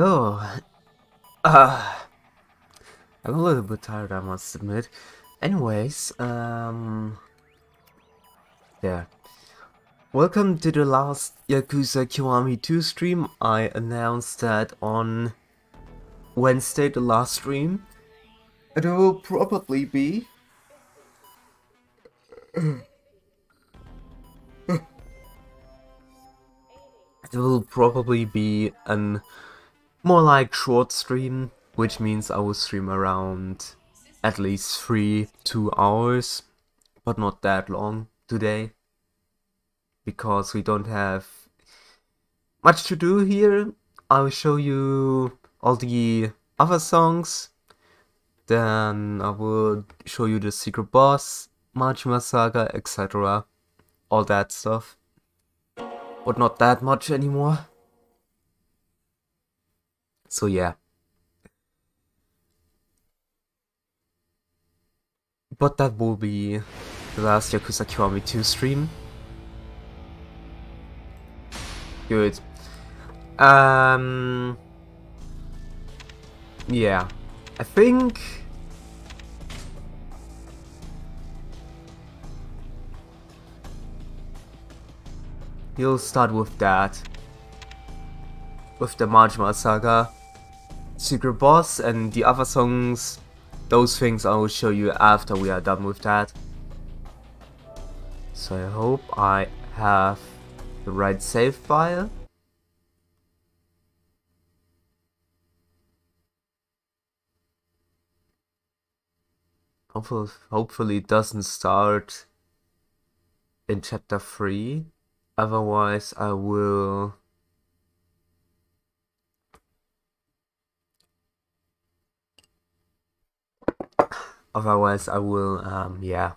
Oh, uh, I'm a little bit tired, I must admit. Anyways, um, yeah. Welcome to the last Yakuza Kiwami 2 stream. I announced that on Wednesday, the last stream. It will probably be it will probably be an more like short stream, which means I will stream around at least 3 2 hours, but not that long today. Because we don't have much to do here. I'll show you all the other songs. Then I will show you the secret boss, Majima Saga, etc. All that stuff but not that much anymore. So yeah. But that will be the last Yakuza Kiwami 2 stream. Good. Um... Yeah. I think... You'll start with that. With the Majima Saga. Secret Boss and the other songs, those things I will show you after we are done with that. So I hope I have the right save file. Hopefully, hopefully it doesn't start in chapter 3. Otherwise, I will... Otherwise, I will, um, yeah.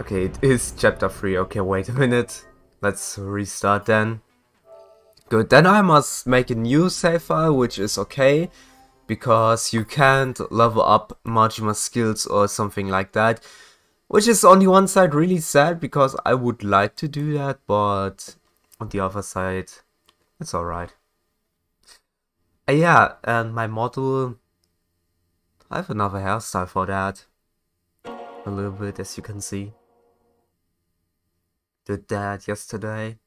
Okay, it is chapter 3. Okay, wait a minute. Let's restart then. Good, then I must make a new save file, which is okay. Because you can't level up Majima skills or something like that. Which is on the one side really sad because I would like to do that, but on the other side, it's alright. Uh, yeah, and my model, I have another hairstyle for that. A little bit, as you can see. Did that yesterday.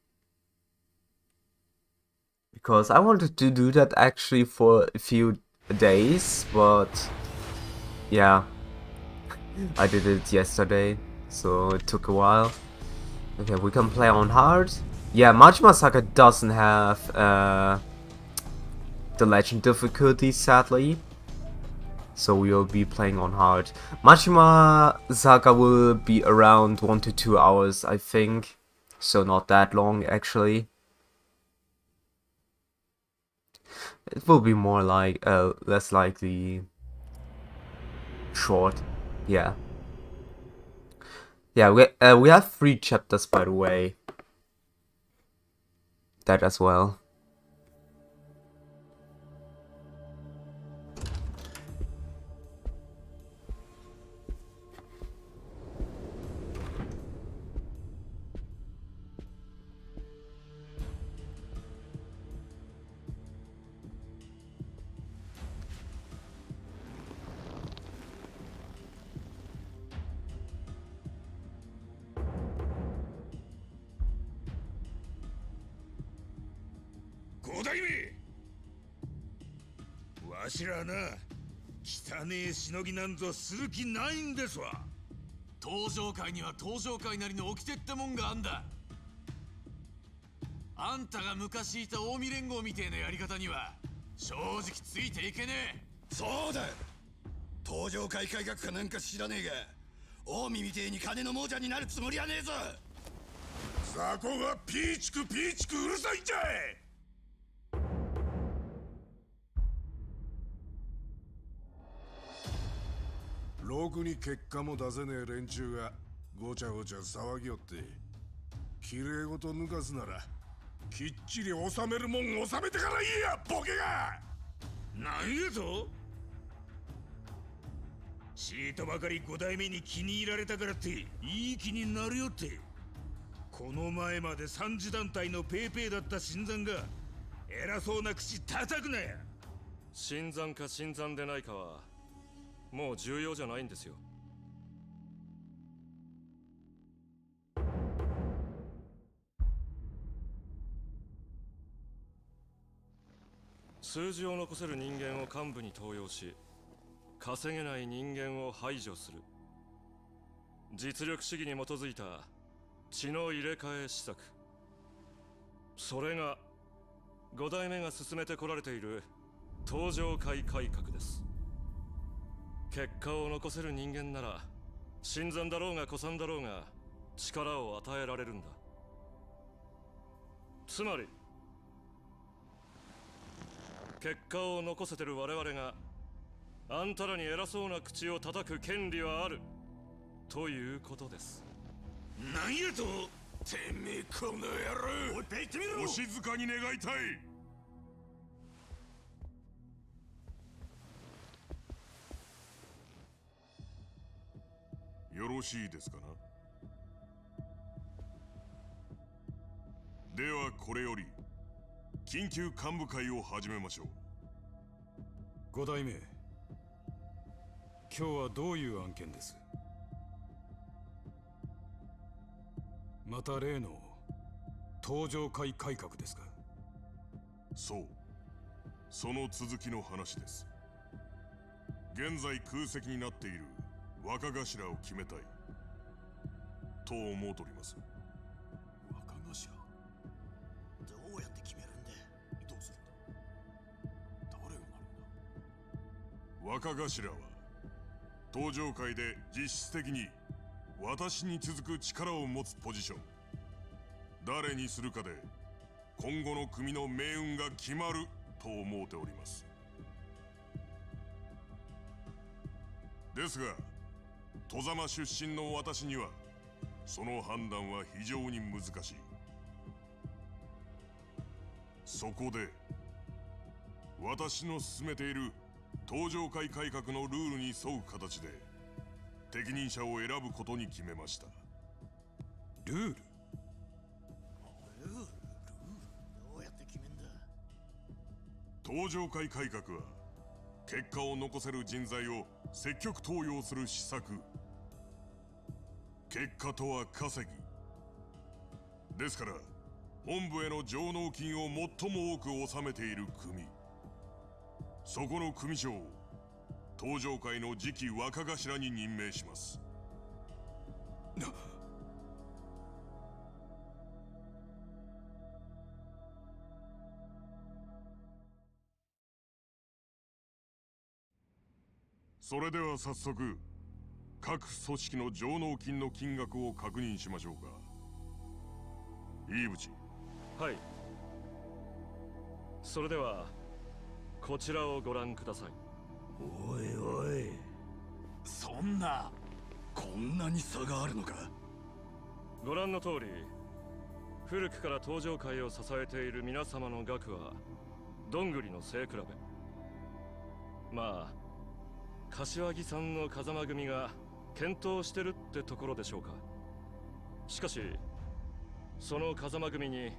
Because I wanted to do that actually for a few days, but yeah, I did it yesterday, so it took a while. Okay, we can play on hard. Yeah, Majima Saga doesn't have uh, the legend difficulty, sadly. So we will be playing on hard. Majima Saga will be around 1 to 2 hours, I think. So not that long, actually. It will be more like, uh, less likely short. Yeah. Yeah, we, uh, we have three chapters, by the way. That as well. わしらな汚ねえしのぎなんぞする気ないんですわ。登場界には登場界なりの掟ってもんがあんだ。あんたが昔いた近江連合みてえなやり方には正直ついていけねえ。そうだ。登場界改革かなんか知らねえが近江みてえに金の亡者になるつもりはねえぞ。雑魚がピーチクピーチクうるさいんじゃいくに結果も出せねえ連中がごちゃごちゃ騒ぎよってきれいごと抜かすならきっちり収めるもん収めてからいいやボケが！何やぞシートばかり5代目に気に入られたからっていい気になるよって。この前まで三次団体のペーペーだった新参が偉そうな口叩くなや。新参か新参でないかはもう重要じゃないんですよ。数字を残せる人間を幹部に登用し稼げない人間を排除する。実力主義に基づいた血の入れ替え施策。それが5代目が進めてこられている登場会改革です。結果を残せる人間なら新参だろうが古参だろうが力を与えられるんだ。つまり結果を残せてる我々があんたらに偉そうな口を叩く権利はあるということです。何やとてめえこの野郎。おい言ってみろ。お静かに願いたいよろしいですかな？ではこれより緊急幹部会を始めましょう。五代目今日はどういう案件です？また例の登場会改革ですか？そう。その続きの話です。現在空席になっている若頭を決めたい。と思うとります。若頭？どうやって決めるんでどうするんだ？誰がなるんだ？若頭は登場界で実質的に私に続く力を持つポジション。誰にするかで今後の組の命運が決まると思うております。ですが戸様出身の私にはその判断は非常に難しい。そこで私の進めている登場会改革のルールに沿う形で適任者を選ぶことに決めました。ルール？ルール？ルール？どうやって決めんだ？登場会改革は結果を残せる人材を積極登用する施策。結果とは稼ぎ。ですから本部への上納金を最も多く納めている組。そこの組長を登場会の次期若頭に任命します。なそれでは早速各組織の上納金の金額を確認しましょうか。飯淵はい。それではこちらをご覧ください。おいおい。そんなこんなに差があるのか？ご覧の通り古くから登場会を支えている皆様の額はどんぐりの背比べ。まあ柏木さんの風間組が検討してるってところでしょうか。しかしその風間組に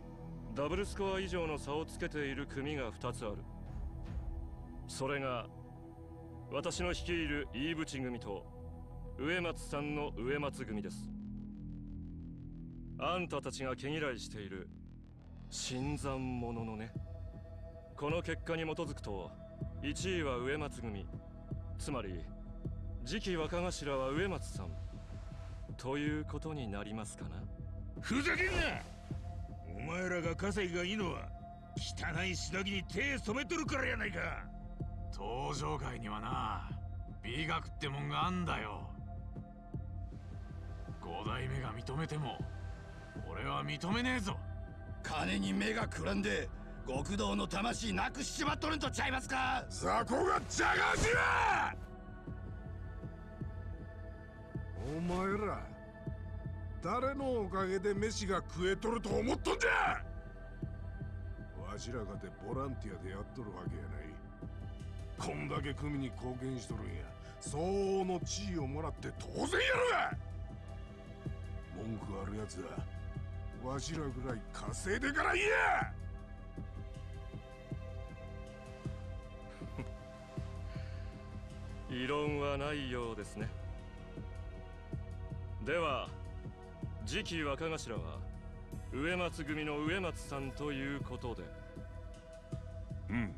ダブルスコア以上の差をつけている組が2つある。それが私の率いる飯淵組と植松さんの植松組です。あんたたちが毛嫌いしている新参者のね。この結果に基づくと1位は植松組。つまり次期若頭は植松さんということになりますかな？ふざけんな！お前らが稼ぎがいいのは汚い下着に手染めとるからやないか！登場会にはな美学ってもんがあんだよ。五代目が認めても俺は認めねえぞ。金に目がくらんで極道の魂なくしちまっとるんとちゃいますか？雑魚が邪魔しやお前ら誰のおかげで飯が食えとると思っとんじゃ！わしらかてボランティアでやっとるわけやない。こんだけ組に貢献しとるんや相応の地位をもらって当然やろが！文句あるやつはわしらぐらい稼いでから言え！異論はないようですね。では次期若頭は植松組の植松さんということで。うん。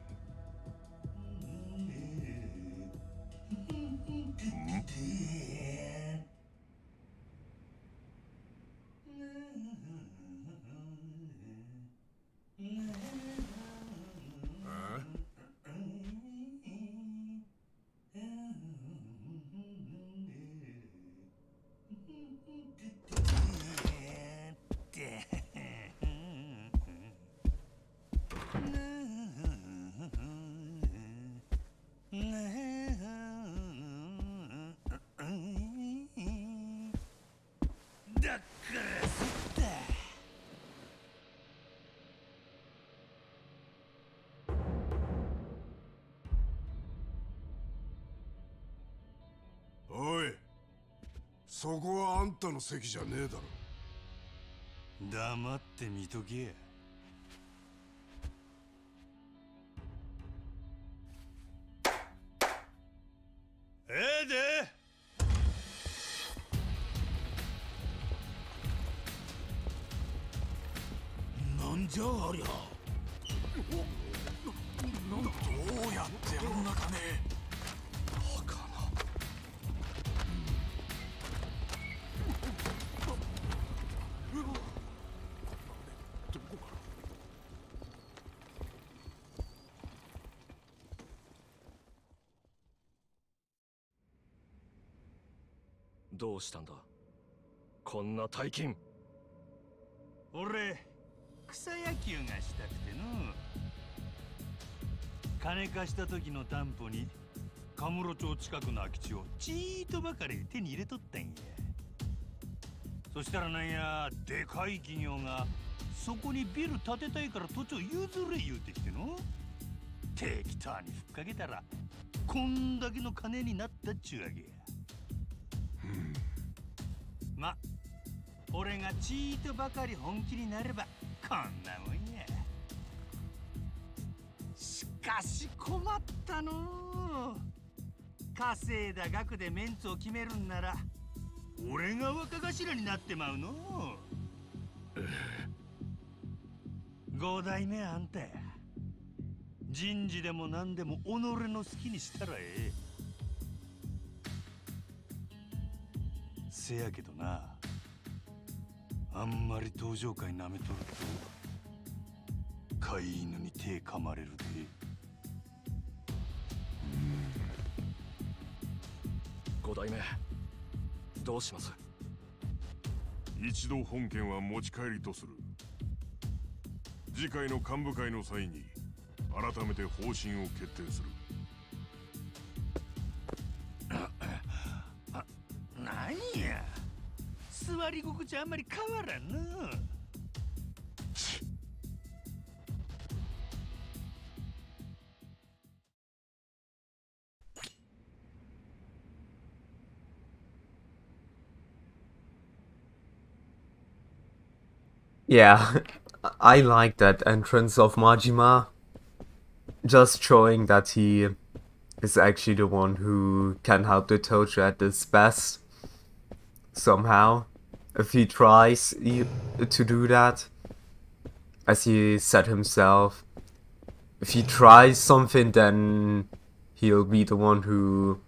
だそこはあんたの席じゃねえだろ。黙って見とけ。ええで。なんじゃありゃ。どうしたんだ？こんな大金。俺草野球がしたくての金貸した時の担保にカムロ町近くの空き地をちーっとばかり手に入れとったんや。そしたらなんやでかい企業がそこにビル建てたいから土地を譲れ言うてきての。適当にふっかけたらこんだけの金になったっちゅうわけ。やま俺がチートばかり本気になればこんなもんや。しかし困ったの。稼いだ額でメンツを決めるんなら俺が若頭になってまうの。五代目あんたや。人事でも何でも己の好きにしたらええ。せやけどな。あんまり登場会なめとると飼い犬に手噛まれるで。五代目どうします？一度本件は持ち帰りとする。次回の幹部会の際に改めて方針を決定する座り心地あんまり変わらんな Yeah, I like that entrance of Majima. Just showing that he is actually the one who can help the Tojo at his best. Somehow. If he tries to do that. As he said himself. If he tries something then he'll be the one who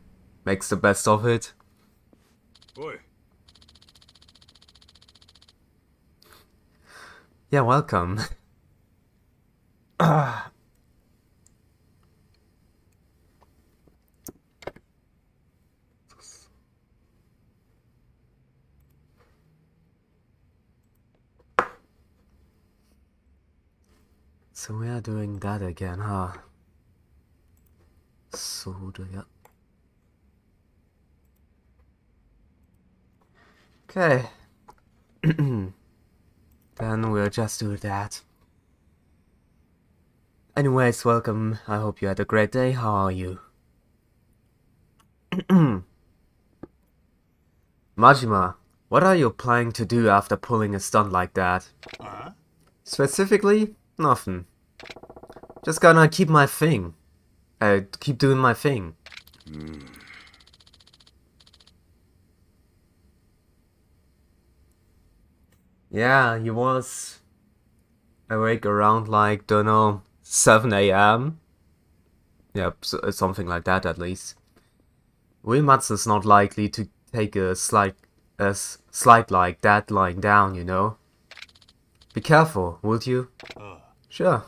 makes the best of it. おい Yeah, welcome. Ah. So we are doing that again, huh? So yeah. Okay. Then we'll just do that. Anyways, welcome. I hope you had a great day. How are you? Majima, what are you planning to do after pulling a stunt like that? Specifically, nothing. Just gonna keep my thing. I keep doing my thing. Mm. Yeah, he was awake around like, don't know, 7 a.m. Yeah, so, uh, something like that at least. Uematsu is not likely to take a slight, a slight like that lying down, you know. Be careful, would you? Sure.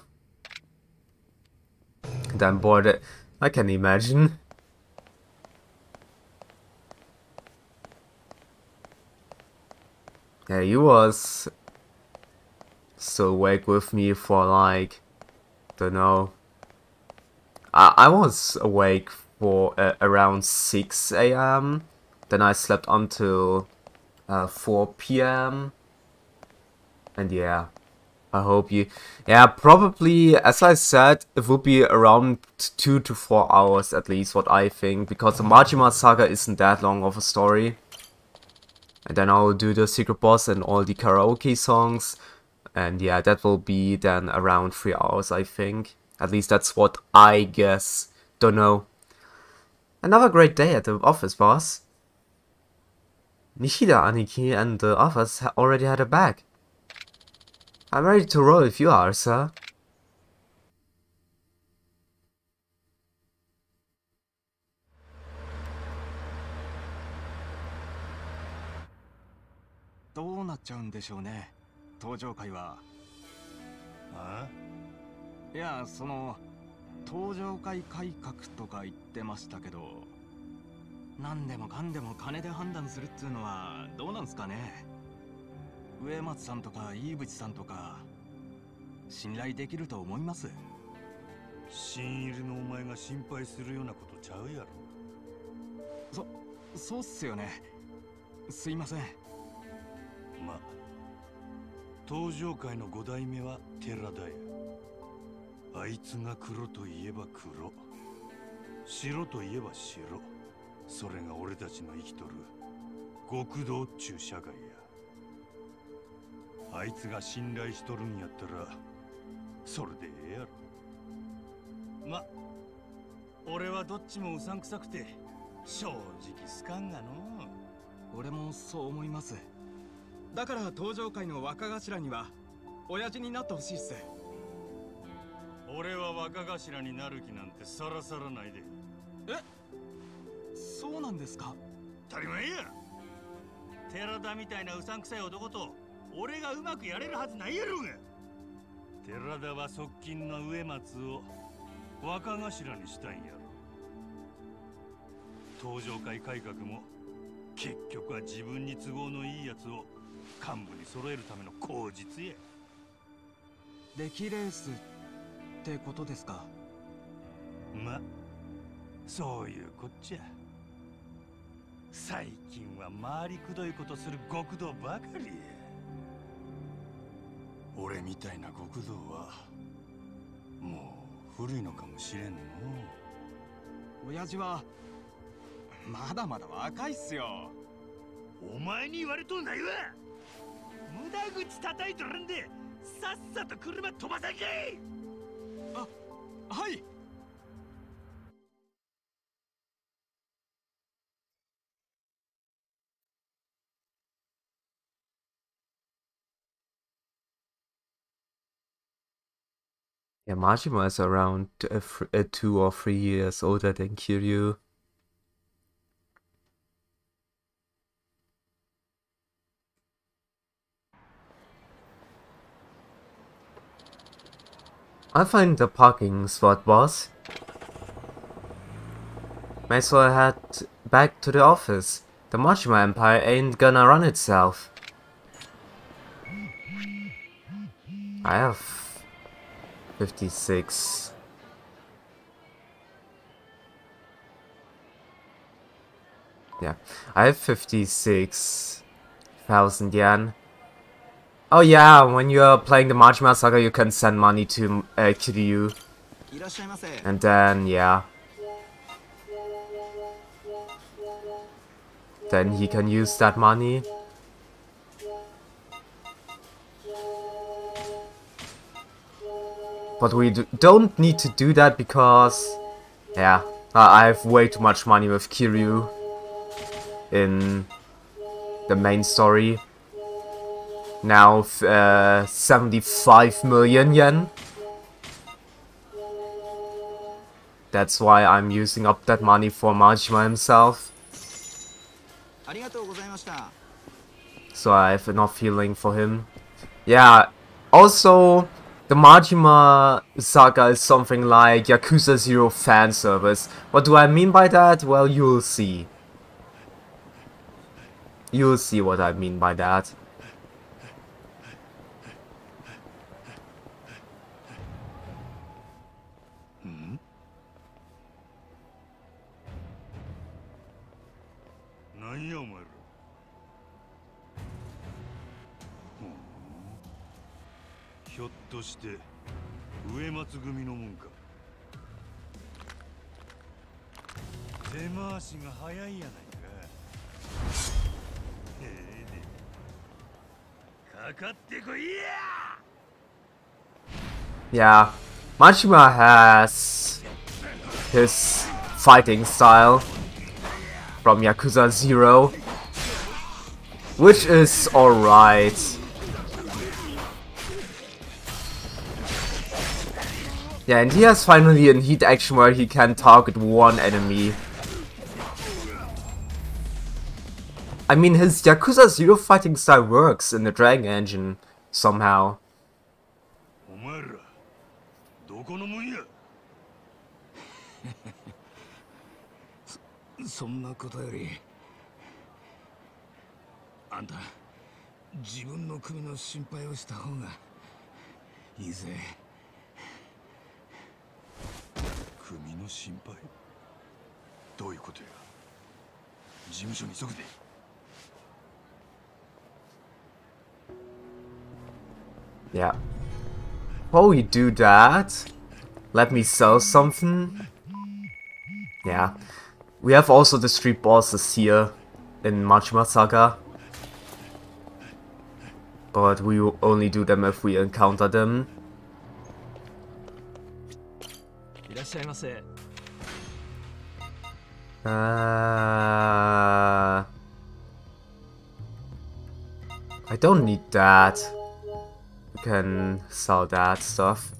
Damn bored, I can imagine. Yeah, he was so awake with me for like, don't know. I, I was awake for uh, around 6 a.m. Then I slept until uh, 4 p.m. And yeah, I hope you... Yeah, probably, as I said, it will be around 2 to 4 hours at least, what I think. Because the Majima Saga isn't that long of a story. And then I'll do the secret boss and all the karaoke songs. And yeah, that will be then around 3 hours, I think. At least that's what I guess. Don't know. Another great day at the office, boss. Nishida, Aniki, and the office already had a bag. I'm ready to roll if you are, sir. どうなっちゃうんでしょうね。登場会は。あ？いやその登場会改革とか言ってましたけど何でもかんでも金で判断するっつうのはどうなんすかね。植松さんとか飯渕さんとか信頼できると思います。新入りのお前が心配するようなことちゃうやろ。そそうっすよね。すいません。ま登場界の五代目は寺田や。あいつが黒といえば黒。白といえば白。それが俺たちの生きとる極道っちゅう社会やあいつが信頼しとるんやったらそれでええやろ。ま俺はどっちもうさんくさくて正直好かんがの。俺もそう思います。だから登場界の若頭には親父になってほしいっす。俺は若頭になる気なんてさらさらないで。そうなんですか？当たり前や。寺田みたいなうさんくさい男と俺がうまくやれるはずないやろうが。寺田は側近の植松を若頭にしたんやろ。登場会改革も結局は自分に都合のいいやつを幹部に揃えるための口実や。出来レースってことですか？まそういうこっちゃ。最近は回りくどいことする極道ばかりや俺みたいな極道はもう古いのかもしれんの親父はまだまだ若いっすよ。お前に言われとんないわ無駄口叩いとるんでさっさと車飛ばさんけい。はい Yeah, Majima is around uh, uh, two or three years older than Kiryu. I find the parking spot, boss. Might as well head back to the office. The Majima Empire ain't gonna run itself. I have 56. Yeah, I have 56,000 yen. Oh yeah, when you're playing the Majima Saga, you can send money to uh, Kiryu. And then, yeah. Then he can use that money. But we do don't need to do that because... Yeah, I have way too much money with Kiryu in the main story. Now uh, 75 million yen. That's why I'm using up that money for Majima himself. So I have enough healing for him. Yeah, also the Majima saga is something like Yakuza 0 fan service. What do I mean by that? Well, you'll see. You'll see what I mean by that. として上松組の門か。手回しが早いやないか。ええでかかってこいや！Yeah, Majima has his fighting style from Yakuza 0, which is alright. Yeah, and he has finally a heat action where he can target one enemy. I mean, his Yakuza 0 fighting style works in the Dragon Engine somehow. 組の心配をした方がいいぜ組の心配どういうことや事務所に急ぐで Yeah. While we do that, let me sell something. Yeah. We have also the street bosses here in Majima Saga. But we will only do them if we encounter them. らっしゃいませ Uh, I don't need that. We can sell that stuff.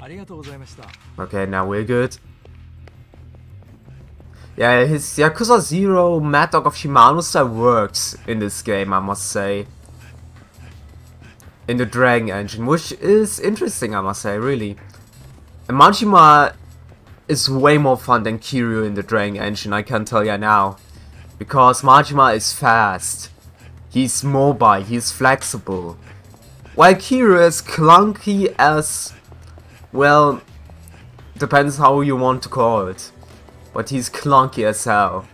ありがとうございました Okay, now we're good. Yeah, his Yakuza 0 Mad Dog of Shimano style works in this game, I must say. In the Dragon engine, which is interesting, I must say, really. And Majima is way more fun than Kiryu in the Dragon engine, I can tell ya now. Because Majima is fast. He's mobile, he's flexible. While Kiryu is clunky as... Well, depends how you want to call it. But he's clunky as hell.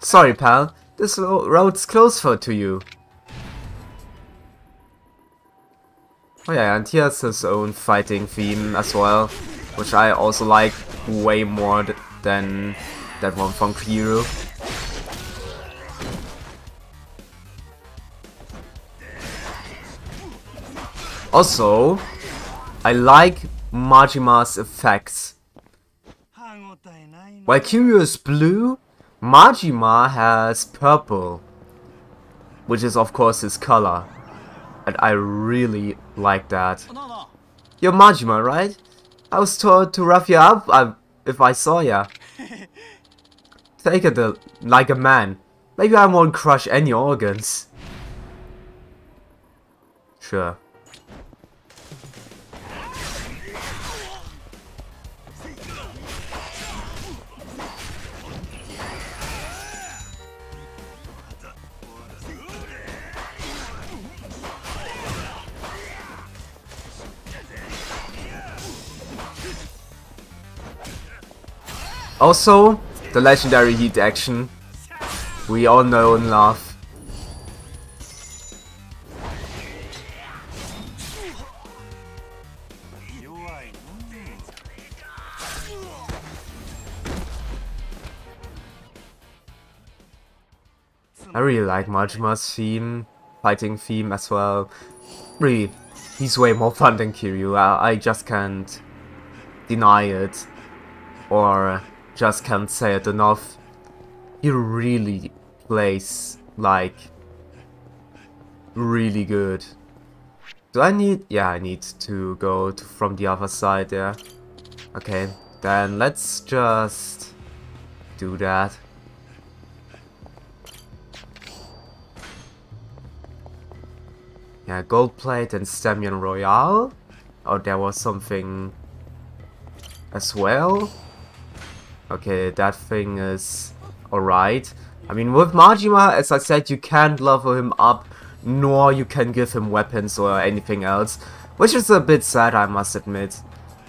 Sorry, pal. This ro- road's closer to you. Oh yeah, and he has his own fighting theme as well, which I also like way more than that one from Kiryu. Also, I like Majima's effects. While Kiryu is blue, Majima has purple, which is of course his color. And I really like that. You're Majima, right? I was told to rough you up if I saw ya. Take it the, like a man. Maybe I won't crush any organs. Sure. Also, the legendary heat action. We all know and love. I really like Majima's theme, fighting theme as well. Really, he's way more fun than Kiryu, I, I just can't deny it. Or just can't say it enough. he really plays like really good. Do I need... Yeah, I need to go to, from the other side there. Okay, then let's just do that. Yeah, gold plate and Staminan Royale. Oh, there was something as well. Okay, that thing is alright. I mean, with Majima, as I said, you can't level him up, nor you can give him weapons or anything else. Which is a bit sad, I must admit.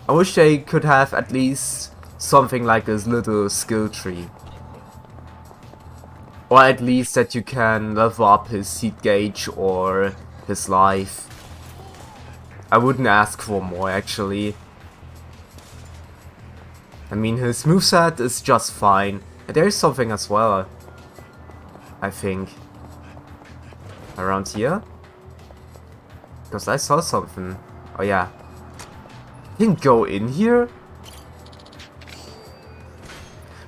I wish they could have at least something like this little skill tree. Or at least that you can level up his seed gauge or his life. I wouldn't ask for more actually. I mean his moveset is just fine. And there's something as well. I think. Around here? Because I saw something. Oh yeah. You can go in here?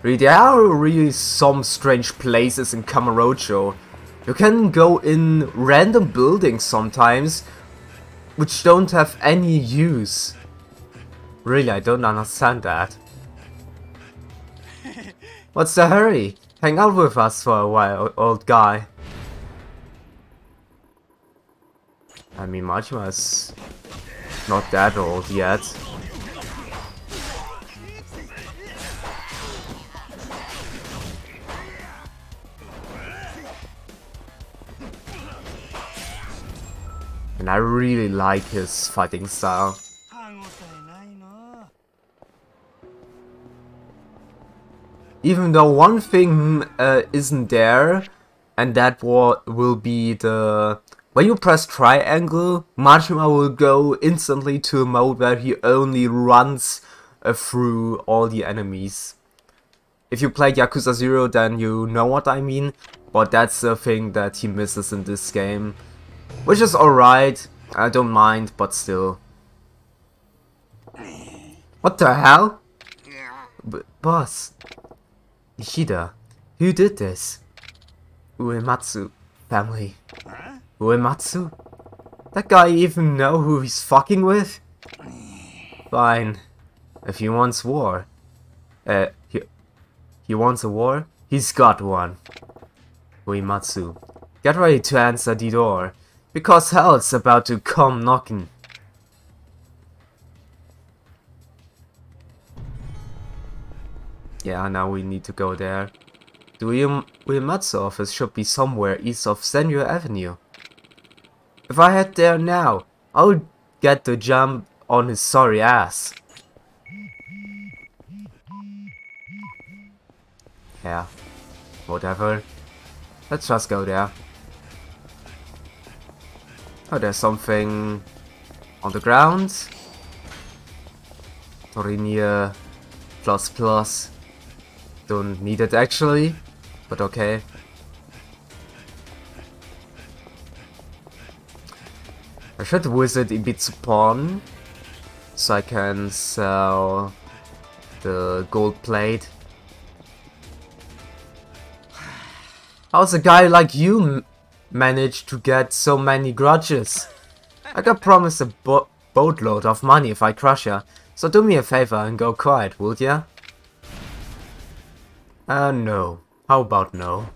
Really, there are really some strange places in Kamurocho you can go in random buildings sometimes, which don't have any use. Really, I don't understand that. What's the hurry? Hang out with us for a while, old guy. I mean, Majima's not that old yet. And I really like his fighting style. Even though one thing uh, isn't there, and that will be the... When you press triangle, Majima will go instantly to a mode where he only runs uh, through all the enemies. If you played Yakuza 0 then you know what I mean, but that's the thing that he misses in this game. Which is alright, I don't mind, but still. What the hell? B boss. Nishida, who did this? Uematsu family. Uematsu? That guy even know who he's fucking with? Fine. If he wants war. Uh, he, he wants a war? He's got one. Uematsu. Get ready to answer the door. Because hell's about to come knocking. Yeah, now we need to go there. The Uematsu office should be somewhere east of Senryo Avenue. If I head there now, I would get the jump on his sorry ass. Yeah, whatever. Let's just go there. Oh, there's something on the ground. Tauriner plus plus. Don't need it actually, but okay. I should visit Ebisu Pawn so I can sell the gold plate. How's a guy like you manage to get so many grudges. I got promised a bo boatload of money if I crush her, so do me a favor and go quiet, would ya? Uh, no. How about no?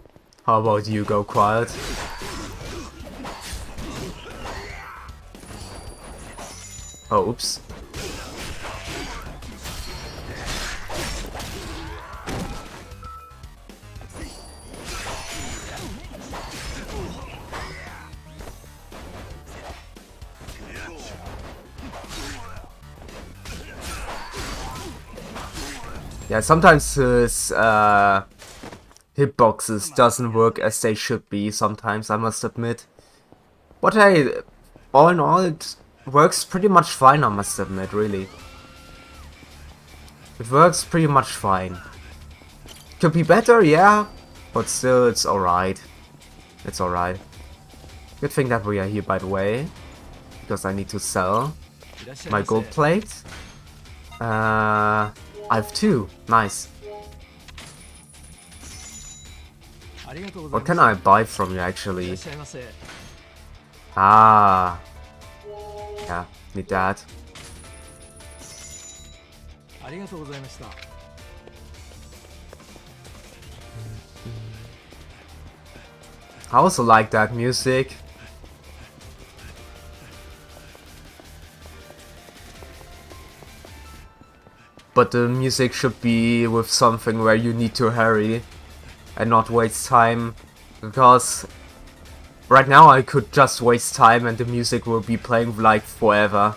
How about you go quiet? Oh, oops. Yeah, sometimes his uh, hitboxes doesn't work as they should be sometimes, I must admit. But hey, all in all, it works pretty much fine, I must admit, really. It works pretty much fine. Could be better, yeah, but still, it's alright. It's alright. Good thing that we are here, by the way, because I need to sell my gold plate. Uh, I have two. Nice. What can I buy from you actually? Ah. Yeah, need that. I also like that music. But the music should be with something where you need to hurry and not waste time. Because right now I could just waste time and the music will be playing like forever.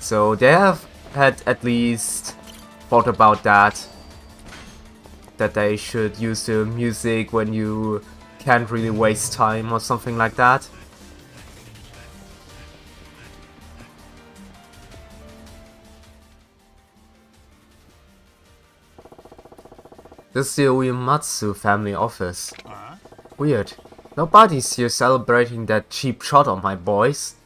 So they have had at least thought about that. That they should use the music when you can't really waste time or something like that. This is the Uematsu family office. Weird. Nobody's here celebrating that cheap shot on my boys.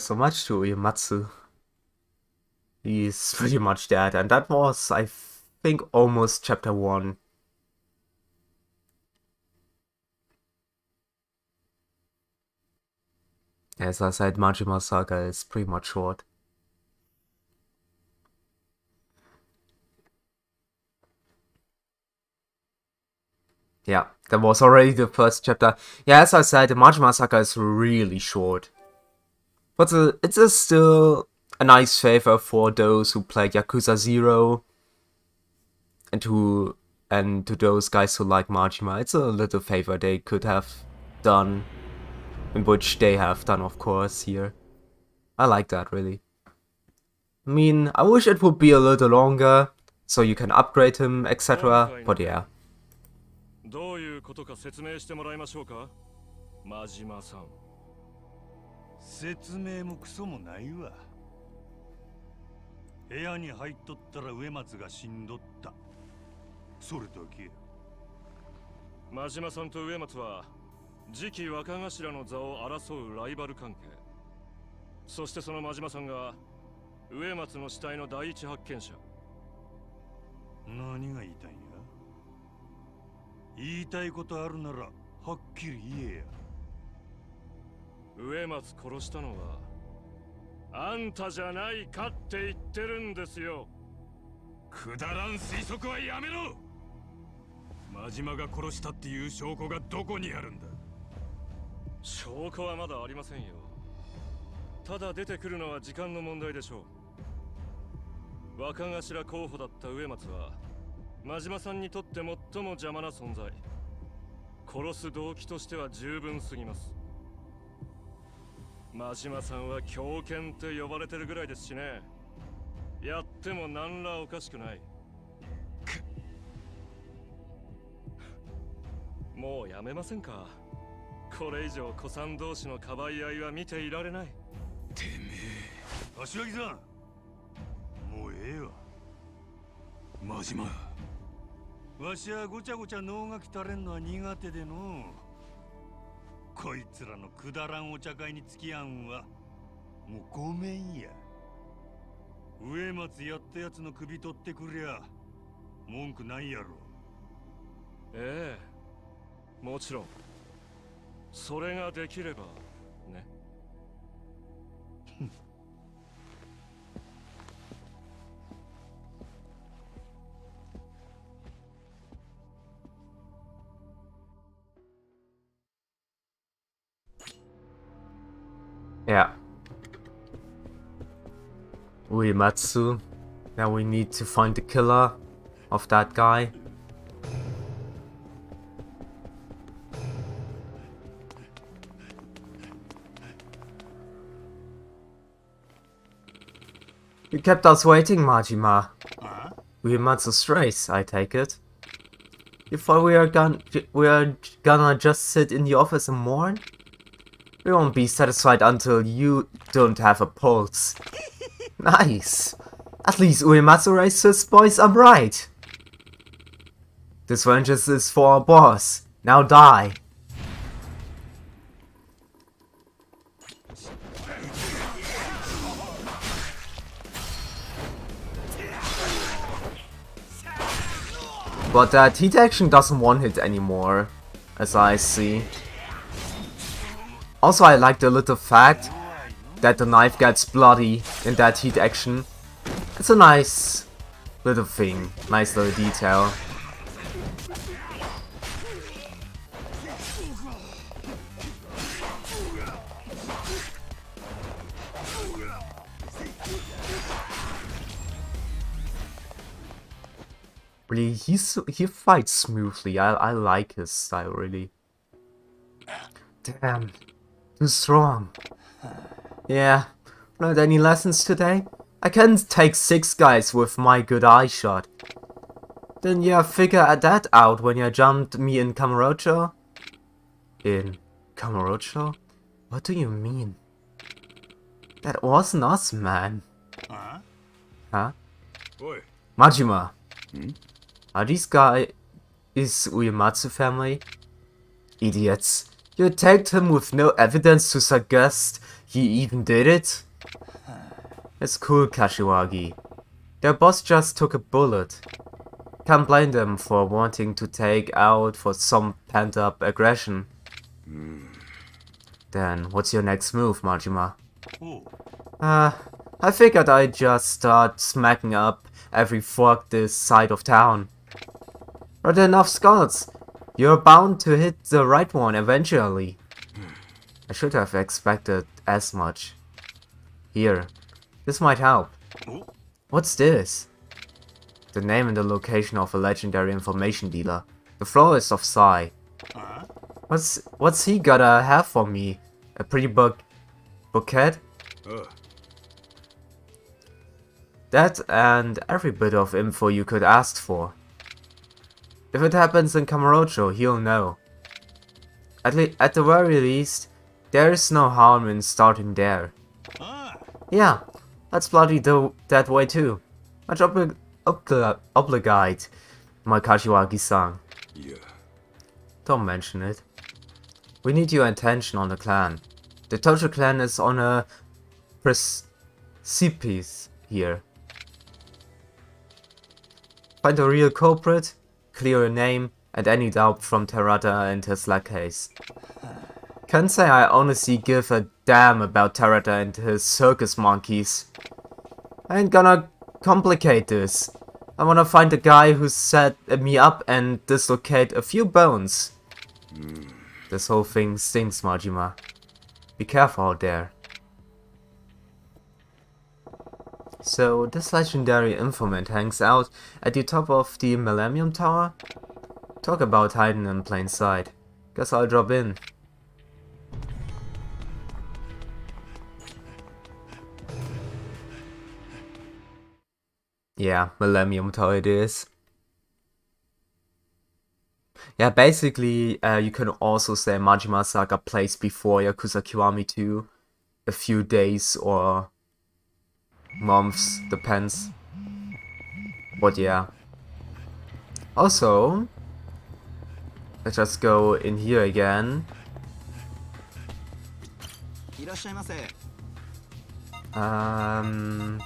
Yeah, so much to Uematsu. He's pretty much dead, and that was, I think, almost chapter 1. As I said, Majima Saga is pretty much short. Yeah, that was already the first chapter. Yeah, as I said, the Majima Saga is really short. But uh, it's a still a nice favor for those who play Yakuza 0 and who and to those guys who like Majima. It's a little favor they could have done, in which they have done, of course, here. I like that, really. I mean, I wish it would be a little longer, so you can upgrade him, etc. But yeah. どういうことか説明してもらいましょうか真島さん 説明もクソもないわ。部屋に入っとったら植松が死んどった。それだけや真島さんと植松は次期若頭の座を争うライバル関係。そしてその真島さんが植松の死体の第一発見者。何が言いたいんや？言いたいことあるならはっきり言えや植松殺したのはあんたじゃないかって言ってるんですよ。くだらん推測はやめろ。真島が殺したっていう証拠がどこにあるんだ。証拠はまだありませんよ。ただ出てくるのは時間の問題でしょう。若頭候補だった植松は真島さんにとって最も邪魔な存在。殺す動機としては十分すぎます。真島さんは狂犬って呼ばれてるぐらいですしね。やっても何らおかしくない。もうやめませんか。これ以上子さん同士のかばい合いは見ていられない。てめえ。柏木さん。もうええわ。真島。わしはごちゃごちゃ脳がきたれんのは苦手でのこいつらのくだらんお茶会に付き合うんはもうごめんや。植松やったやつの首取ってくりゃ文句ないやろ。ええもちろん。それができれば。Yeah. Uematsu. Now we need to find the killer of that guy. You kept us waiting, Majima. Huh? Uematsu's race, I take it. You thought we are, gonna we are gonna just sit in the office and mourn? We won't be satisfied until you don't have a pulse. nice. At least Uematsu races, boys, I'm right. This vengeance is for our boss. Now die. But uh, that heat action doesn't one hit anymore, as I see. Also I like the little fact that the knife gets bloody in that heat action. It's a nice little thing, nice little detail. Really, he's he fights smoothly. I I like his style really. Damn, too strong. Yeah, learned any lessons today? I can take six guys with my good eye shot. Didn't you figure that out when you jumped me in Kamurocho? In Kamurocho? What do you mean? That wasn't us, man. Huh? Huh? Boy. Majima. Hmm? Are these guys... Is Uematsu family? Idiots. You attacked him with no evidence to suggest he even did it? It's cool, Kashiwagi. Their boss just took a bullet. Can't blame them for wanting to take out for some pent-up aggression. Then, what's your next move, Majima? Oh. Uh, I figured I'd just start smacking up every fork this side of town. Not enough scouts. You're bound to hit the right one eventually. I should have expected as much. Here, this might help. What's this? The name and the location of a legendary information dealer. The florist of Sai. What's what's he gotta have for me? A pretty book bouquet? That and every bit of info you could ask for. If it happens in Kamurocho, he'll know. At, le at the very least, there is no harm in starting there. Ah. Yeah, let's bloody do that way too. Much obli obli obligate, my Kashiwagi-san. Yeah. Don't mention it. We need your attention on the clan. The Tojo clan is on a precipice here. Find the real culprit, clear a name, and any doubt from Terada and his lackeyes. Can't say I honestly give a damn about Terada and his circus monkeys. I ain't gonna complicate this. I wanna find the guy who set me up and dislocate a few bones. This whole thing stinks, Majima. Be careful out there. So, this legendary informant hangs out at the top of the Millennium Tower? Talk about hiding in plain sight. Guess I'll drop in. Yeah, Millennium Tower it is. Yeah, basically, uh, you can also say Majima Saga plays before Yakuza Kiwami 2. A few days or months, depends. But yeah. Also, let's just go in here again. Um...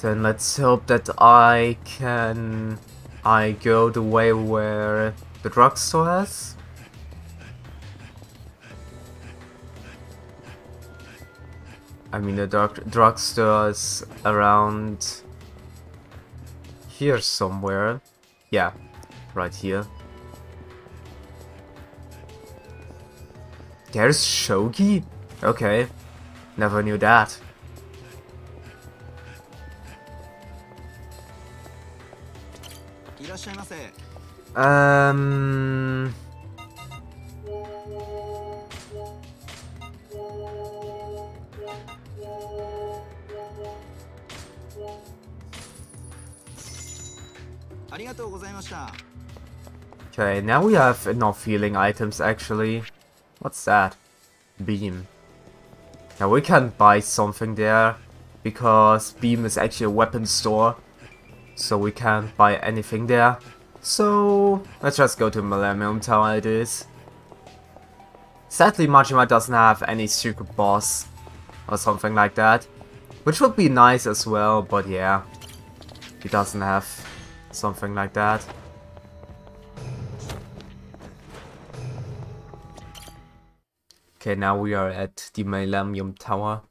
Then let's hope that I can... I go the way where the drugstore is? I mean, the drug drugstores around here somewhere. Yeah, right here. There's Shogi? Okay, never knew that. Um... Okay, now we have enough healing items actually. What's that? Beam. Now we can buy something there, because Beam is actually a weapon store. So we can't buy anything there. So, let's just go to Millennium Tower it is. Sadly, Majima doesn't have any secret boss or something like that. Which would be nice as well, but yeah. He doesn't have something like that. Okay, now we are at the Millennium Tower.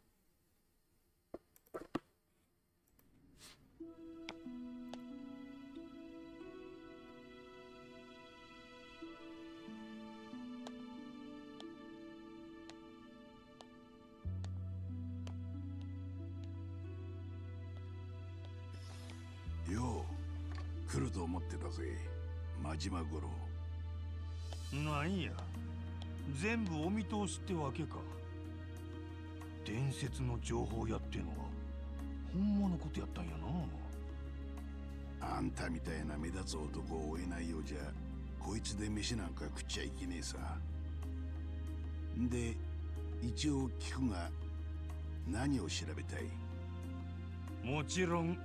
真島五郎。なんや。全部お見通しってわけか。伝説の情報やってのは本物のことやったんやな。あんたみたいな目立つ男を追えないようじゃこいつで飯なんか食っちゃいけねえさ。で一応聞くが何を調べたい？もちろん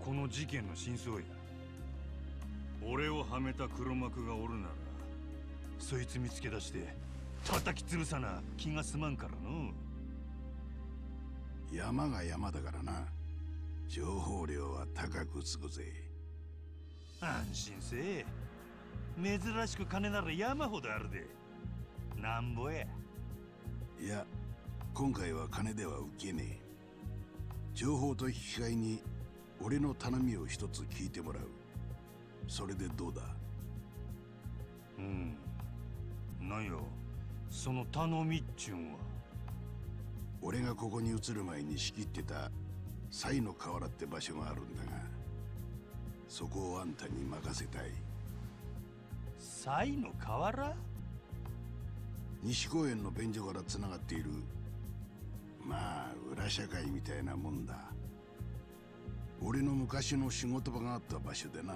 この事件の真相や俺をはめた黒幕がおるならそいつ見つけ出して叩き潰さな気が済まんからの。山が山だからな。情報量は高くつくぜ。安心せえ。珍しく金なら山ほどあるで。なんぼやいや今回は金では受けねえ。情報と引き換えに俺の頼みを一つ聞いてもらうそれでどうだ？うん。なんや？その頼みっちゅうんは。俺がここに移る前に仕切ってた西の河原って場所があるんだがそこをあんたに任せたい。サイの河原西公園の便所からつながっているまあ裏社会みたいなもんだ。俺の昔の仕事場があった場所でな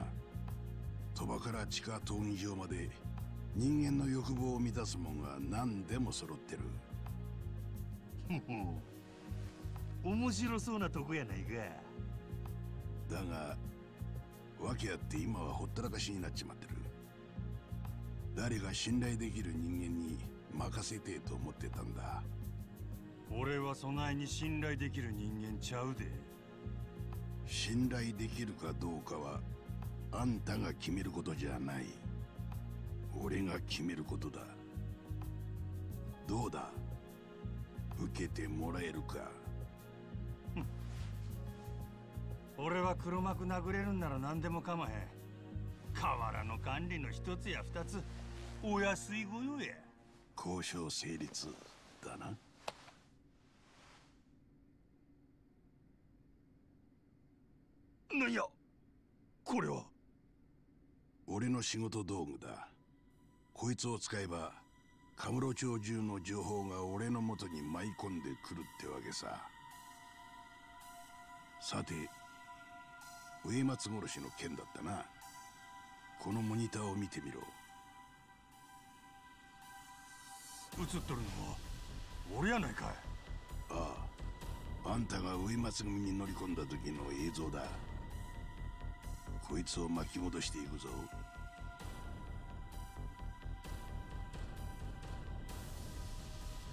鳥羽から地下闘技場まで人間の欲望を満たすもんが何でも揃ってる。面白そうなとこやないか。だが訳あって今はほったらかしになっちまってる。誰が信頼できる人間に任せてえと思ってたんだ。俺は備えに信頼できる人間ちゃうで。信頼できるかどうかはあんたが決めることじゃない。俺が決めることだ。どうだ？受けてもらえるか？俺は黒幕殴れるんなら何でも構へん。河原の管理の一つや二つ。お安いご用や。交渉成立だな。なんや？これは？俺の仕事道具だ。こいつを使えばカムロ町中の情報が俺の元に舞い込んでくるってわけさ。さて植松殺しの件だったな。このモニターを見てみろ。映っとるのは俺やないかい。ああ。あんたが植松組に乗り込んだ時の映像だこいつを巻き戻していくぞ。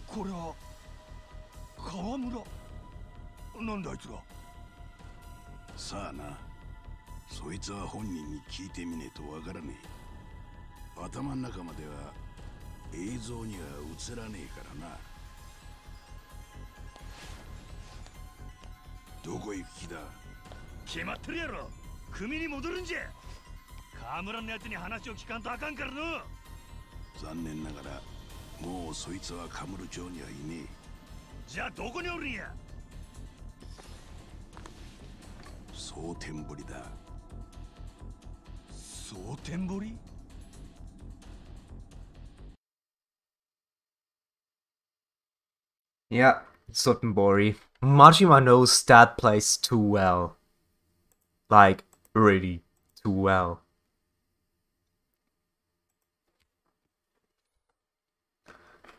これは川村。なんであいつが。さあな。そいつは本人に聞いてみねえとわからねえ。頭の中までは映像には映らねえからな。どこ行く気だ？決まってるやろ。組に戻るんじゃ。川村のやつに話を聞かんとあかんからの。残念ながらもうそいつはカムル町にはいねじゃあどこにおるんや。え蒼天堀だ。蒼天堀？Yeah, Sotenbori. Majima knows that place too well. Like, really too well.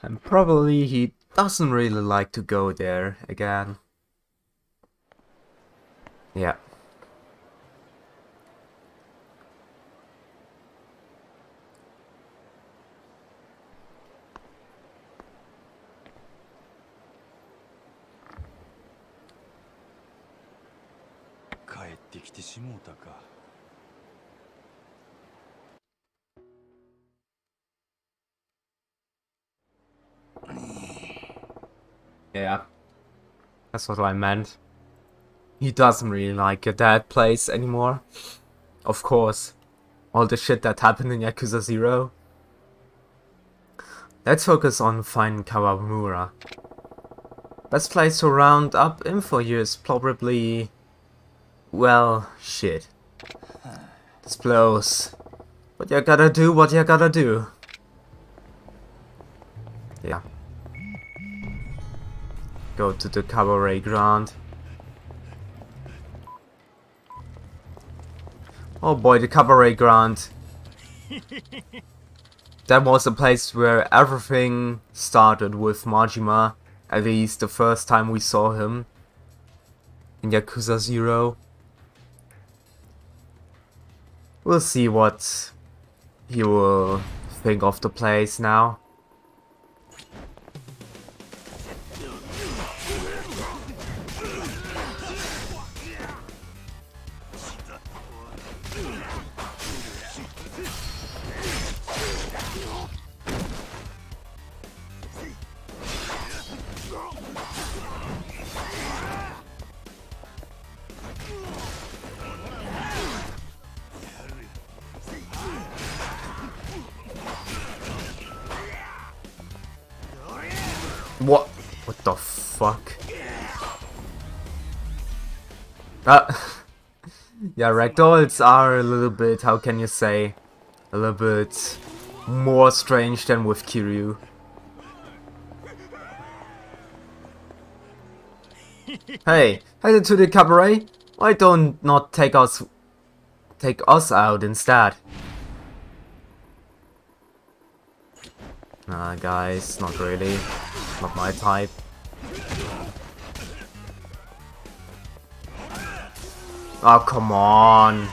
And probably he doesn't really like to go there again. Yeah. Yeah. That's what I meant. He doesn't really like a that place anymore. Of course. All the shit that happened in Yakuza 0. Let's focus on finding Kawamura. Best place to round up info here is probably... Well, shit. This blows. But you gotta do what you gotta do. Yeah. Go to the cabaret ground. Oh boy, the cabaret ground. that was the place where everything started with Majima. At least the first time we saw him. In Yakuza 0. We'll see what he will think of the place now. Yeah, ragdolls are a little bit, how can you say, a little bit more strange than with Kiryu. hey, headed to the cabaret? Why don't not take us take us out instead? Nah, guys, not really. Not my type. Oh, come on.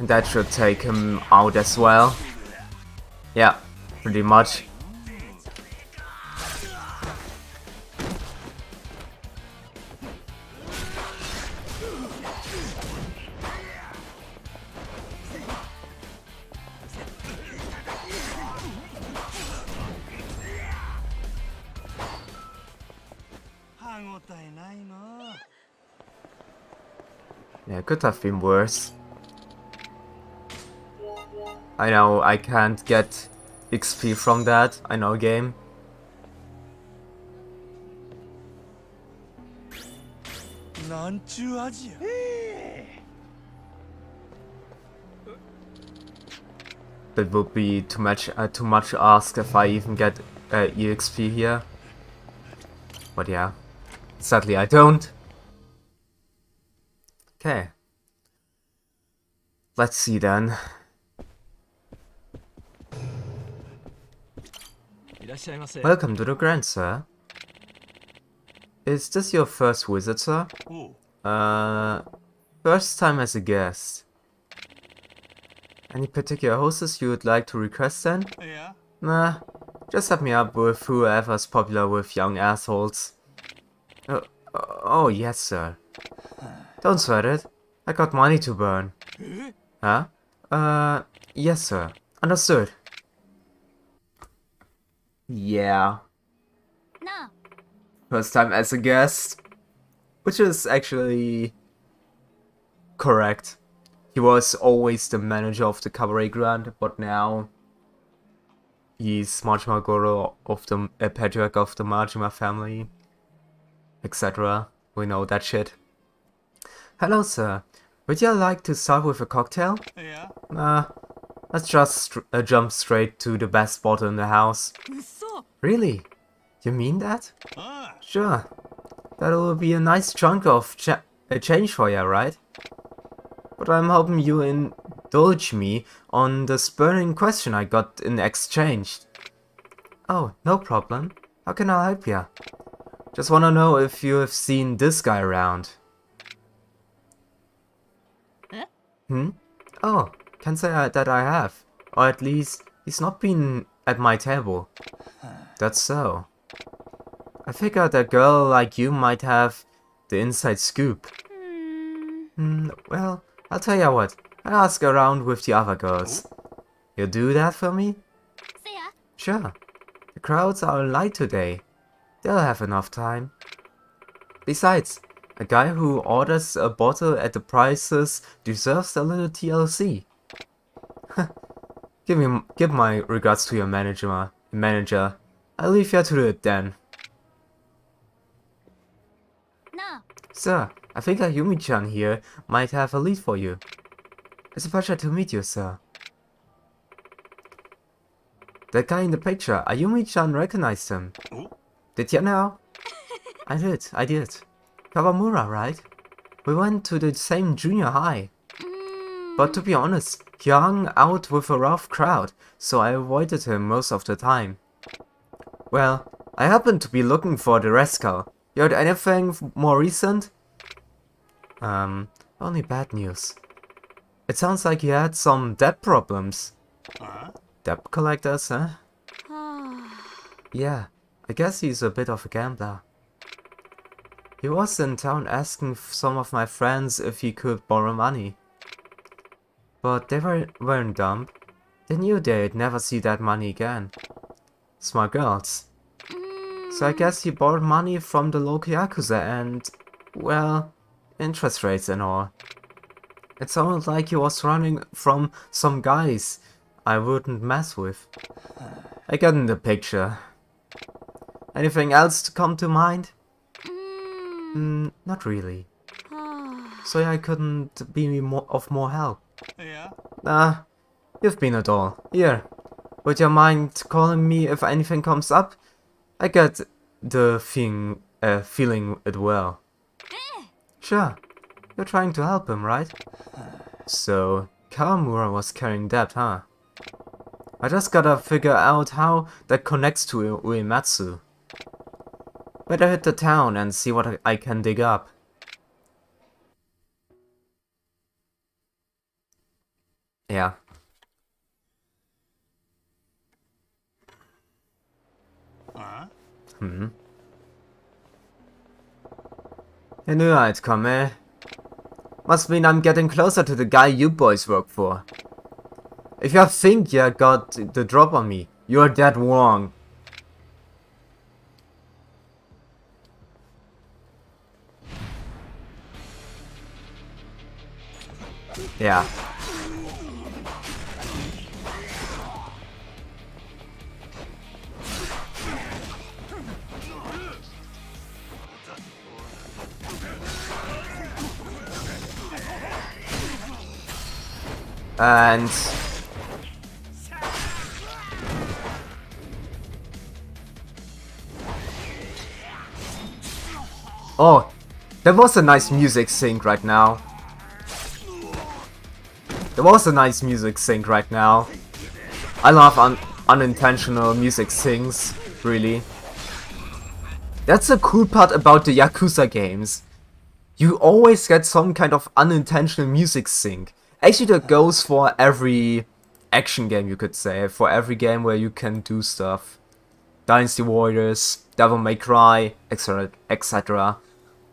That should take him out as well. Yeah, pretty much. Could have been worse. I know I can't get XP from that, I know game. That would be too much uh, too much ask if I even get uh, EXP here. But yeah, sadly I don't. Okay. Let's see then. Welcome to the Grand, sir. Is this your first visit, sir? Uh, first time as a guest. Any particular hostess you would like to request then? Yeah. Nah, just set me up with whoever's popular with young assholes. Uh, oh, yes, sir. Don't sweat it. I got money to burn. Huh? Uh, yes, sir. Understood. Yeah. No. First time as a guest. Which is actually correct. He was always the manager of the Cabaret Grand, but now he's Majima Goro of the uh, patriarch of the Majima family, etc. We know that shit. Hello, sir. Would you like to start with a cocktail? Yeah. Uh, let's just uh, jump straight to the best bottle in the house. Really? You mean that? Ah. Sure. That'll be a nice chunk of cha uh, change for you, right? But I'm hoping you indulge me on the spurning question I got in exchange. Oh, no problem. How can I help you? Just wanna know if you have seen this guy around. Hmm? Oh, can say I, that I have. Or at least, he's not been at my table. That's so. I figured a girl like you might have the inside scoop. Hmm. hmm well, I'll tell you what. I'll ask around with the other girls. You'll do that for me? Sure. The crowds are light today. They'll have enough time. Besides, a guy who orders a bottle at the prices deserves a little TLC. give me, give my regards to your manager. Manager. I'll leave you to it then. なあ Sir, I think Ayumi-chan here might have a lead for you. It's a pleasure to meet you, sir. That guy in the picture, Ayumi-chan recognized him. Oh. Did you know? I did, I did. Kawamura, right? We went to the same junior high. But to be honest, he hung out with a rough crowd, so I avoided him most of the time. Well, I happened to be looking for the rascal. You heard anything more recent? Um, only bad news. It sounds like he had some debt problems. Huh? Debt collectors, huh? yeah, I guess he's a bit of a gambler. He was in town asking some of my friends if he could borrow money. But they were, weren't dumb. They knew they'd never see that money again. Smart girls. So I guess he borrowed money from the local Yakuza and, well, interest rates and all. It sounded like he was running from some guys I wouldn't mess with. I got in the picture. Anything else to come to mind? Hmm. Mm, not really. Ah. Sorry I couldn't be more, of more help. Yeah? Nah, you've been a doll. Here, would you mind calling me if anything comes up? I get the thing, uh, feeling it well. Eh. Sure, you're trying to help him, right? So, Kawamura was carrying debt, huh? I just gotta figure out how that connects to Uematsu. Better hit the town and see what I- can dig up. Yeah. Hmm. I knew I'd come, eh? Must mean I'm getting closer to the guy you boys work for. If you think you got the drop on me, you're dead wrong. Yeah. And Oh, there was a nice music sync right now. There was a nice music sync right now. I love un unintentional music syncs, really. That's the cool part about the Yakuza games. You always get some kind of unintentional music sync. Actually, that goes for every action game, you could say. For every game where you can do stuff. Dynasty Warriors, Devil May Cry, etc. etc.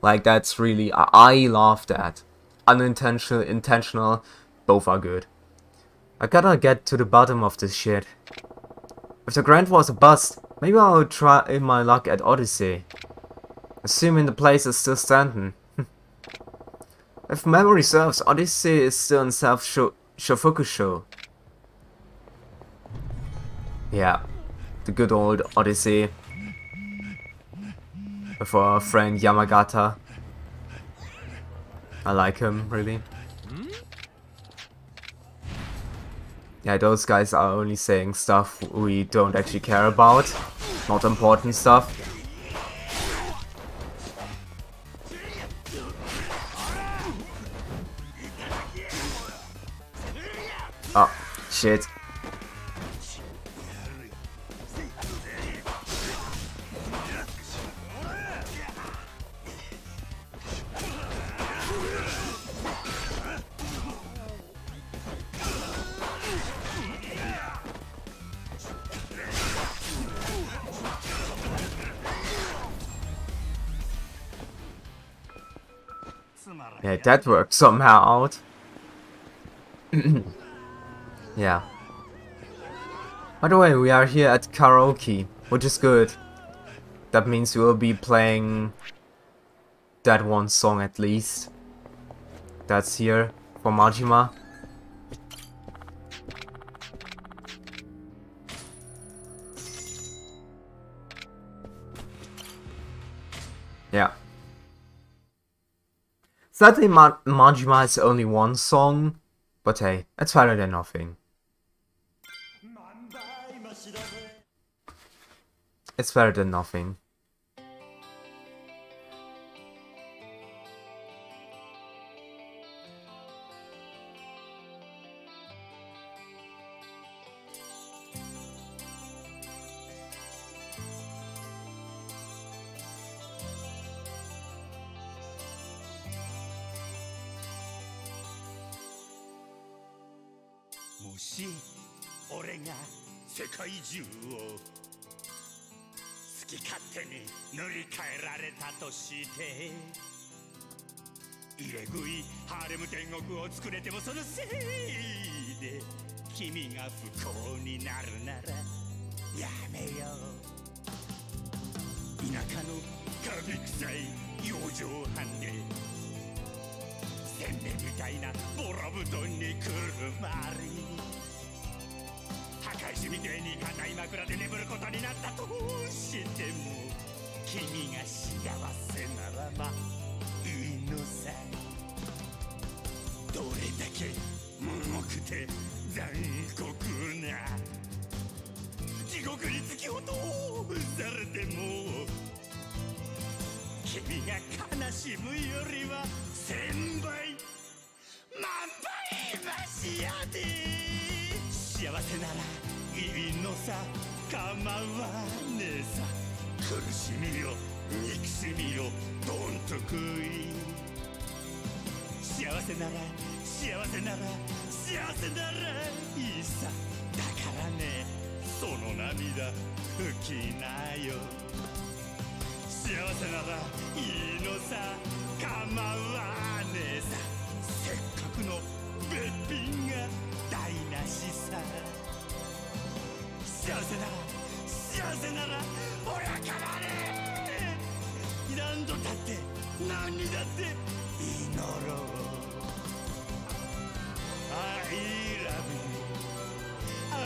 Like, that's really. I, I love that. Unintentional, intentional, both are good. I gotta get to the bottom of this shit. If the Grand was a bust, maybe I'll try my luck at Odyssey. Assuming the place is still standing. if memory serves, Odyssey is still in South Sho Shofukucho. Yeah, the good old Odyssey. With our friend Yamagata. I like him, really. Yeah, those guys are only saying stuff we don't actually care about. Not important stuff. Oh, shit. Yeah, that worked somehow out. yeah. By the way, we are here at karaoke, which is good. That means we will be playing that one song at least. That's here for Majima. Yeah. Sadly, Ma Majima has only one song, but hey, it's better than nothing. It's better than nothing. して。入れ食いハーレム天国を作れてもそのせいで君が不幸になるならやめよう。田舎のカビ臭い養生班でせんべいみたいなボロ布団にくるまり破壊しみてえに硬い枕で眠ることになったとしても君が幸せならばいいのさどれだけ重くて残酷な地獄に突き落とされても君が悲しむよりは千倍万倍マシやで。幸せならいいのさ構わねえさ。苦しみよ憎しみよどんと食い幸せなら幸せなら幸せならいいさ。だからねその涙拭きなよ。幸せならいいのさ。構わねえさ。せっかくのべっぴんが台無しさ。幸せなら幸せなら俺は構わねえ何度だって何にだって祈ろう I love you I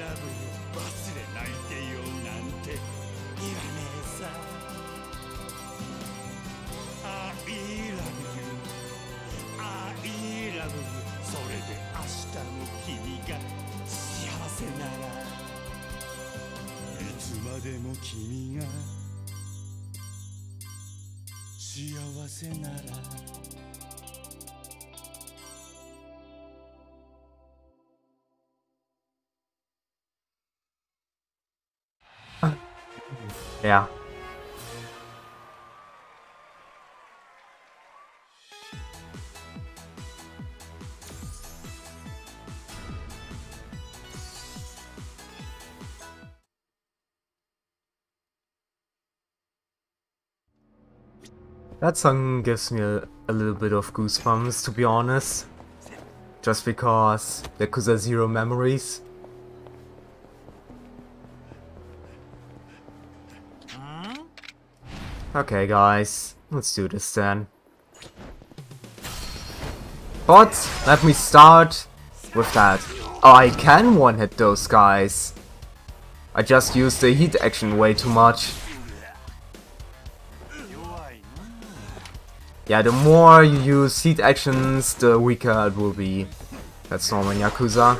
love you 忘れないでよ。なんて言わねえさ I love you I love you それで明日の君が幸せならつまでも君が幸せなら Ja. That song gives me a, a little bit of goosebumps, to be honest. Just because Yakuza Zero memories. Okay guys, let's do this then. But, let me start with that. I can one-hit those guys. I just used the heat action way too much. Yeah, the more you use heat actions, the weaker it will be. That's normal in Yakuza.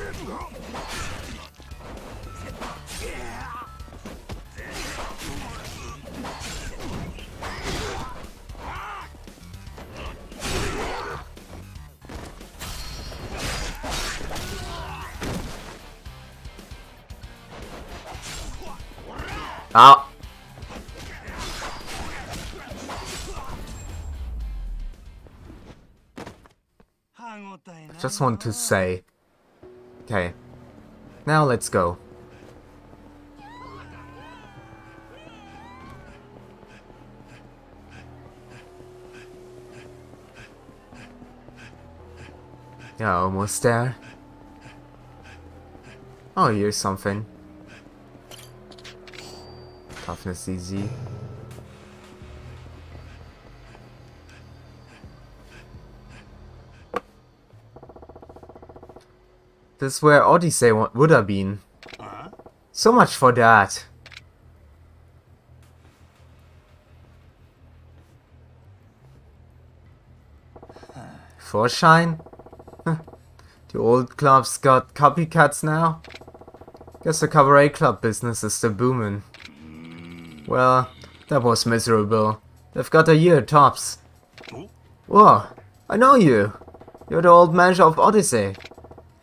Just want to say. Okay. Now let's go. Yeah, almost there. Oh, here's something. Toughness easy. This is where Odyssey would have been. So much for that. Forshine? the old club's got copycats now? Guess the cabaret club business is still booming. Well, that was miserable. They've got a year tops. Whoa, I know you. You're the old manager of Odyssey.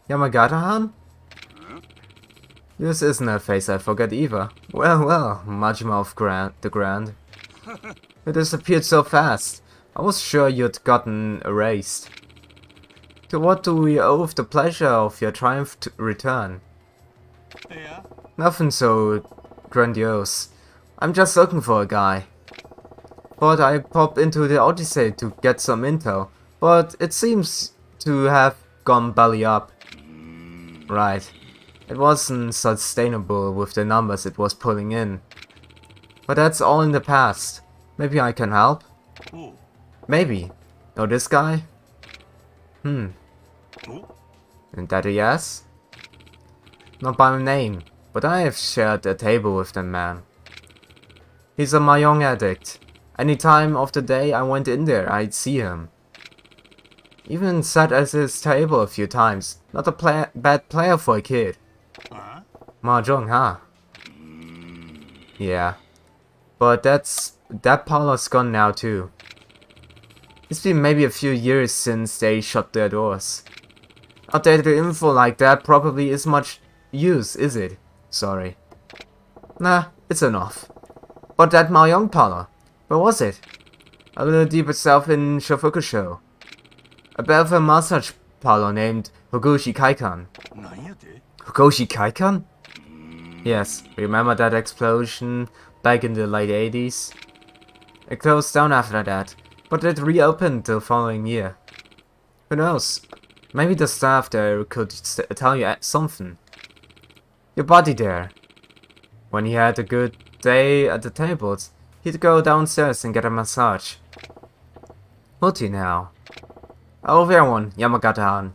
Yamagata-han? This isn't a face I forget either. Well, well, Majima of Grand, the Grand. You disappeared so fast. I was sure you'd gotten erased. To what do we owe the pleasure of your triumph return? Nothing so grandiose. I'm just looking for a guy. Thought I'd pop into the Odyssey to get some intel, but it seems to have gone belly up. Right. It wasn't sustainable with the numbers it was pulling in. But that's all in the past. Maybe I can help? Maybe. Know this guy? Hmm. Isn't that a yes? Not by my name, but I have shared a table with the man. He's a Mahjong addict. Any time of the day I went in there, I'd see him. Even sat at his table a few times. Not a play bad player for a kid. Mahjong, huh? Yeah. But that's... that parlor's gone now too. It's been maybe a few years since they shut their doors. Updated info like that probably is much use, is it? Sorry. Nah, it's enough. But that Mahjong parlor, where was it? A little deeper south in Shofukucho. A bit of a massage parlor named Hogushi Kaikan. Hogushi Kaikan? Yes, remember that explosion back in the late 80s? It closed down after that, but it reopened the following year. Who knows? Maybe the staff there could tell you something. Your buddy there. When he had a good day at the tables, he'd go downstairs and get a massage. Would he now? Oh, there one, Yamagata-han.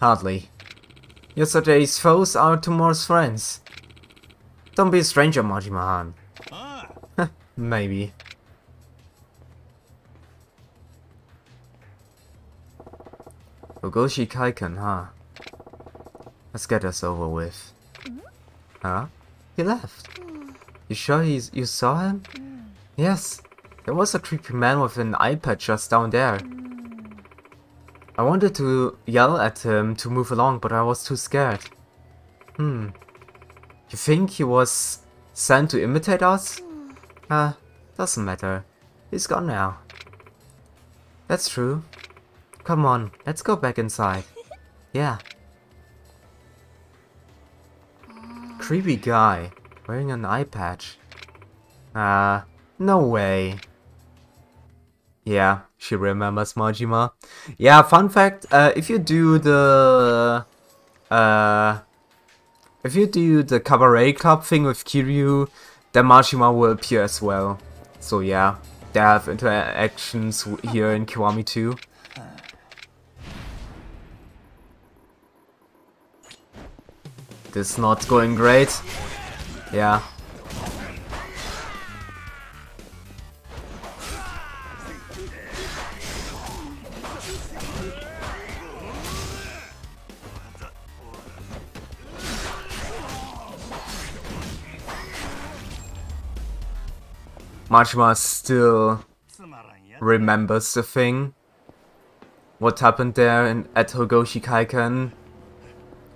Hardly. Yesterday's foes are tomorrow's friends. Don't be a stranger, Majima-han. Maybe. Ogoshi Kaikan, huh? Let's get this over with. Huh? He left. You sure he's, you saw him? Yes. There was a creepy man with an eye patch just down there. I wanted to yell at him to move along, but I was too scared. Hmm. You think he was sent to imitate us? Uh, doesn't matter. He's gone now. That's true. Come on, let's go back inside. Yeah. Creepy guy, wearing an eye patch. Ah, uh, no way. Yeah, she remembers Majima. Yeah, fun fact, uh, if you do the... Uh, if you do the Cabaret Club thing with Kiryu, then Majima will appear as well. So yeah, they have interactions here in Kiwami too. This is not going great. Yeah. Majima still remembers the thing. What happened there in, at Hogushi Kaikan.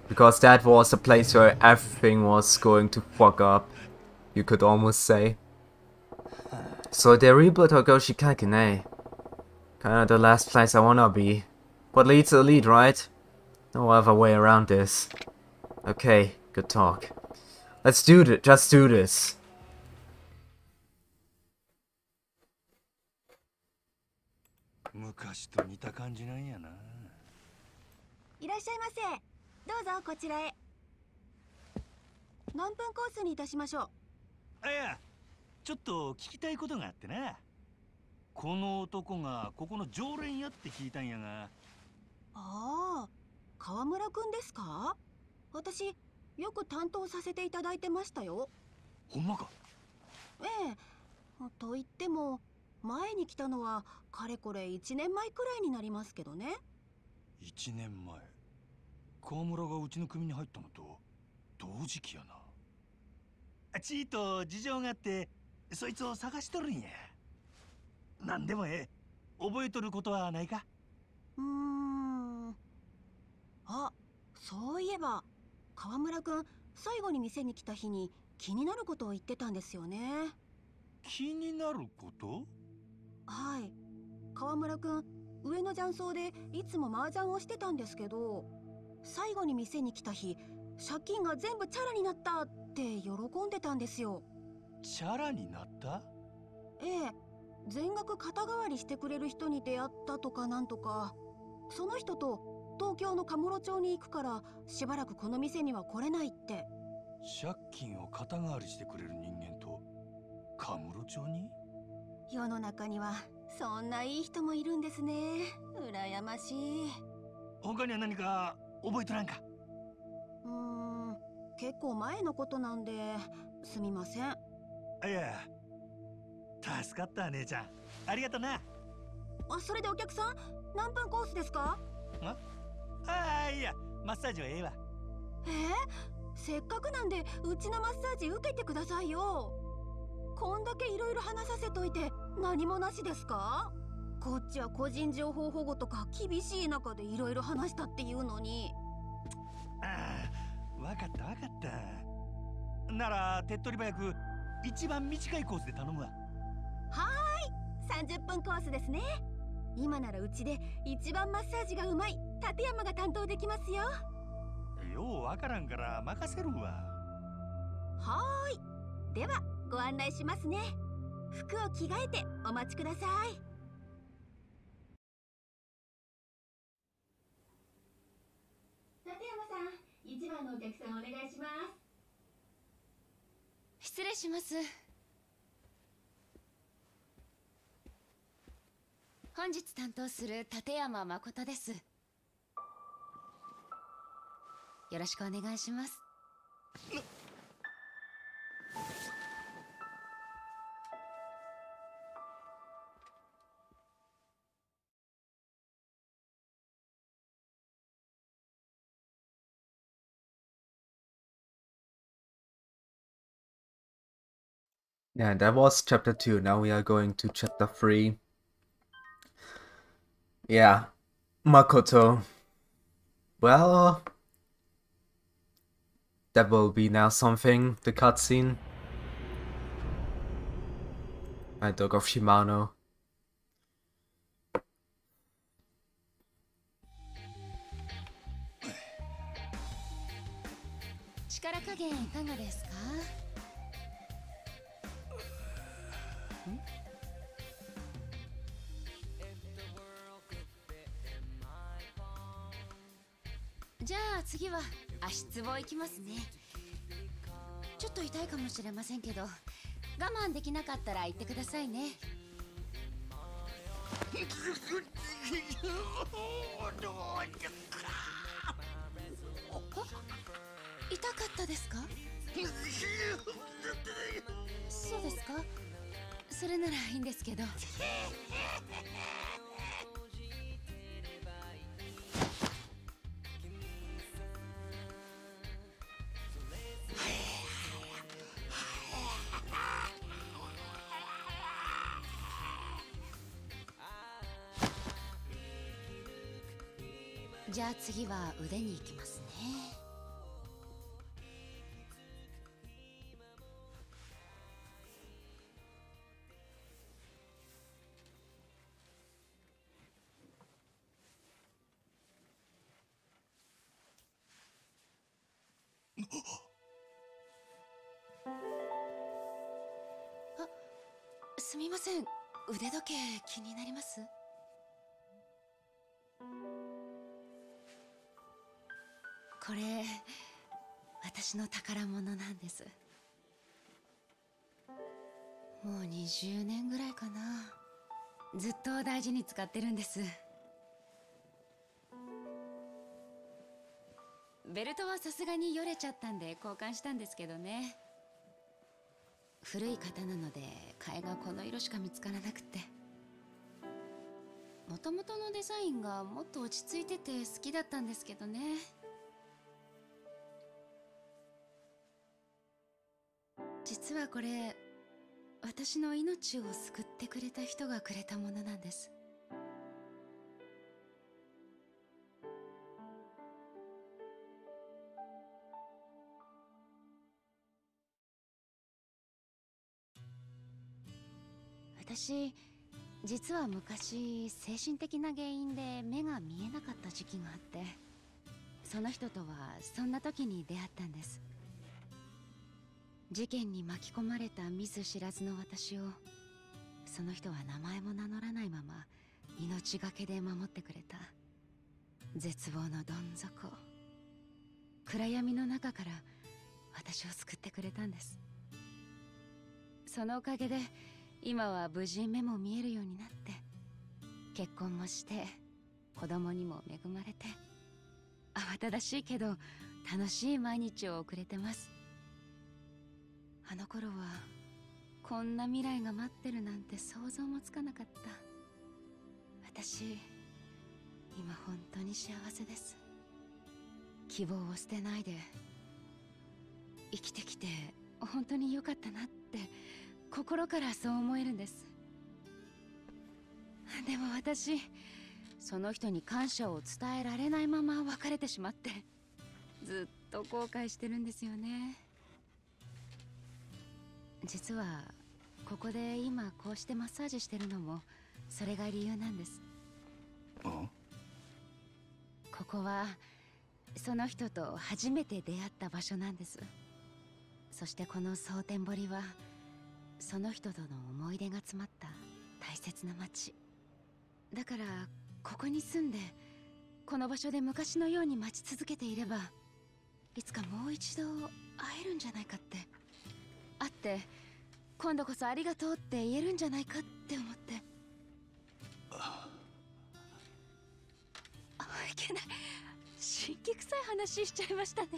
Because that was a place where everything was going to fuck up. you could almost say. So they rebuilt Ogoshi Kaikine. Eh? Kinda the last place I wanna be. What leads to the lead, right? No other way around this. Okay, good talk. Let's do it. Just do this. 昔と似た感じなんやな。いらっしゃいませ。どうぞこちらへ。何分コースにいたしましょう。あいやちょっと聞きたいことがあってな。この男がここの常連やって聞いたんやが。ああ川村くんですか？私よく担当させていただいてましたよ。ほんまか？ええ。と言っても前に来たのはかれこれ1年前くらいになりますけどね。1年前。川村がうちの組に入ったのと同時期やな。あちーと事情があってそいつを探しとるんや。何でもええ。覚えとることはないか。うーん。あそういえば川村くん最後に店に来た日に気になることを言ってたんですよね。気になること？はい。川村くん上の雀荘でいつも麻雀をしてたんですけど最後に店に来た日借金が全部チャラになったって喜んでたんですよ。チャラになった？ええ。全額肩代わりしてくれる人に出会ったとかなんとか。その人と東京のカムロ町に行くからしばらくこの店には来れないって。借金を肩代わりしてくれる人間とカムロ町に？世の中にはそんないい人もいるんですね。羨ましい。他には何か覚えとらんか？うーん結構前のことなんですみません。いや助かった姉ちゃん。ありがとな。あそれでお客さん何分コースですか？ああいや。マッサージはええわ。えー、せっかくなんでうちのマッサージ受けてくださいよ。こんだけいろいろ話させといて何もなしですか？こっちは個人情報保護とか厳しい中でいろいろ話したっていうのに。ああわかったわかった。なら手っ取り早く一番短いコースで頼むわ。はーい。30分コースですね。今ならうちで一番マッサージがうまい立山が担当できますよ。ようわからんから任せるわ。はーい。ではご案内しますね服を着替えてお待ちください。立山さん一番のお客さんお願いします。失礼します。本日担当する立山誠です。よろしくお願いします「Yeah, that was chapter 2. Now we are going to chapter 3. Yeah, Makoto. Well, that will be now something, the cutscene. My dog of Shimano. じゃあ次は足つぼ行きますね。ちょっと痛いかもしれませんけど我慢できなかったら言ってくださいね。痛かったですか？そうですか？それならいいんですけどゃ次は腕に行きますね。あすみません。腕時計気になります？これ私の宝物なんです。もう20年ぐらいかな。ずっと大事に使ってるんです。ベルトはさすがによれちゃったんで交換したんですけどね。古い型なので替えがこの色しか見つからなくて。もともとのデザインがもっと落ち着いてて好きだったんですけどね。実はこれ私の命を救ってくれた人がくれたものなんです。私実は昔精神的な原因で目が見えなかった時期があってその人とはそんな時に出会ったんです。事件に巻き込まれた見ず知らずの私をその人は名前も名乗らないまま命がけで守ってくれた。絶望のどん底。暗闇の中から私を救ってくれたんです。そのおかげで今は無事目も見えるようになって結婚もして子供にも恵まれて慌ただしいけど楽しい毎日を送れてます。あの頃はこんな未来が待ってるなんて想像もつかなかった。私今本当に幸せです。希望を捨てないで生きてきて本当に良かったなって心からそう思えるんです。でも私その人に感謝を伝えられないまま別れてしまってずっと後悔してるんですよね。実はここで今こうしてマッサージしてるのもそれが理由なんです。ここはその人と初めて出会った場所なんです。そしてこの蒼天堀はその人との思い出が詰まった大切な街。だからここに住んでこの場所で昔のように待ち続けていればいつかもう一度会えるんじゃないかって会って今度こそありがとうって言えるんじゃないかって思って。あいけない。神経臭い話しちゃいましたね。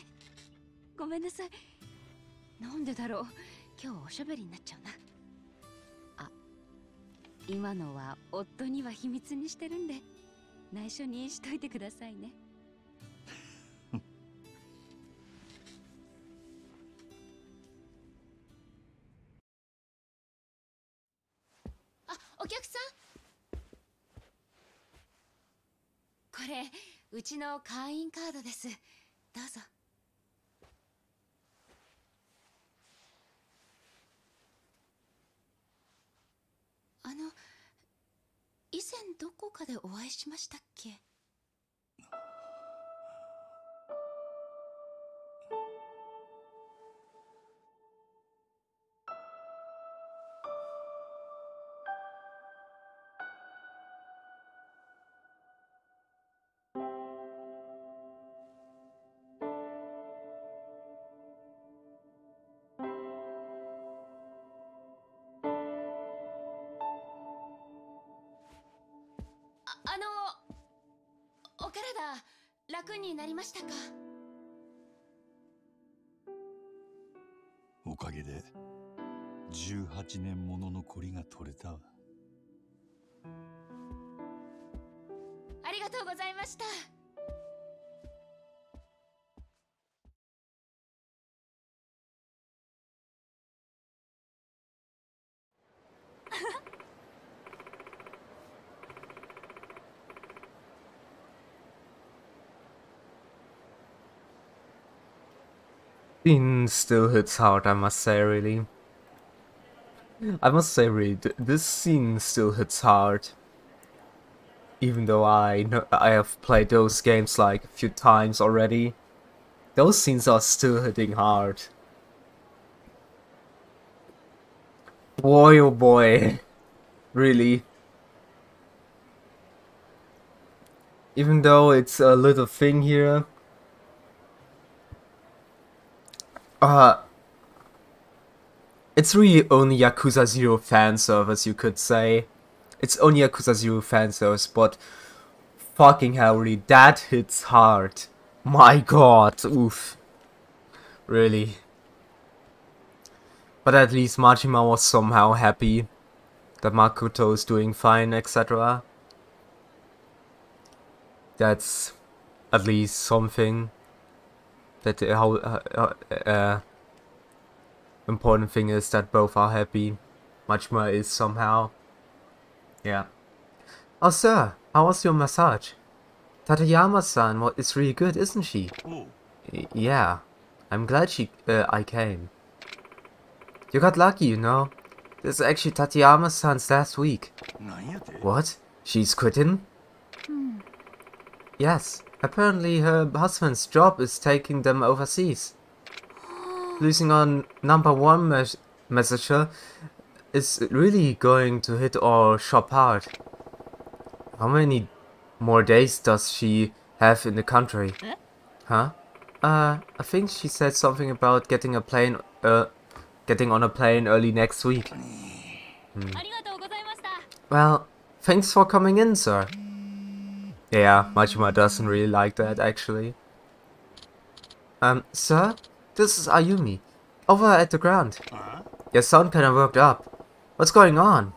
ごめんなさい。なんでだろう。今日おしゃべりになっちゃうな。あ今のは夫には秘密にしてるんで内緒にしといてくださいね。れうちの会員カードです。どうぞ。あの以前どこかでお会いしましたっけ？ましたか？おかげで18年もののコリが取れた。わありがとうございました Still hits hard, I must say, really. I must say, really, th this scene still hits hard. Even though I know I have played those games like a few times already. Those scenes are still hitting hard. Boy oh boy. really. Even though it's a little thing here. Uh it's really only Yakuza 0 fan service, you could say. It's only Yakuza 0 fan service, but fucking hell, really, that hits hard. My god, oof. Really. But at least Majima was somehow happy that Makoto is doing fine, etc. That's at least something that the how uh, uh, uh, important thing is that both are happy. Majima is somehow. Yeah. Oh, sir, how was your massage? Tateyama-san is really good, isn't she? Ooh. Yeah. I'm glad she uh, I came. You got lucky, you know. This is actually Tateyama-san's last week. What? She's quitting? Hmm. Yes. Apparently her husband's job is taking them overseas. Losing on number one mes messenger is really going to hit our shop hard. How many more days does she have in the country? Huh? Uh, I think she said something about getting a plane, uh, getting on a plane early next week. Hmm. Well, thanks for coming in, sir. Yeah, Majima doesn't really like that, actually. Um, sir? This is Ayumi. Over at the Grand. Your sound kinda worked up. What's going on?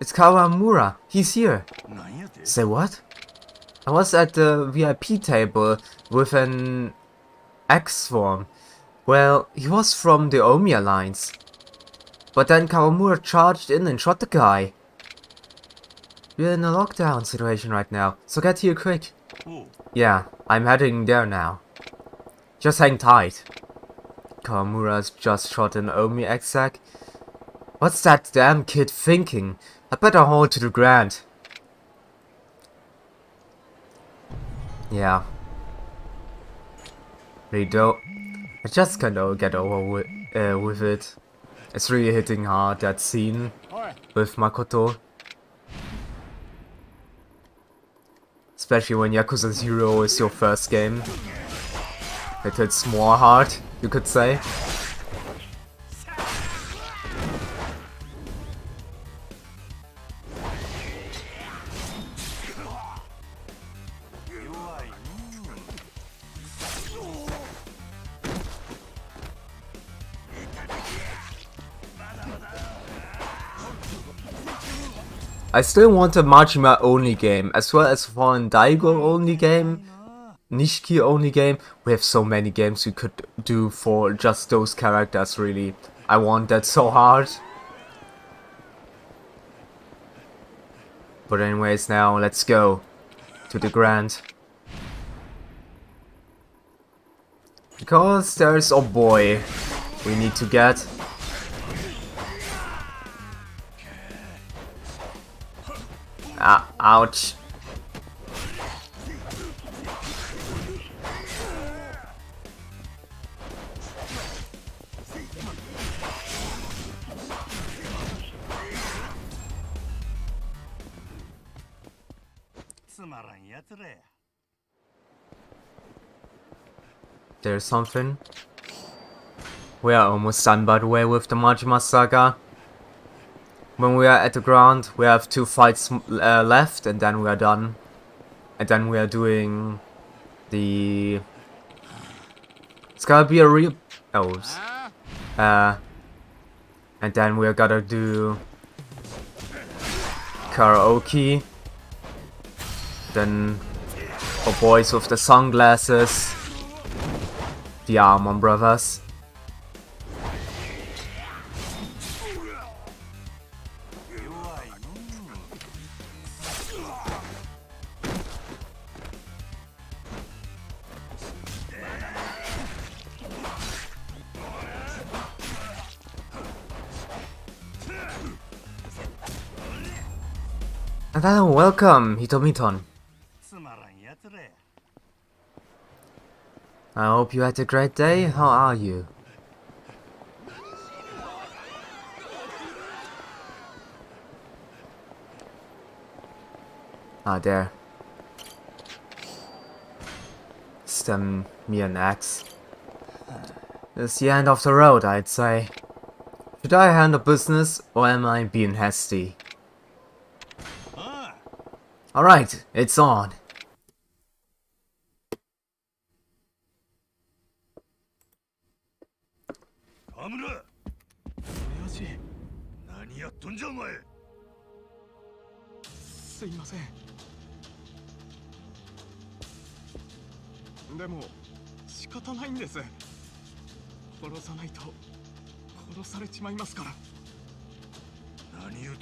It's Kawamura. He's here. Say what? I was at the VIP table with an X form. Well, he was from the Omi Alliance. But then Kawamura charged in and shot the guy. We're in a lockdown situation right now, so get here quick. おう Yeah, I'm heading there now. Just hang tight. Kawamura's just shot an Omi exec. What's that damn kid thinking? I better hold to the Grand. Yeah. Really don't. I just can't get over with, uh, with it. It's really hitting hard, that scene with Makoto. Especially when Yakuza 0 is your first game. It hits more hard, you could say. I still want a Majima only game, as well as one Daigo only game, Nishiki only game. We have so many games we could do for just those characters, really. I want that so hard. But anyways, now let's go to the Grand. Because there's a boy we need to get. Ah, ouch. There's something. We are almost done by the way with the Majima Saga. When we are at the Grand, we have two fights uh, left and then we are done. And then we are doing the... It's gotta be a real... Oh, uh, and then we're gonna do karaoke. Then for boys with the sunglasses, the Amon Brothers. Ah, welcome, Hitomiton. I hope you had a great day. How are you? Ah, there. Stem me an axe. It's the end of the road, I'd say. Should I handle business, or am I being hasty? Alright, it's on. How about no? I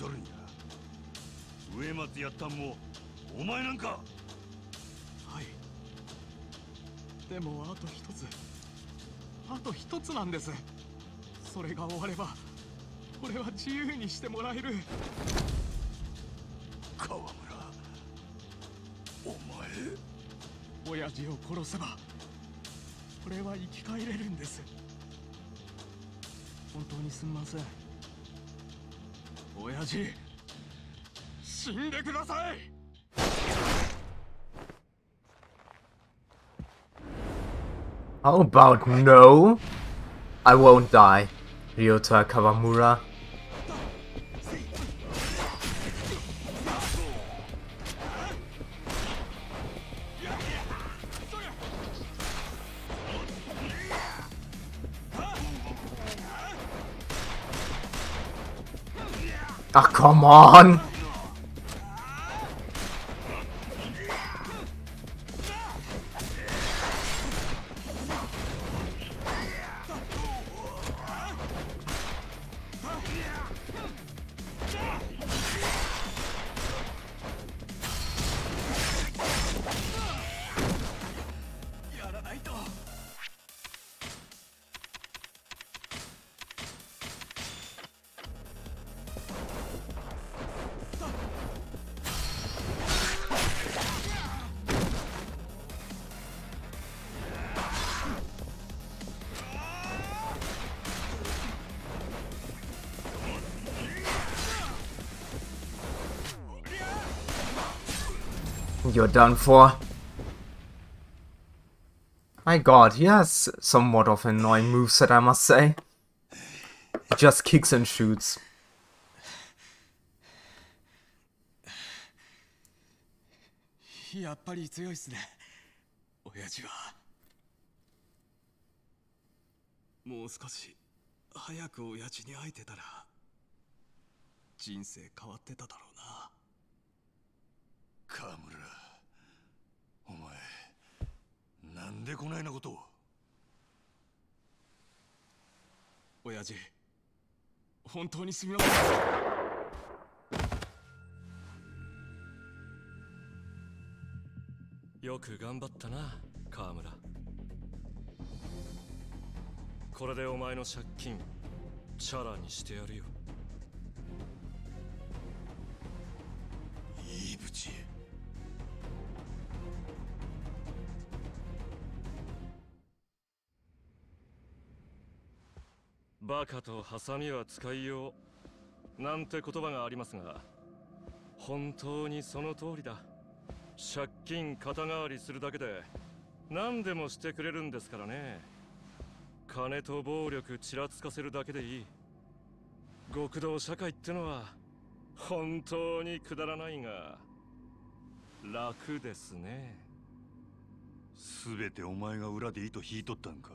won't die. Ryota Kawamura. Ah, come on! You're done for. My god, he has somewhat of an annoying moveset, I must say. He just kicks and shoots. やっお前なんか。はい。でもあと一つ。あと一つなんです。それが終われば俺は自由にしてもらえる。川村。お前。親父を殺せば俺は生き返れるんです。本当にすみません。親父死んでください。How about no? I won't die, Ryota Kawamura. Ah, oh, come on! Yeah! に会えてたら人生変わってただろうな河村 お前なんでこないなことを？親父本当にすみません。よく頑張ったな河村。これでお前の借金チャラにしてやるよ。いいぶちバカとハサミは使いようなんて言葉がありますが本当にその通りだ。借金肩代わりするだけで何でもしてくれるんですからね。金と暴力ちらつかせるだけでいい。極道社会ってのは本当にくだらないが楽ですね。全てお前が裏で糸引いとったんか？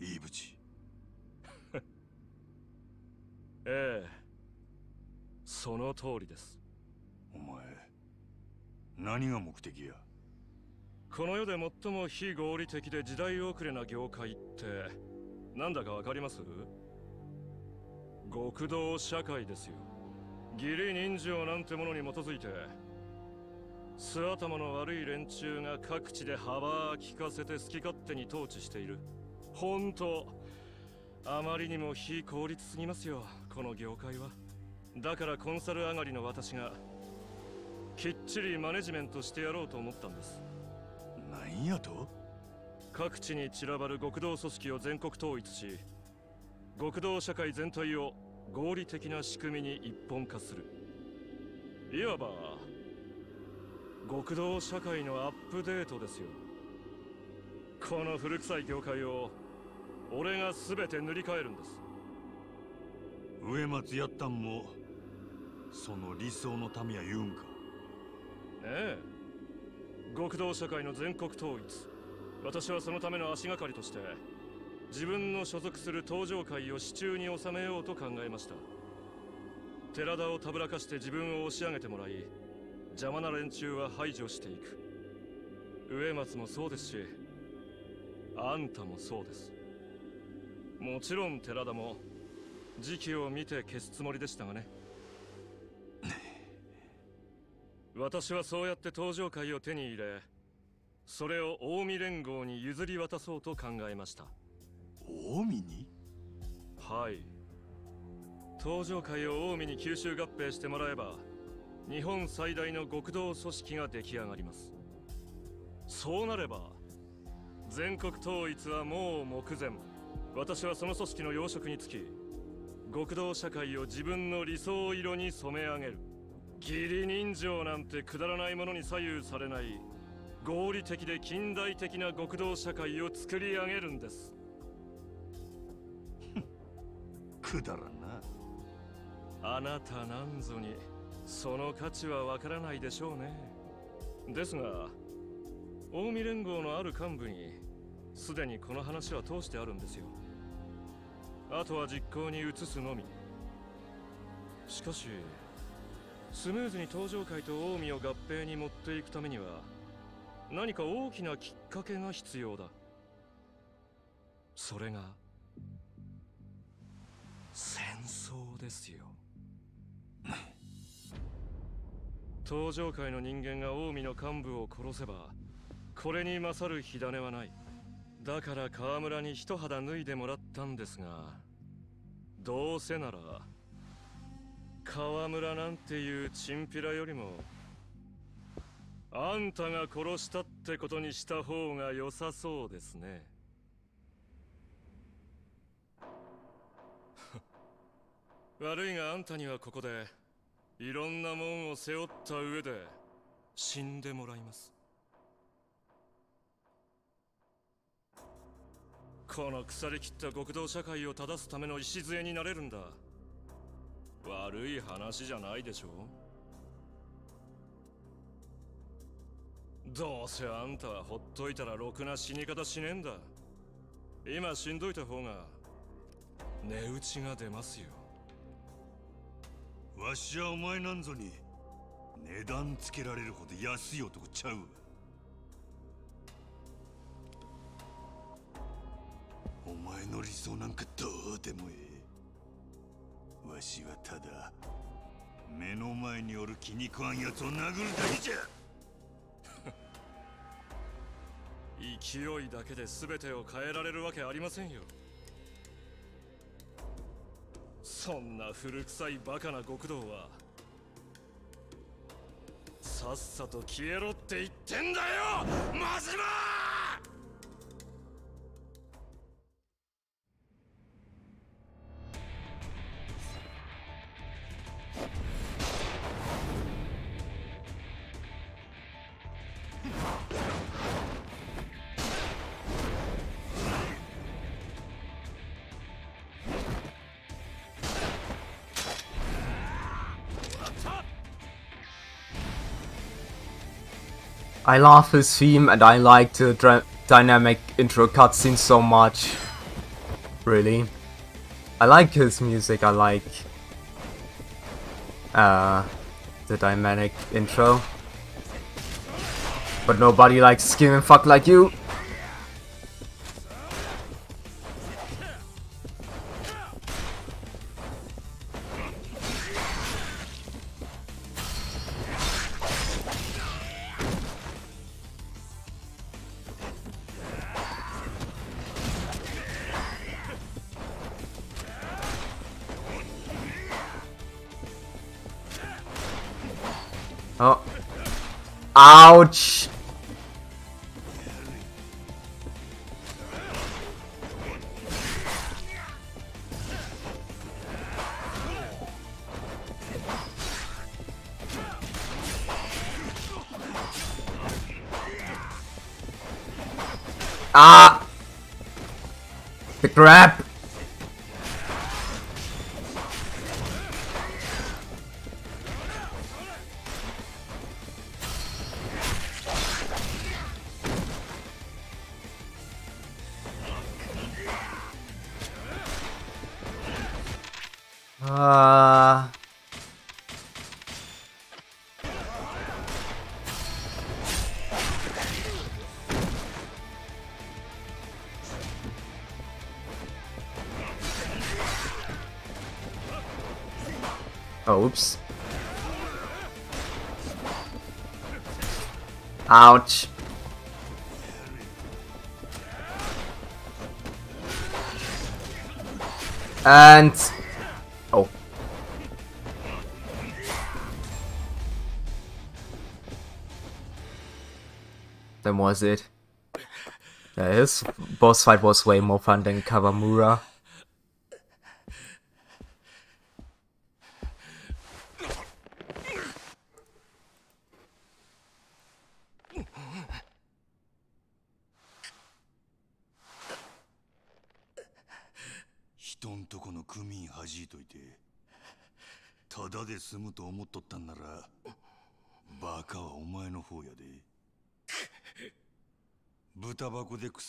いいぶちええ。その通りです。お前何が目的や？この世で最も非合理的で時代遅れな業界ってなんだかわかります？極道社会ですよ。義理人情なんてものに基づいて素頭の悪い連中が各地で幅利かせて好き勝手に統治している。本当あまりにも非効率すぎますよこの業界は。だからコンサル上がりの私がきっちりマネジメントしてやろうと思ったんです。なんやと？各地に散らばる極道組織を全国統一し極道社会全体を合理的な仕組みに一本化する。いわば極道社会のアップデートですよ。この古臭い業界を俺が全て塗り替えるんです植松やったんもその理想のためや言うんか？ええ。極道社会の全国統一。私はそのための足がかりとして自分の所属する登場会を手中に収めようと考えました。寺田をたぶらかして自分を押し上げてもらい邪魔な連中は排除していく。植松もそうですしあんたもそうです。もちろん寺田も時期を見て消すつもりでしたがね。私はそうやって登場会を手に入れそれを近江連合に譲り渡そうと考えました。近江に？はい。登場会を近江に吸収合併してもらえば日本最大の極道組織が出来上がります。そうなれば全国統一はもう目前。私はその組織の要職につき極道社会を自分の理想色に染め上げる。義理人情なんてくだらないものに左右されない合理的で近代的な極道社会を作り上げるんです。くだらんなあなたなんぞにその価値はわからないでしょうね。ですが近江連合のある幹部にすでにこの話は通してあるんですよあとは実行に移すのみ。しかしスムーズに登場会と近江を合併に持っていくためには何か大きなきっかけが必要だ。それが戦争ですよ。登場会の人間が近江の幹部を殺せばこれに勝る火種はない。だから河村に一肌脱いでもらったんですがどうせなら河村なんていうチンピラよりもあんたが殺したってことにした方が良さそうですね。悪いがあんたにはここでいろんなもんを背負った上で死んでもらいます。この腐りきった極道社会を正すための礎になれるんだ。悪い話じゃないでしょどうせあんたはほっといたらろくな死に方しねえんだ。今死んどいた方が値打ちが出ますよ。わしはお前なんぞに値段つけられるほど安い男ちゃう。お前の理想なんかどうでもええわしはただ目の前におる気に食わんやつを殴るだけじゃ。勢いだけで全てを変えられるわけありませんよ。そんな古臭いバカな極道はさっさと消えろって言ってんだよマジマ I love his theme and I like the dynamic intro cutscene so much. Really. I like his music, I like uh, the dynamic intro. But nobody likes skin and fuck like you. The And... Oh. Then was it? Yeah, his boss fight was way more fun than Kawamura.「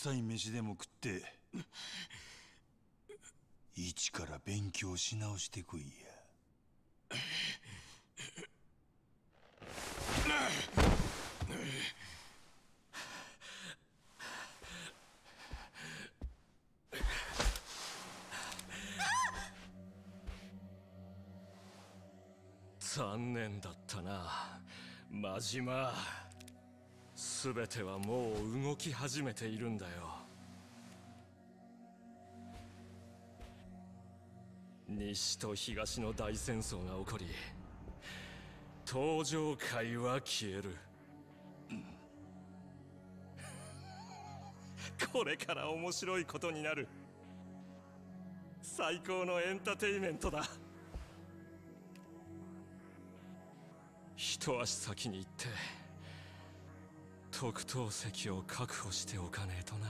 臭い飯でも食って一から勉強し直してこいや。残念だったな真島。全てはもう動き始めているんだよ。西と東の大戦争が起こり登場界は消える。これから面白いことになる。最高のエンターテイメントだ。一足先に行って特等席を確保しておかねえとな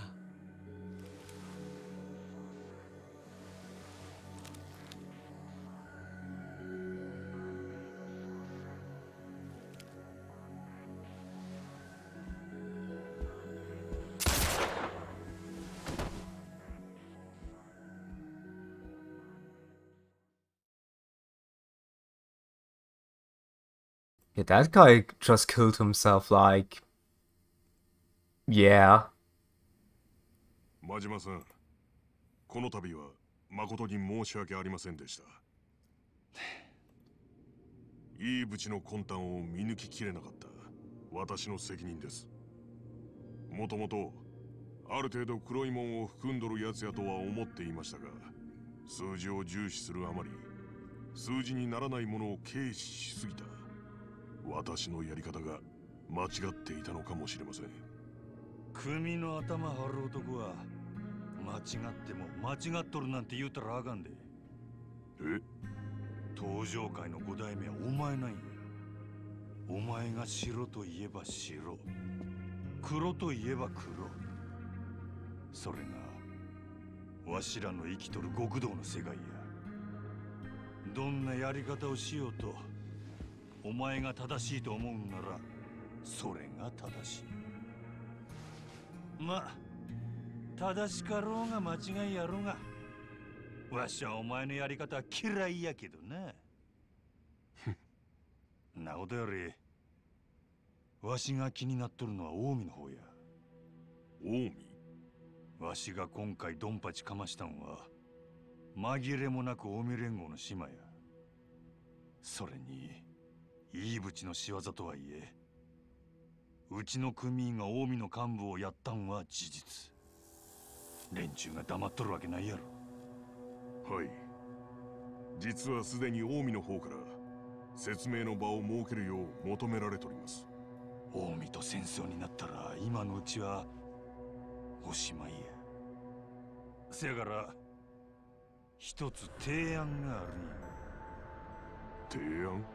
Yeah, that guy just killed himself, like... Yeah. 真島さんこの度は誠に申し訳ありませんでした。いい淵の魂胆を見抜ききれなかった私の責任です。もともとある程度黒いもんを含んどるやつやとは思っていましたが数字を重視するあまり数字にならないものを軽視しすぎた。私のやり方が間違っていたのかもしれません。組の頭張る男は間違っても間違っとるなんて言うたらあかんで。え？登場界の五代目はお前なんや。お前が白といえば白黒といえば黒。それがわしらの生きとる極道の世界や。どんなやり方をしようとお前が正しいと思うんならそれが正しいまあ正しかろうが間違いやろうがわしはお前のやり方は嫌いやけどな。なことよりわしが気になっとるのは近江の方や。近江？わしが今回ドンパチかましたんは紛れもなく近江連合の島や。それにいいぶちの仕業とはいえうちの組員が近江の幹部をやったんは事実。連中が黙っとるわけないやろ。はい。実はすでに近江の方から説明の場を設けるよう求められております。近江と戦争になったら今のうちはおしまいや。せやから一つ提案があるんや。提案？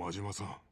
真島さん。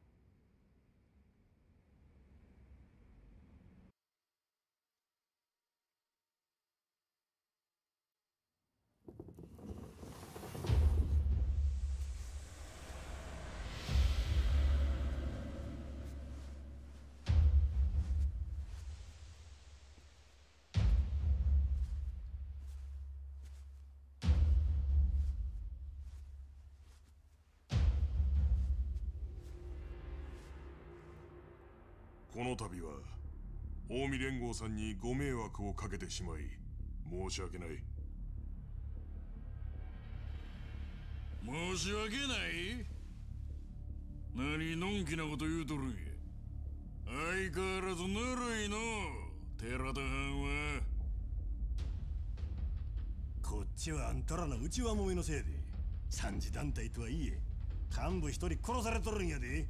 この度は近江連合さんにご迷惑をかけてしまい申し訳ない。申し訳ない？何のんきなこと言うとるんや？相変わらずぬるいの寺田藩は。こっちはあんたらの内輪もめのせいで三次団体とはいえ幹部一人殺されとるんやで。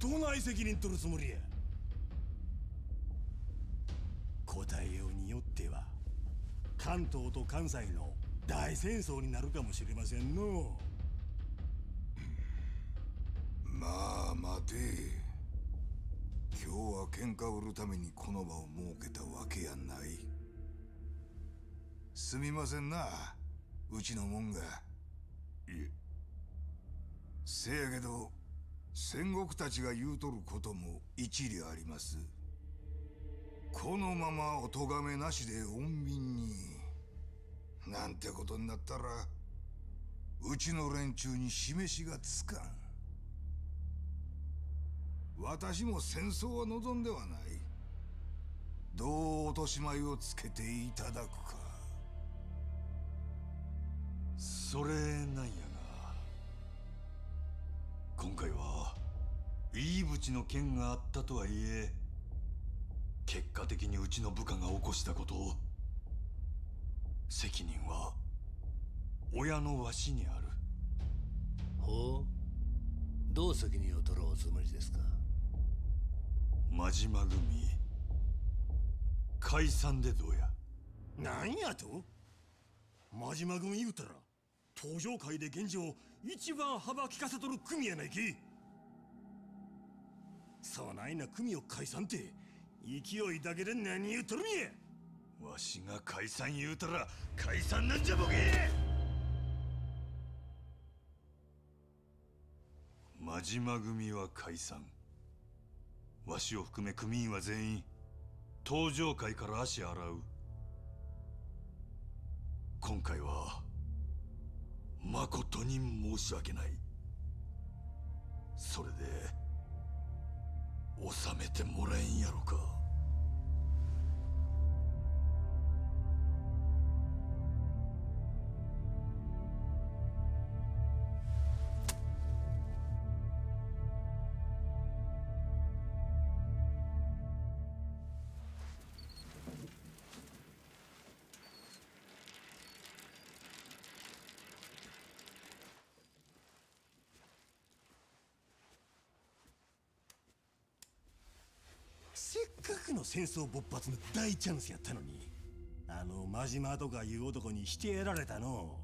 どない責任取るつもりや？答えようによっては関東と関西の大戦争になるかもしれませんの。まあ待て。今日は喧嘩を売るためにこの場を設けたわけやない。すみませんなうちのもんが。いえ。せやけど戦国たちが言うとることも一理ありますこのままお咎めなしで穏便に。なんてことになったらうちの連中に示しがつかん。私も戦争は望んではない。どう落とし前をつけていただくか。それなんやが今回は飯淵の件があったとはいえ結果的にうちの部下が起こしたことを責任は親のわしにある。ほう。どう責任を取ろうおつもりですか？真島組解散でどうや。なんやと？真島組言うたら登場界で現状一番幅利かせとる組やないけそないな組を解散って勢いだけで何言うとるんやわしが解散言うたら解散なんじゃボケ。真島組は解散。わしを含め組員は全員登場界から足洗う。今回は誠に申し訳ない。それで収めてもらえんやろか。戦争勃発の大チャンスやったのに。あの真島とかいう男にしてやられたの。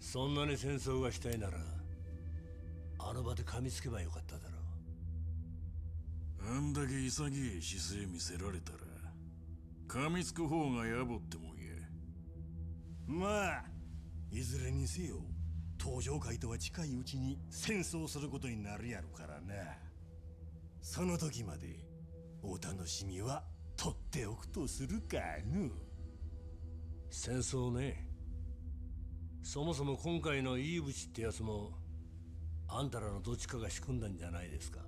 そんなに戦争がしたいならあの場で噛みつけばよかっただろあんだけ潔い姿勢見せられたら噛みつく方が野暮ってもんや。まあいずれにせよ登場界とは近いうちに戦争することになるやろからな。その時までお楽しみは取っておくとするかの。戦争ね。そもそも今回の飯淵ってやつもあんたらのどっちかが仕組んだんじゃないですか。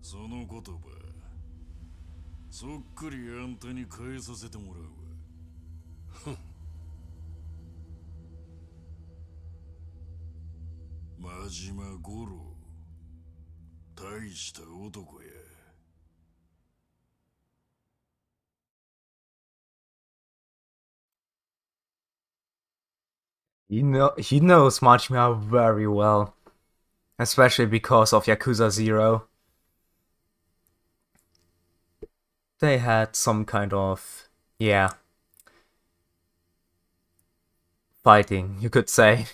その言葉そっくりあんたに変えさせてもらうわ。真島五郎大した男や He know he knows Majima very well, especially because of Yakuza Zero. They had some kind of yeah fighting, you could say.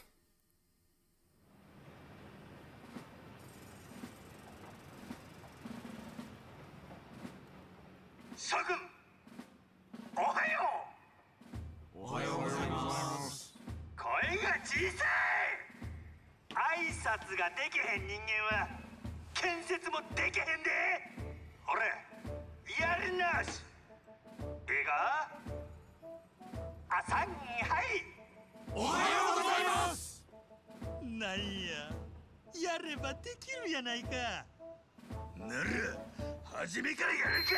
ができへん人間は建設もできへんで。ほらやるなし。ええか朝にはい。おはようございます。なんや。やればできるやないか。なら初めからやるか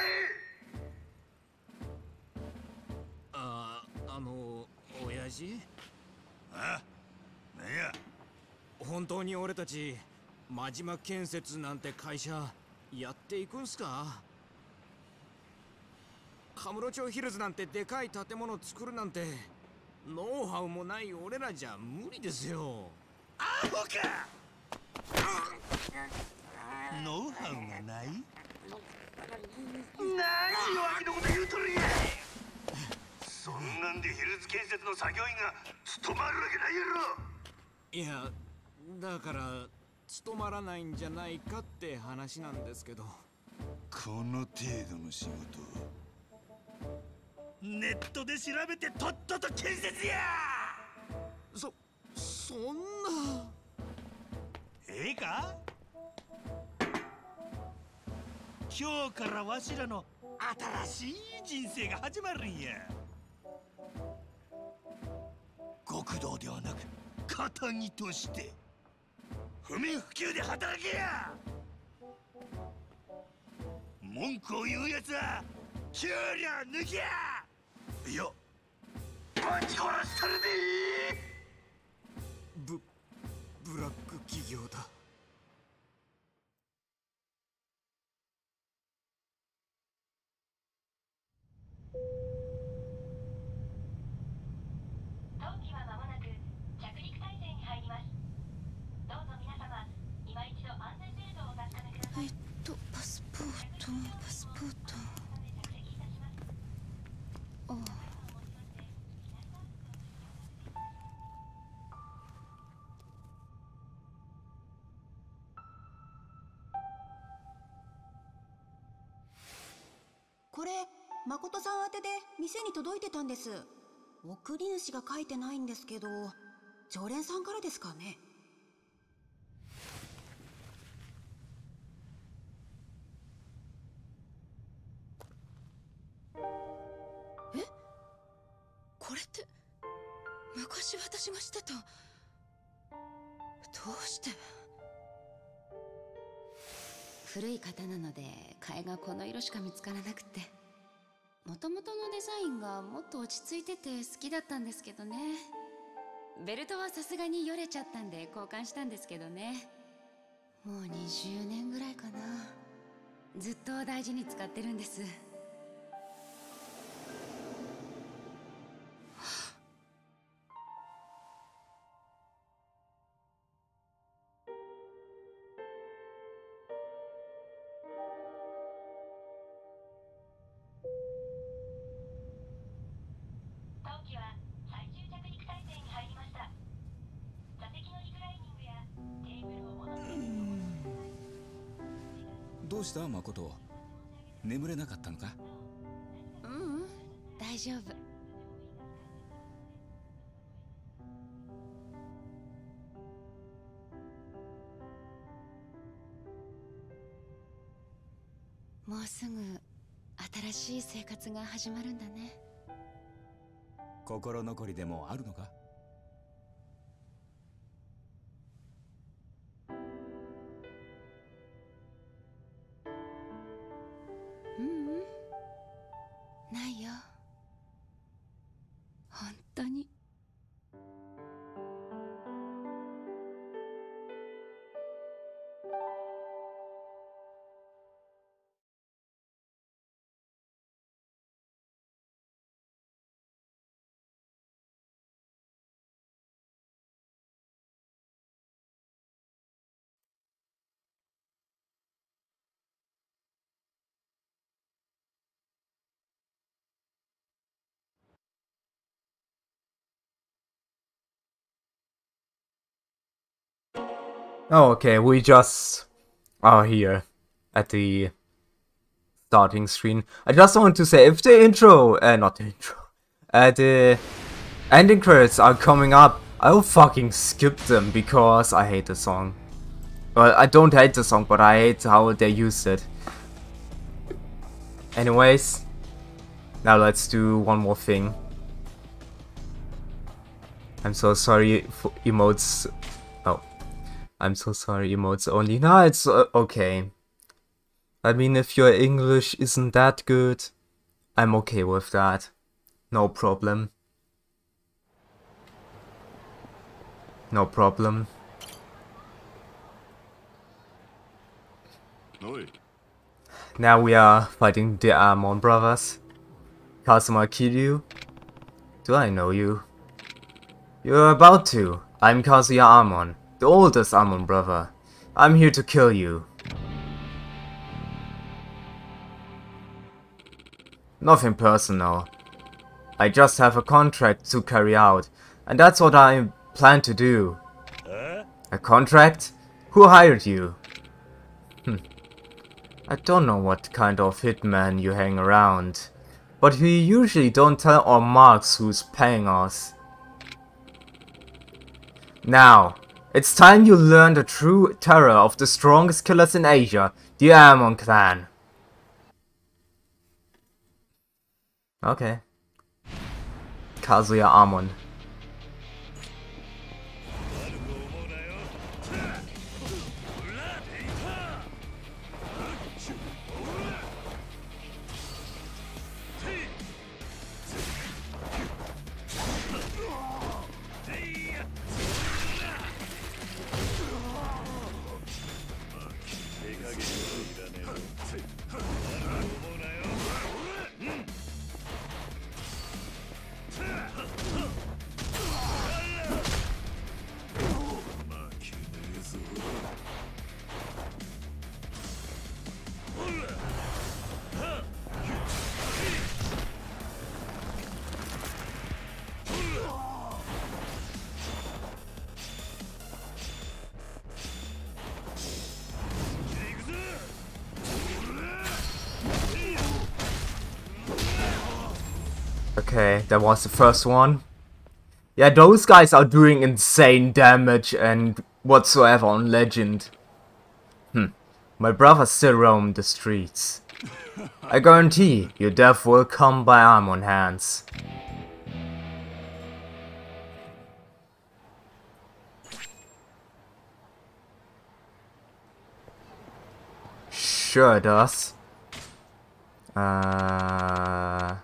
ああの親父？あなんや本当に俺たち真島建設なんて会社やっていくんすか？カムロ町ヒルズなんてでかい建物作るなんてノウハウもない俺らじゃ無理ですよ。アホか！ノウハウがない？何弱気のこと言うとるやそんなんでヒルズ建設の作業員が務まるわけないやろ！いやだから務まらないんじゃないかって話なんですけど。この程度の仕事ネットで調べてとっとと建設や！そそんな。ええか？今日からわしらの新しい人生が始まるんや。極道ではなく肩着として不眠不休で働けや！文句を言うやつは給料抜きや！いや。ぶち殺したるでブブラック企業だこれ誠さん宛てで店に届いてたんです。送り主が書いてないんですけど常連さんからですかね。え？これって昔私がしてたどうして？古い型なので替えがこの色しか見つからなくて。もともとのデザインがもっと落ち着いてて好きだったんですけどね。ベルトはさすがによれちゃったんで交換したんですけどね。もう20年ぐらいかな。ずっと大事に使ってるんです。した誠眠れなかったのか？ううん大丈夫。もうすぐ新しい生活が始まるんだね。心残りでもあるのか？Oh, okay, we just are here at the starting screen. I just want to say if the intro, uh, not the intro, uh, the ending credits are coming up, I will fucking skip them because I hate the song. Well, I don't hate the song, but I hate how they used it. Anyways, now let's do one more thing. I'm so sorry for emotes. I'm so sorry emotes only. No, it's uh, okay. I mean, if your English isn't that good, I'm okay with that. No problem. No problem. Now we are fighting the Amon brothers. Kazuma Kiryu. Do I know you? You're about to. I'm Kazuya Amon, the oldest Amon brother. I'm here to kill you. Nothing personal. I just have a contract to carry out, and that's what I plan to do. A contract? Who hired you? Hm. I don't know what kind of hitman you hang around, but we usually don't tell our marks who's paying us. Now, it's time you learn the true terror of the strongest killers in Asia, the Amon clan. Okay. Kazuya Amon. That was the first one. Yeah, those guys are doing insane damage and whatsoever on Legend. Hmm. My brother still roam the streets. I guarantee your death will come by Amon hands. Sure does. Uh...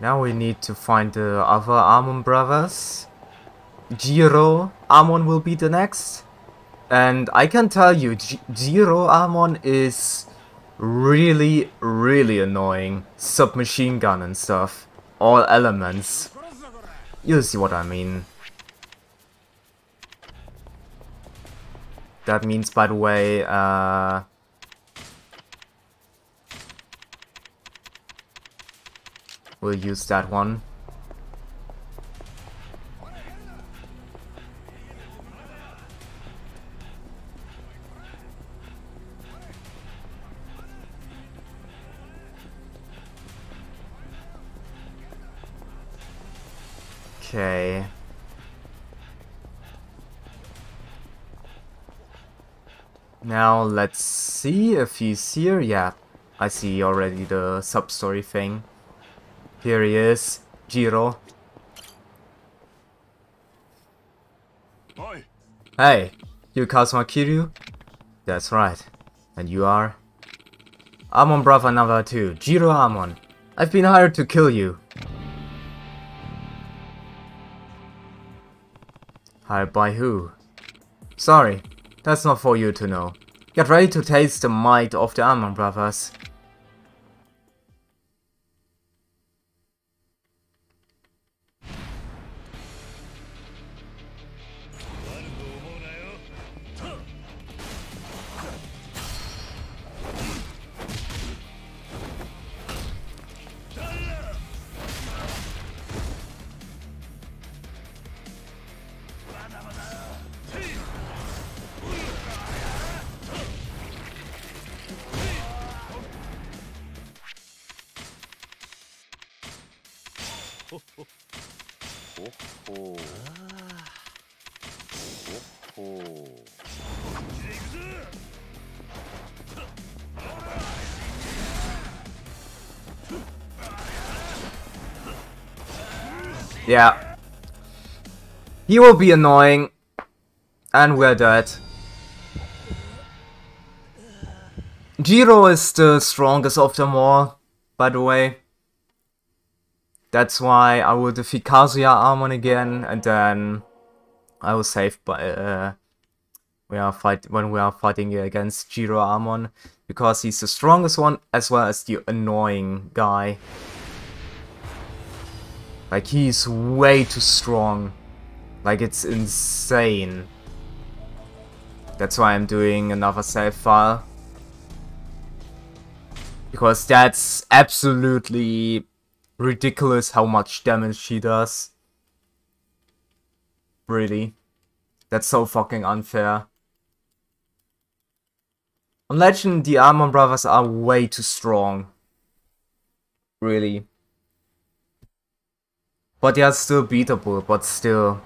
Now we need to find the other Amon brothers. Jiro Amon will be the next. And I can tell you, Jiro Amon is really, really annoying. Submachine gun and stuff. All elements. You'll see what I mean. That means, by the way, uh, We'll use that one. Okay. Now let's see if he's here. Yeah, I see already the sub-story thing. Here he is, Jiro. Oi. Hey, you Kazuma Kiryu? That's right. And you are? Amon Brother number 2, Jiro Amon. I've been hired to kill you. Hired by who? Sorry, that's not for you to know. Get ready to taste the might of the Amon Brothers. Yeah. He will be annoying. And we're dead. Jiro is the strongest of them all, by the way. That's why I will defeat Kazuya Amon again, and then I will save by uh, we are fight when we are fighting against Jiro Amon because he's the strongest one as well as the annoying guy. Like he's way too strong. Like it's insane. That's why I'm doing another save file. Because that's absolutely ridiculous how much damage she does. Really. That's so fucking unfair. On Legend, the Amon brothers are way too strong. Really. But they are still beatable, but still.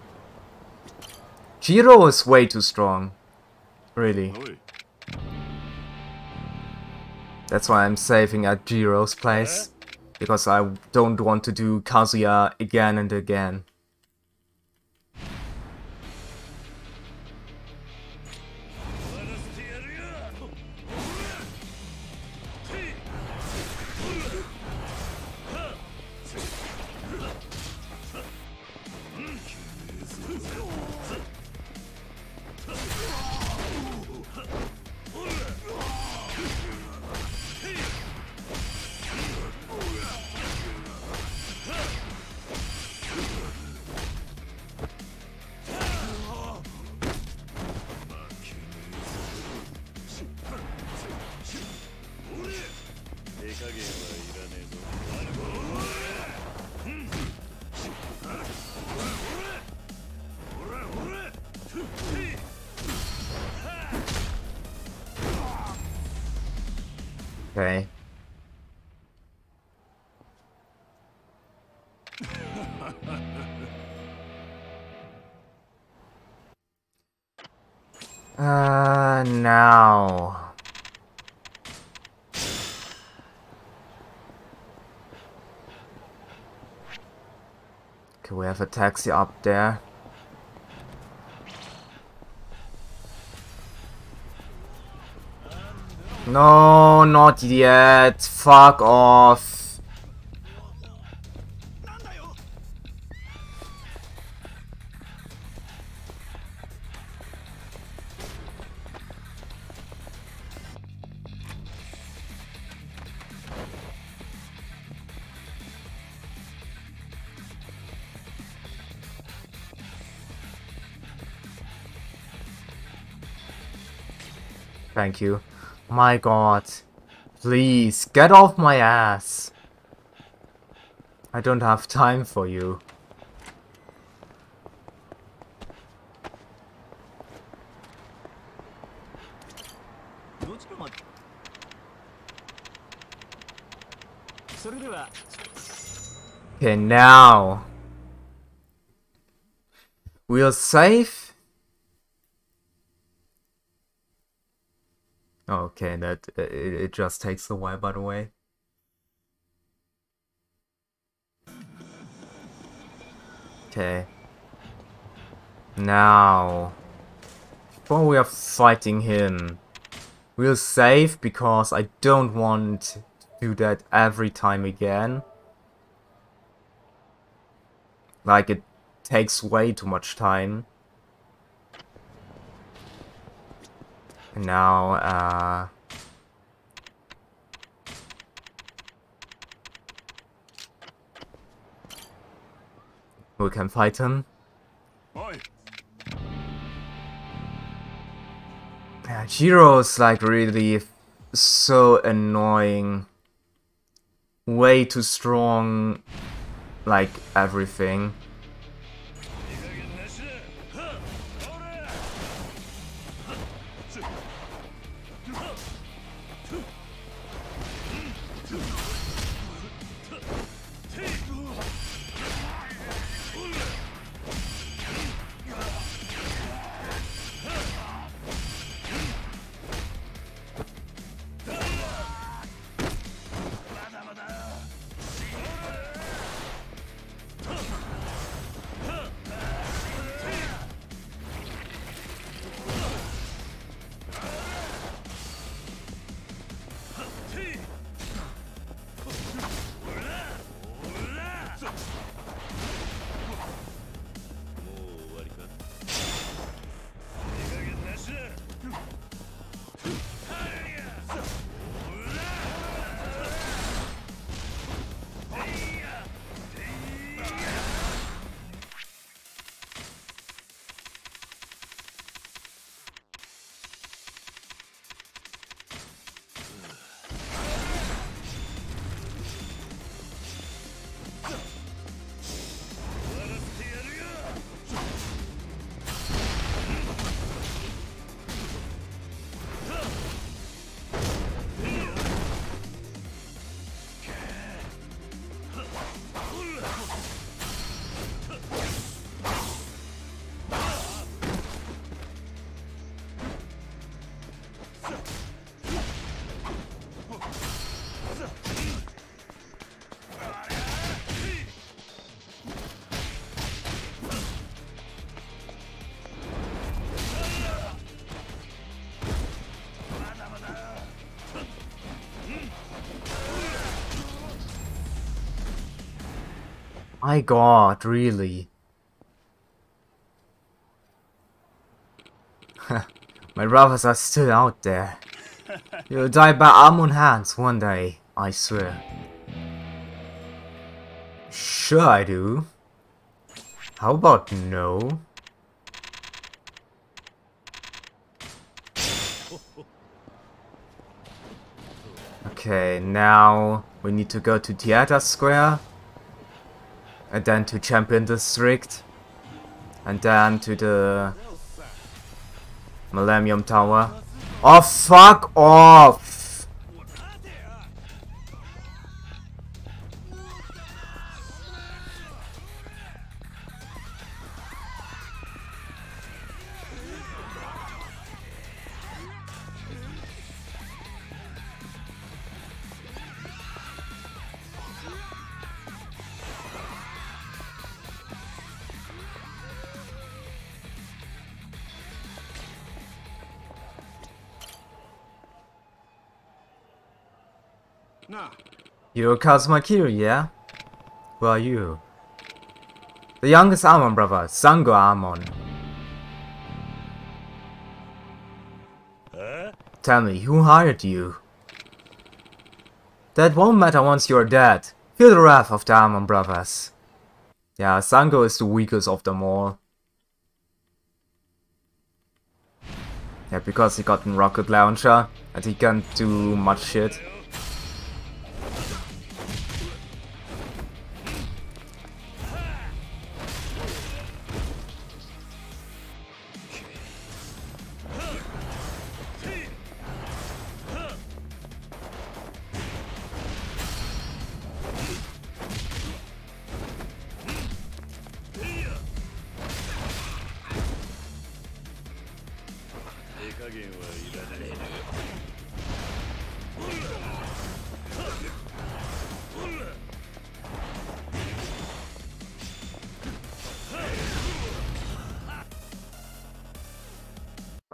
Jiro is way too strong. Really. That's why I'm saving at Jiro's place. Eh? Because I don't want to do Kazuya again and again. Uh, now. Okay, we have a taxi up there. No, not yet. Fuck off. Thank you. My god. Please, get off my ass. I don't have time for you. Okay, now. We are safe. Okay, that it, it just takes a while, by the way. Okay. Now, before we are fighting him, we'll save because I don't want to do that every time again. Like, it takes way too much time. Now, uh... We can fight him. Yeah, Jiro's like really so annoying. Way too strong, like everything. My god, really? My brothers are still out there. You'll die by Amon hands one day, I swear. Sure I do. How about no? Okay, now we need to go to Theater Square. And then to Champion District. And then to the Millennium Tower. Oh, fuck off! You're Kazuma Kiryu, yeah? Who are you? The youngest Amon brother, Sango Amon. Tell me, who hired you? That won't matter once you're dead. Feel the wrath of the Amon brothers. Yeah, Sango is the weakest of them all. Yeah, because he got a rocket launcher and he can't do much shit.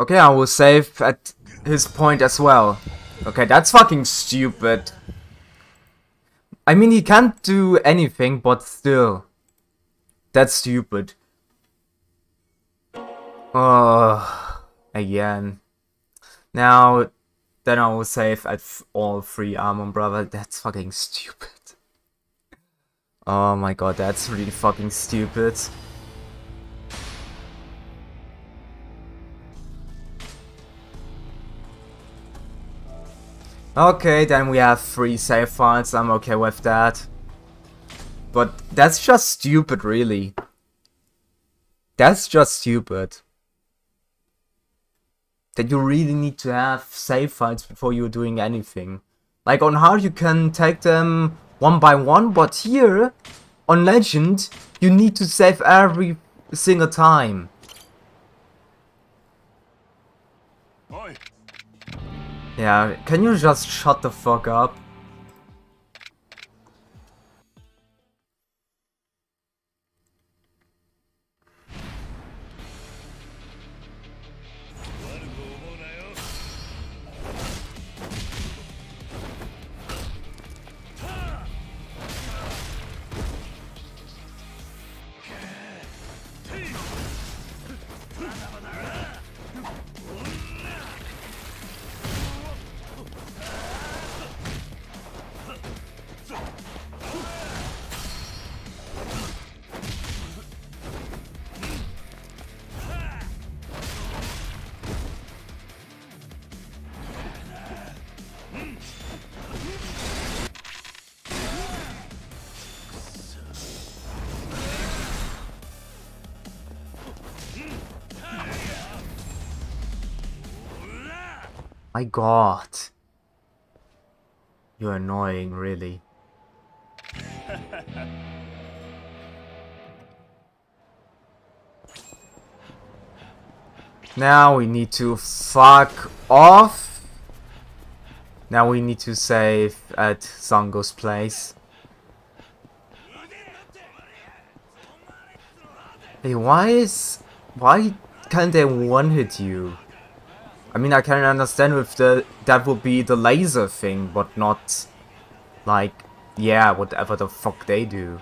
Okay, I will save at his point as well. Okay, that's fucking stupid. I mean, he can't do anything, but still. That's stupid. Oh, again. Now, then I will save at all three Amon Brother. That's fucking stupid. Oh my god, that's really fucking stupid. Okay, then we have three save files, I'm okay with that. But that's just stupid, really. That's just stupid. That you really need to have save files before you're doing anything. Like on hard you can take them one by one, but here, on legend, you need to save every single time. Yeah, can you just shut the fuck up? God. You're annoying, really. now we need to fuck off. Now we need to save at Sango's place. Hey, why is... Why can't they one-hit you? I mean, I can understand if the that would be the laser thing, but not like, yeah, whatever the fuck they do.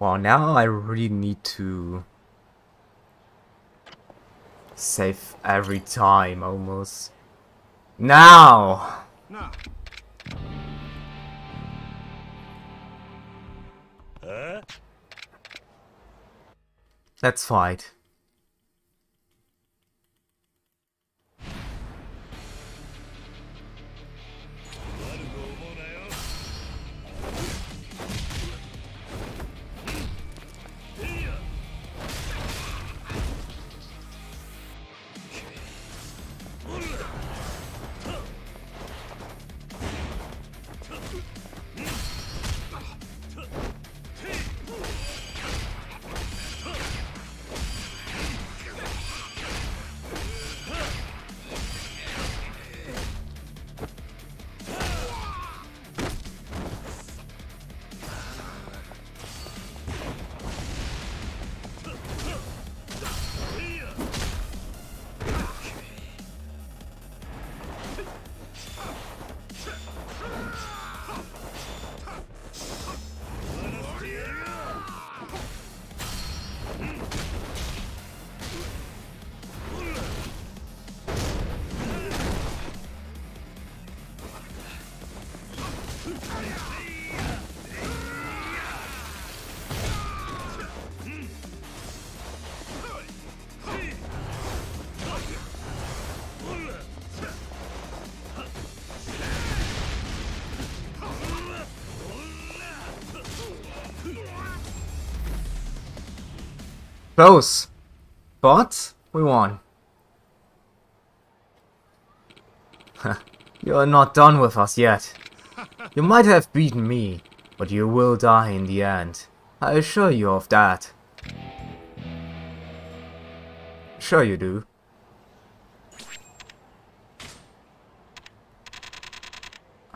Well, now I really need to save every time, almost. Now! No. Let's fight. Close. But we won. you are not done with us yet. You might have beaten me, but you will die in the end. I assure you of that. Sure you do.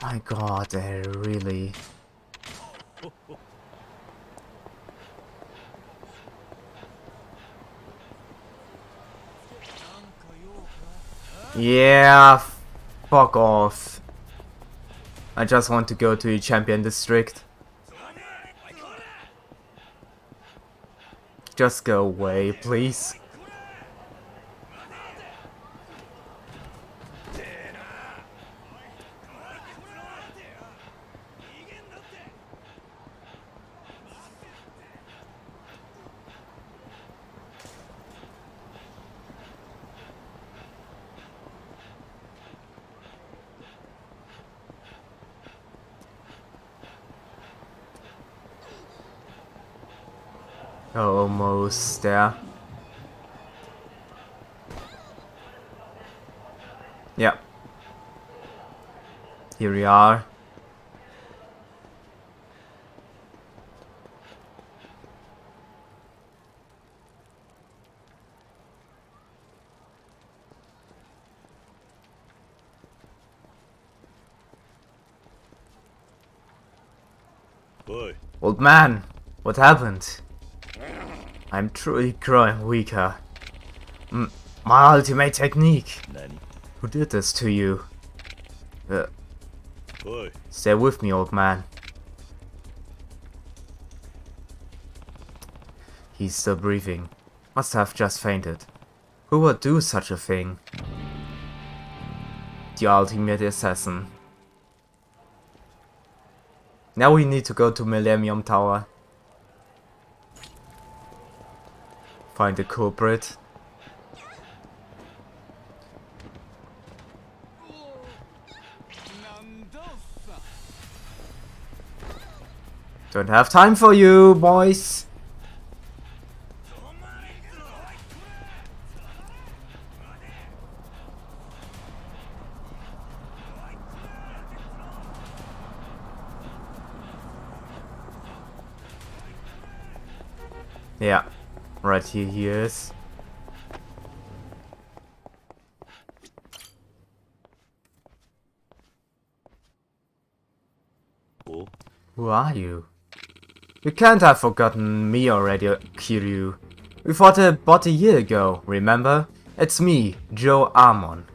My god, really... Yeah, fuck off. I just want to go to a champion district. Just go away, please. Almost there. Yep. Here we are. Boy. Old man, what happened? I'm truly growing weaker. M my ultimate technique. Who did this to you? Uh, Boy. stay with me, old man. He's still breathing. Must have just fainted. Who would do such a thing? The ultimate assassin. Now we need to go to Millennium Tower. Find the culprit. Don't have time for you, boys. Right here he is. Who are you? You can't have forgotten me already, Kiryu. We fought about a year ago, remember? It's me, Joe Amon.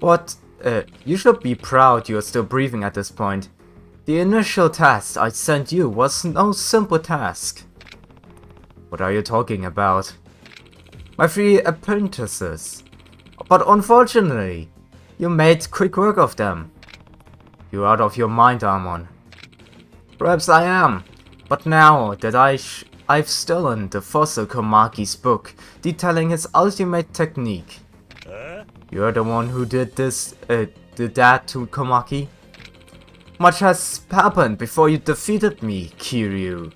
What? Uh, you should be proud you're still breathing at this point. The initial test I sent you was no simple task. What are you talking about? My three apprentices. But unfortunately, you made quick work of them. You're out of your mind, Amon. Perhaps I am, but now that I I've stolen the fossil Komaki's book detailing his ultimate technique. You're the one who did this, uh, did that to Komaki? Much has happened before you defeated me, Kiryu.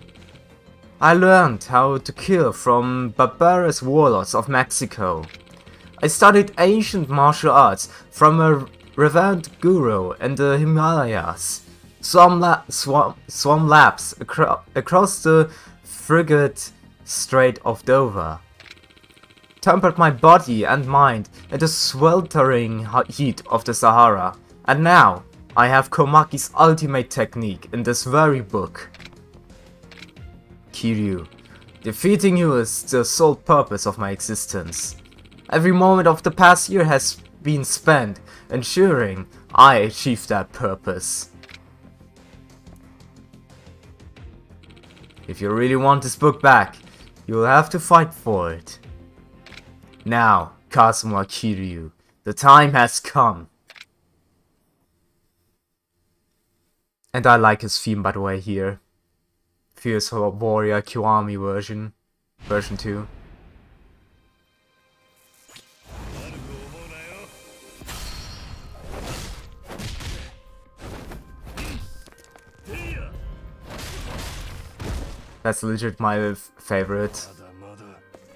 I learned how to kill from barbarous warlords of Mexico. I studied ancient martial arts from a revered guru in the Himalayas. Swam, la swam, swam laps acro across the frigate Strait of Dover. Tempered my body and mind in the sweltering heat of the Sahara. And now, I have Komaki's ultimate technique in this very book. Kiryu, defeating you is the sole purpose of my existence. Every moment of the past year has been spent ensuring I achieve that purpose. If you really want this book back, you'll have to fight for it. Now, Kazuma Kiryu, the time has come. And I like his theme by the way here. Fierce Warrior Kiwami version. Version 2. That's legit my favorite.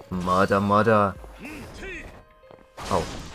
Mother, mother. Hmm, oh.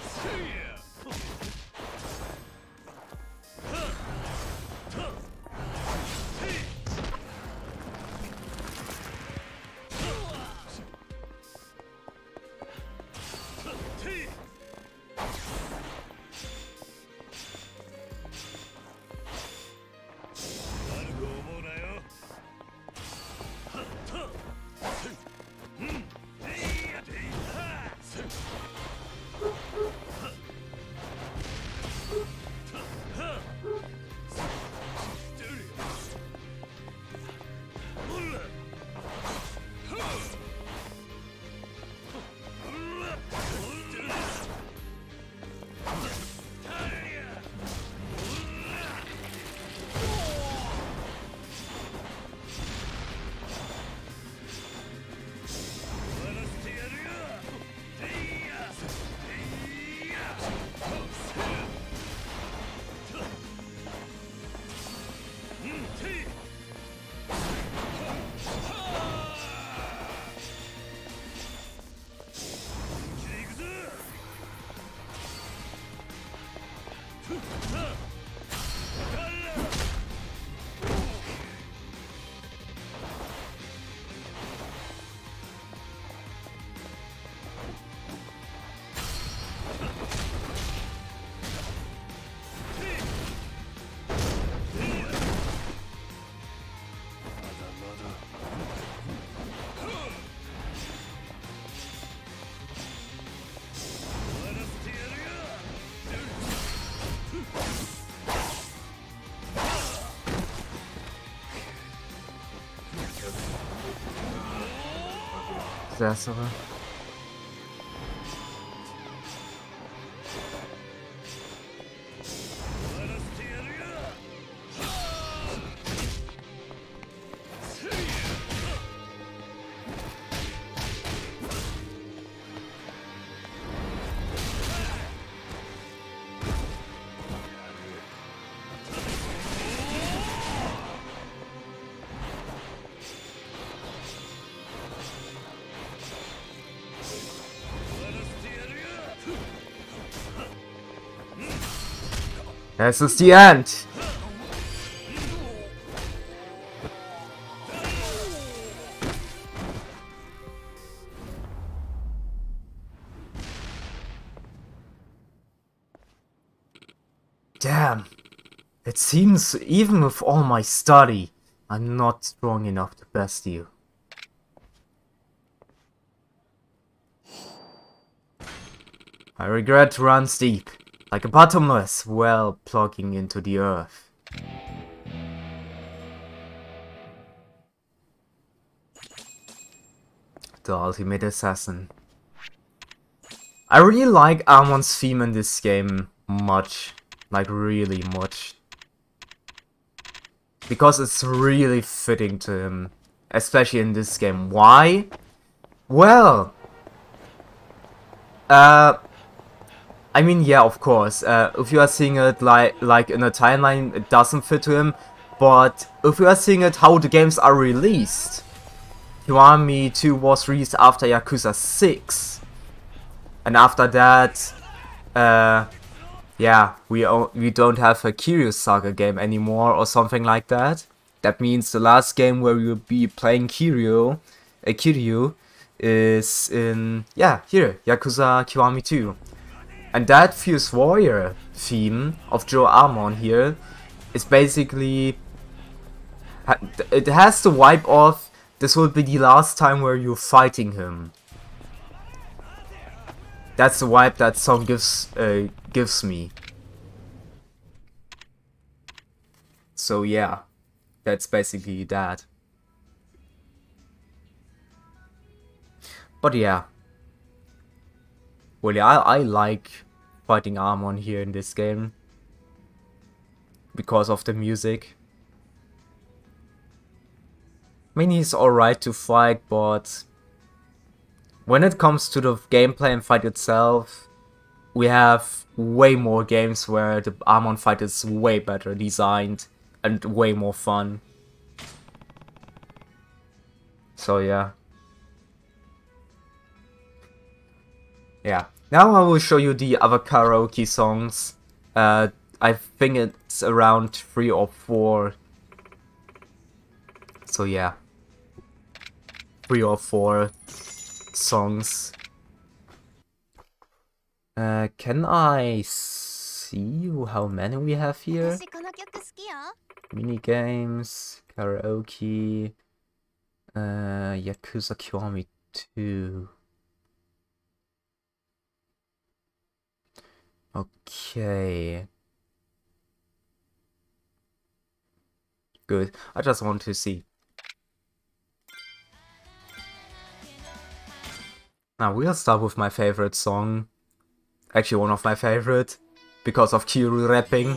dessa, velho. This is the end. Damn. It seems even with all my study, I'm not strong enough to best you. I regret to run steep like a bottomless well plugging into the earth. The ultimate assassin. I really like Amon's theme in this game much. Like really much. Because it's really fitting to him. Especially in this game. Why? Well... Uh... I mean, yeah, of course. Uh, if you are seeing it like like in a timeline, it doesn't fit to him. But if you are seeing it how the games are released, Kiwami 2 was released after Yakuza 6. And after that, uh, yeah, we we don't have a Kiryu Saga game anymore or something like that. That means the last game where you'll be playing Kiryu, uh, Kiryu, is in, yeah, here, Yakuza Kiwami 2. And that Fierce Warrior theme of Joe Amon here is basically... It has to wipe off, this will be the last time where you're fighting him. That's the vibe that song gives uh, gives me. So yeah, that's basically that. But yeah. Well, yeah, I, I like fighting Amon here in this game. Because of the music. I mean, he's alright to fight, but... When it comes to the gameplay and fight itself, we have way more games where the Amon fight is way better designed and way more fun. So yeah. Yeah. Now I will show you the other karaoke songs. Uh, I think it's around three or four. So yeah. Three or four songs. Uh, can I see how many we have here? Mini games, karaoke, uh, Yakuza Kiwami 2. Okay. Good. I just want to see. Now we'll start with my favorite song. Actually one of my favorite. Because of Kiryu rapping.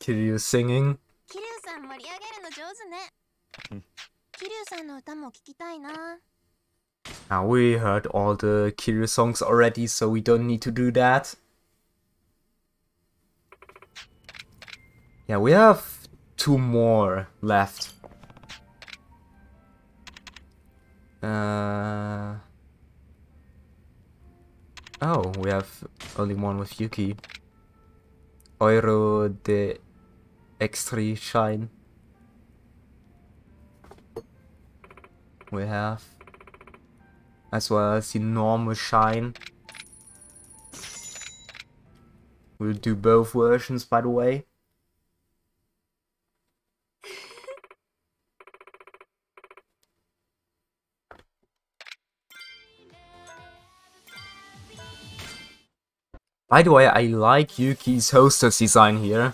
Kiryu singing. 桐生さん盛り上げるの上手ね桐生さんの歌も聞きたいな Now we heard all the Kiryu songs already, so we don't need to do that. Yeah, we have two more left. Uh... Oh, we have only one with Yuki. Euro de Extra Shine. We have. As well as the normal Shine. We'll do both versions, by the way. By the way, I like Yuki's hostess design here.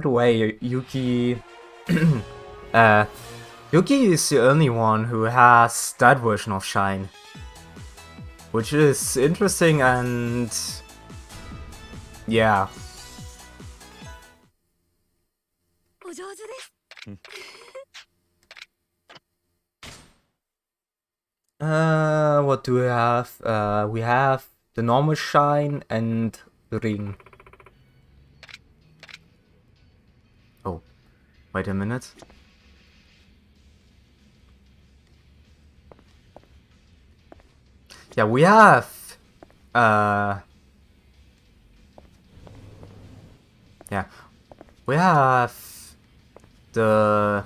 By the way, Yuki... uh, Yuki is the only one who has that version of Shine. Which is interesting and... Yeah. Uh, what do we have? Uh, we have the normal Shine and the Ring. Wait a minute. Yeah, we have... Uh... Yeah, we have the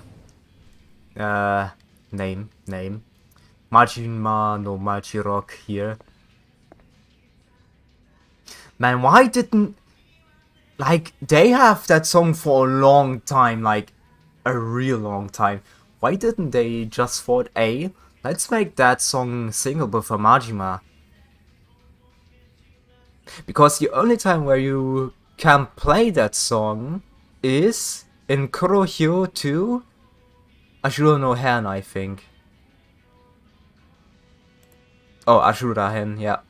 uh name name Majima no Majirock here. Man, why didn't like they have that song for a long time, like a real long time. Why didn't they just thought, a let's make that song singable for Majima? Because the only time where you can play that song is in Kurohyo 2 Ashura no Hen, I think. Oh, Ashura Hen, yeah.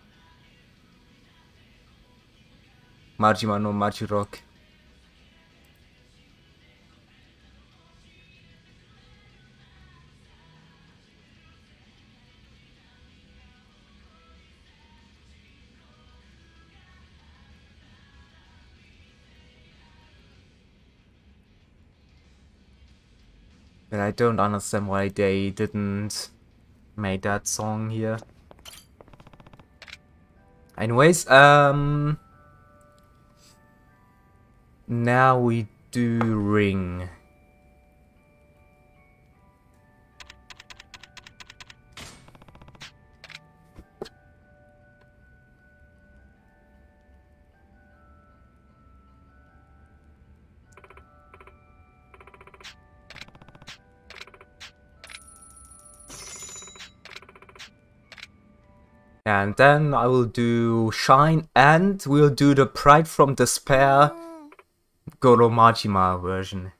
Majima no Majirock. And I don't understand why they didn't make that song here. Anyways, um... Now we do ring. And then I will do Shine and we'll do the Pride from Despair Goro Majima version.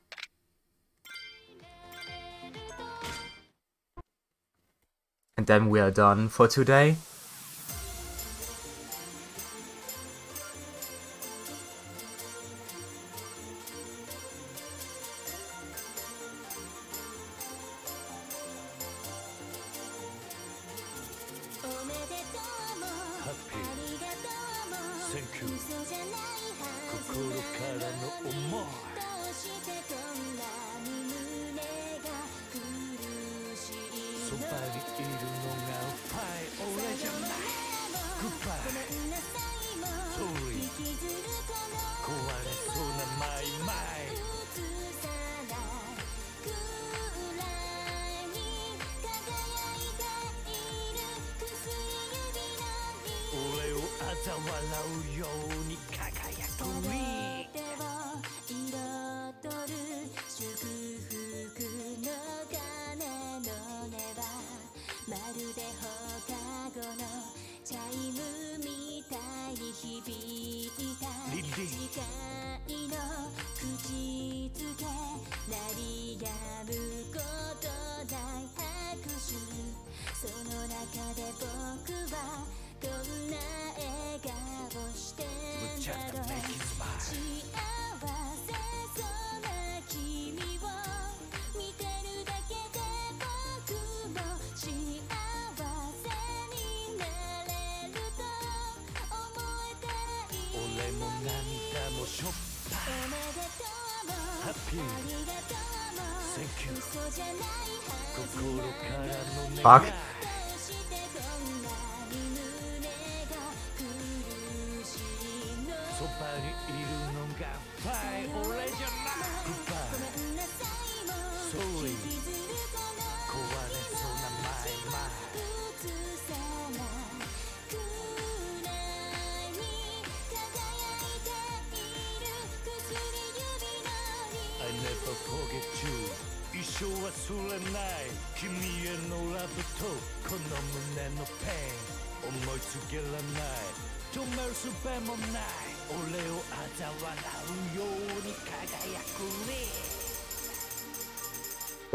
And then we are done for today.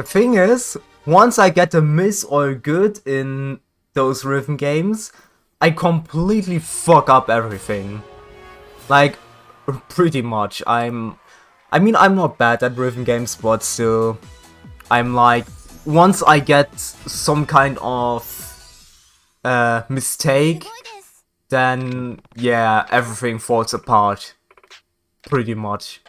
thing is, once I get a miss or a good in those rhythm games, I completely fuck up everything. Like, pretty much. I'm... I mean, I'm not bad at rhythm games, but still... I'm like, once I get some kind of uh, mistake, then yeah, everything falls apart. Pretty much.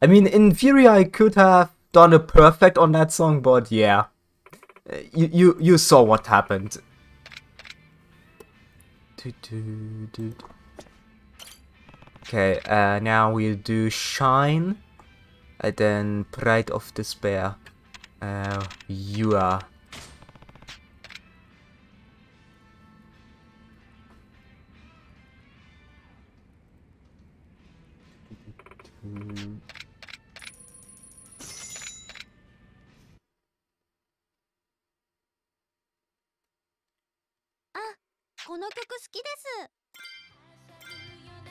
I mean, in theory I could have done a perfect on that song, but yeah. You you you saw what happened. Okay, uh, now we'll do Shine, and then Pride of Despair. Uh, you are. Mm -hmm.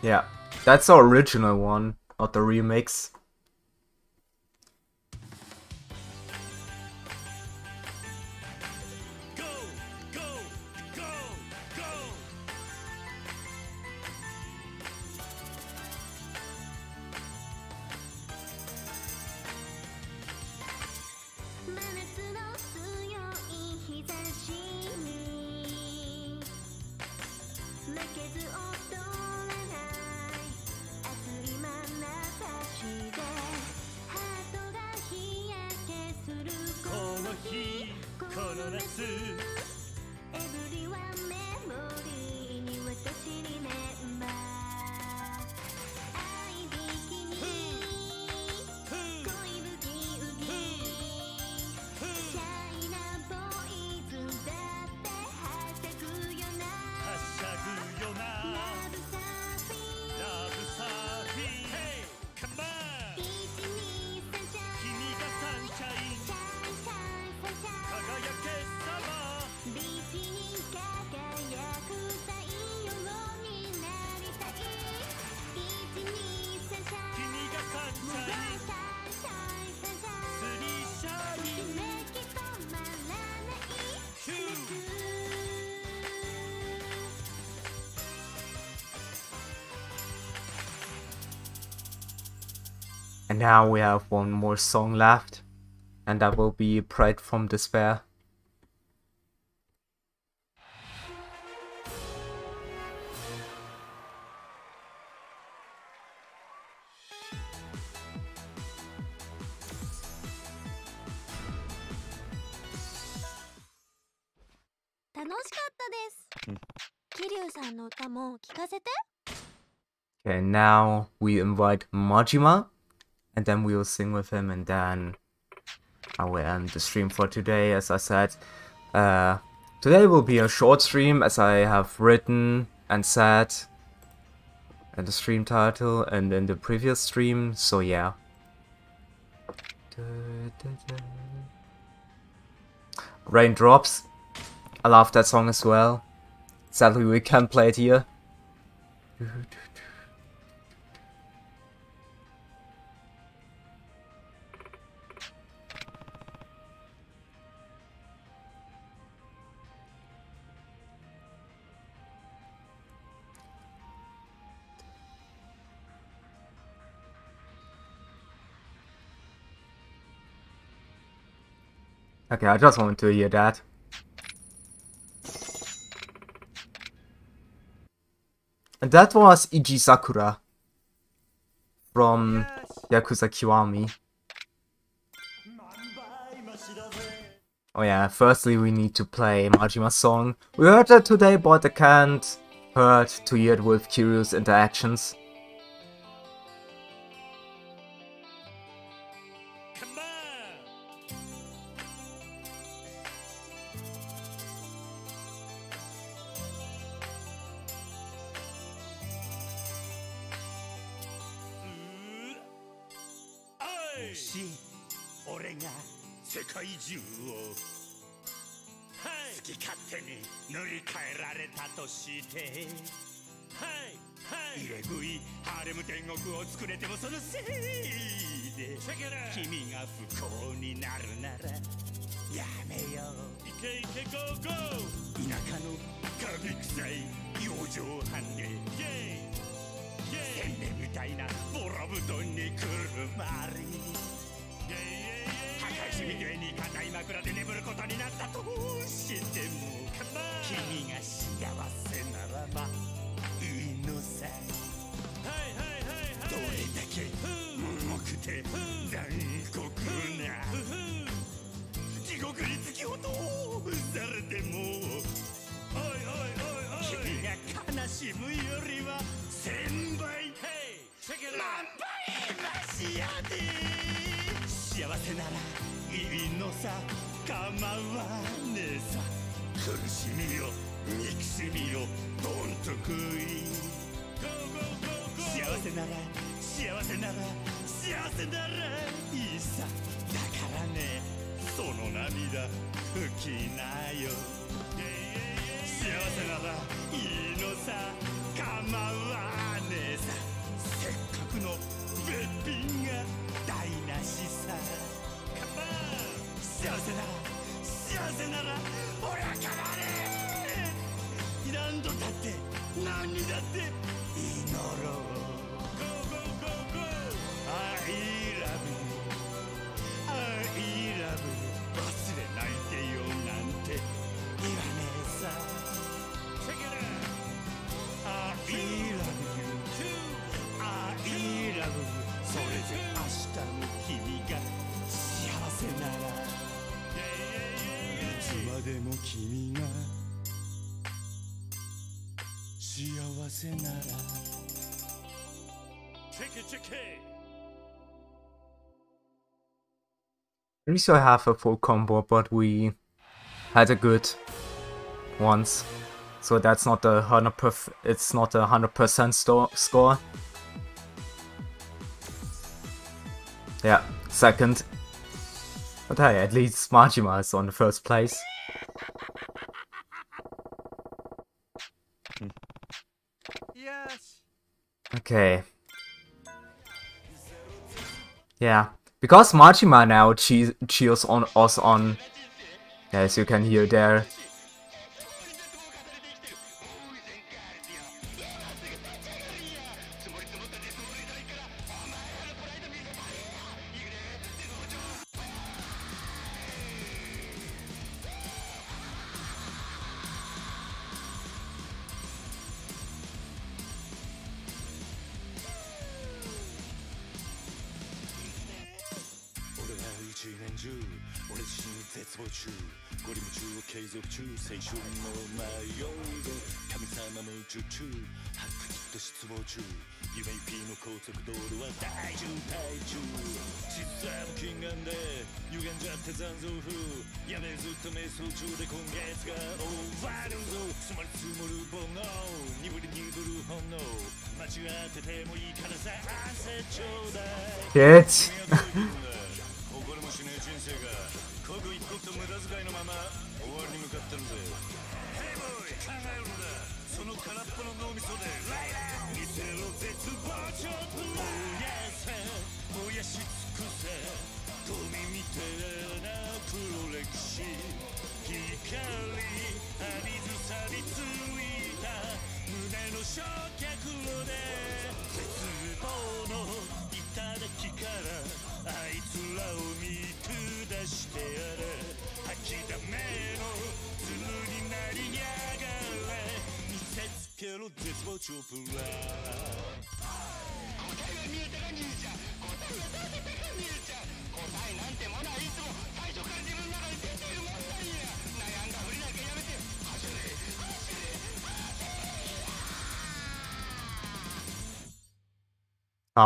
Yeah, that's the original one, not the remix. And now we have one more song left, and that will be Pride from Despair. Okay, now we invite Majima and then we will sing with him and then I will end the stream for today as I said. Uh, today will be a short stream as I have written and said in the stream title and in the previous stream, so yeah. Raindrops. I love that song as well. Sadly we can't play it here. Okay, I just want to hear that. And that was Iji Sakura from Yakuza Kiwami. Oh yeah, firstly we need to play Majima's song. We heard that today, but I can't hurt to hear it with curious interactions. Ichike. We still have a full combo, but we had a good once. So that's not a hundred per it's not a hundred percent score. Yeah, second. But hey, at least Majima is on the first place. Yes. Okay. Yeah, because Majima now cheers on us on, as you can hear there,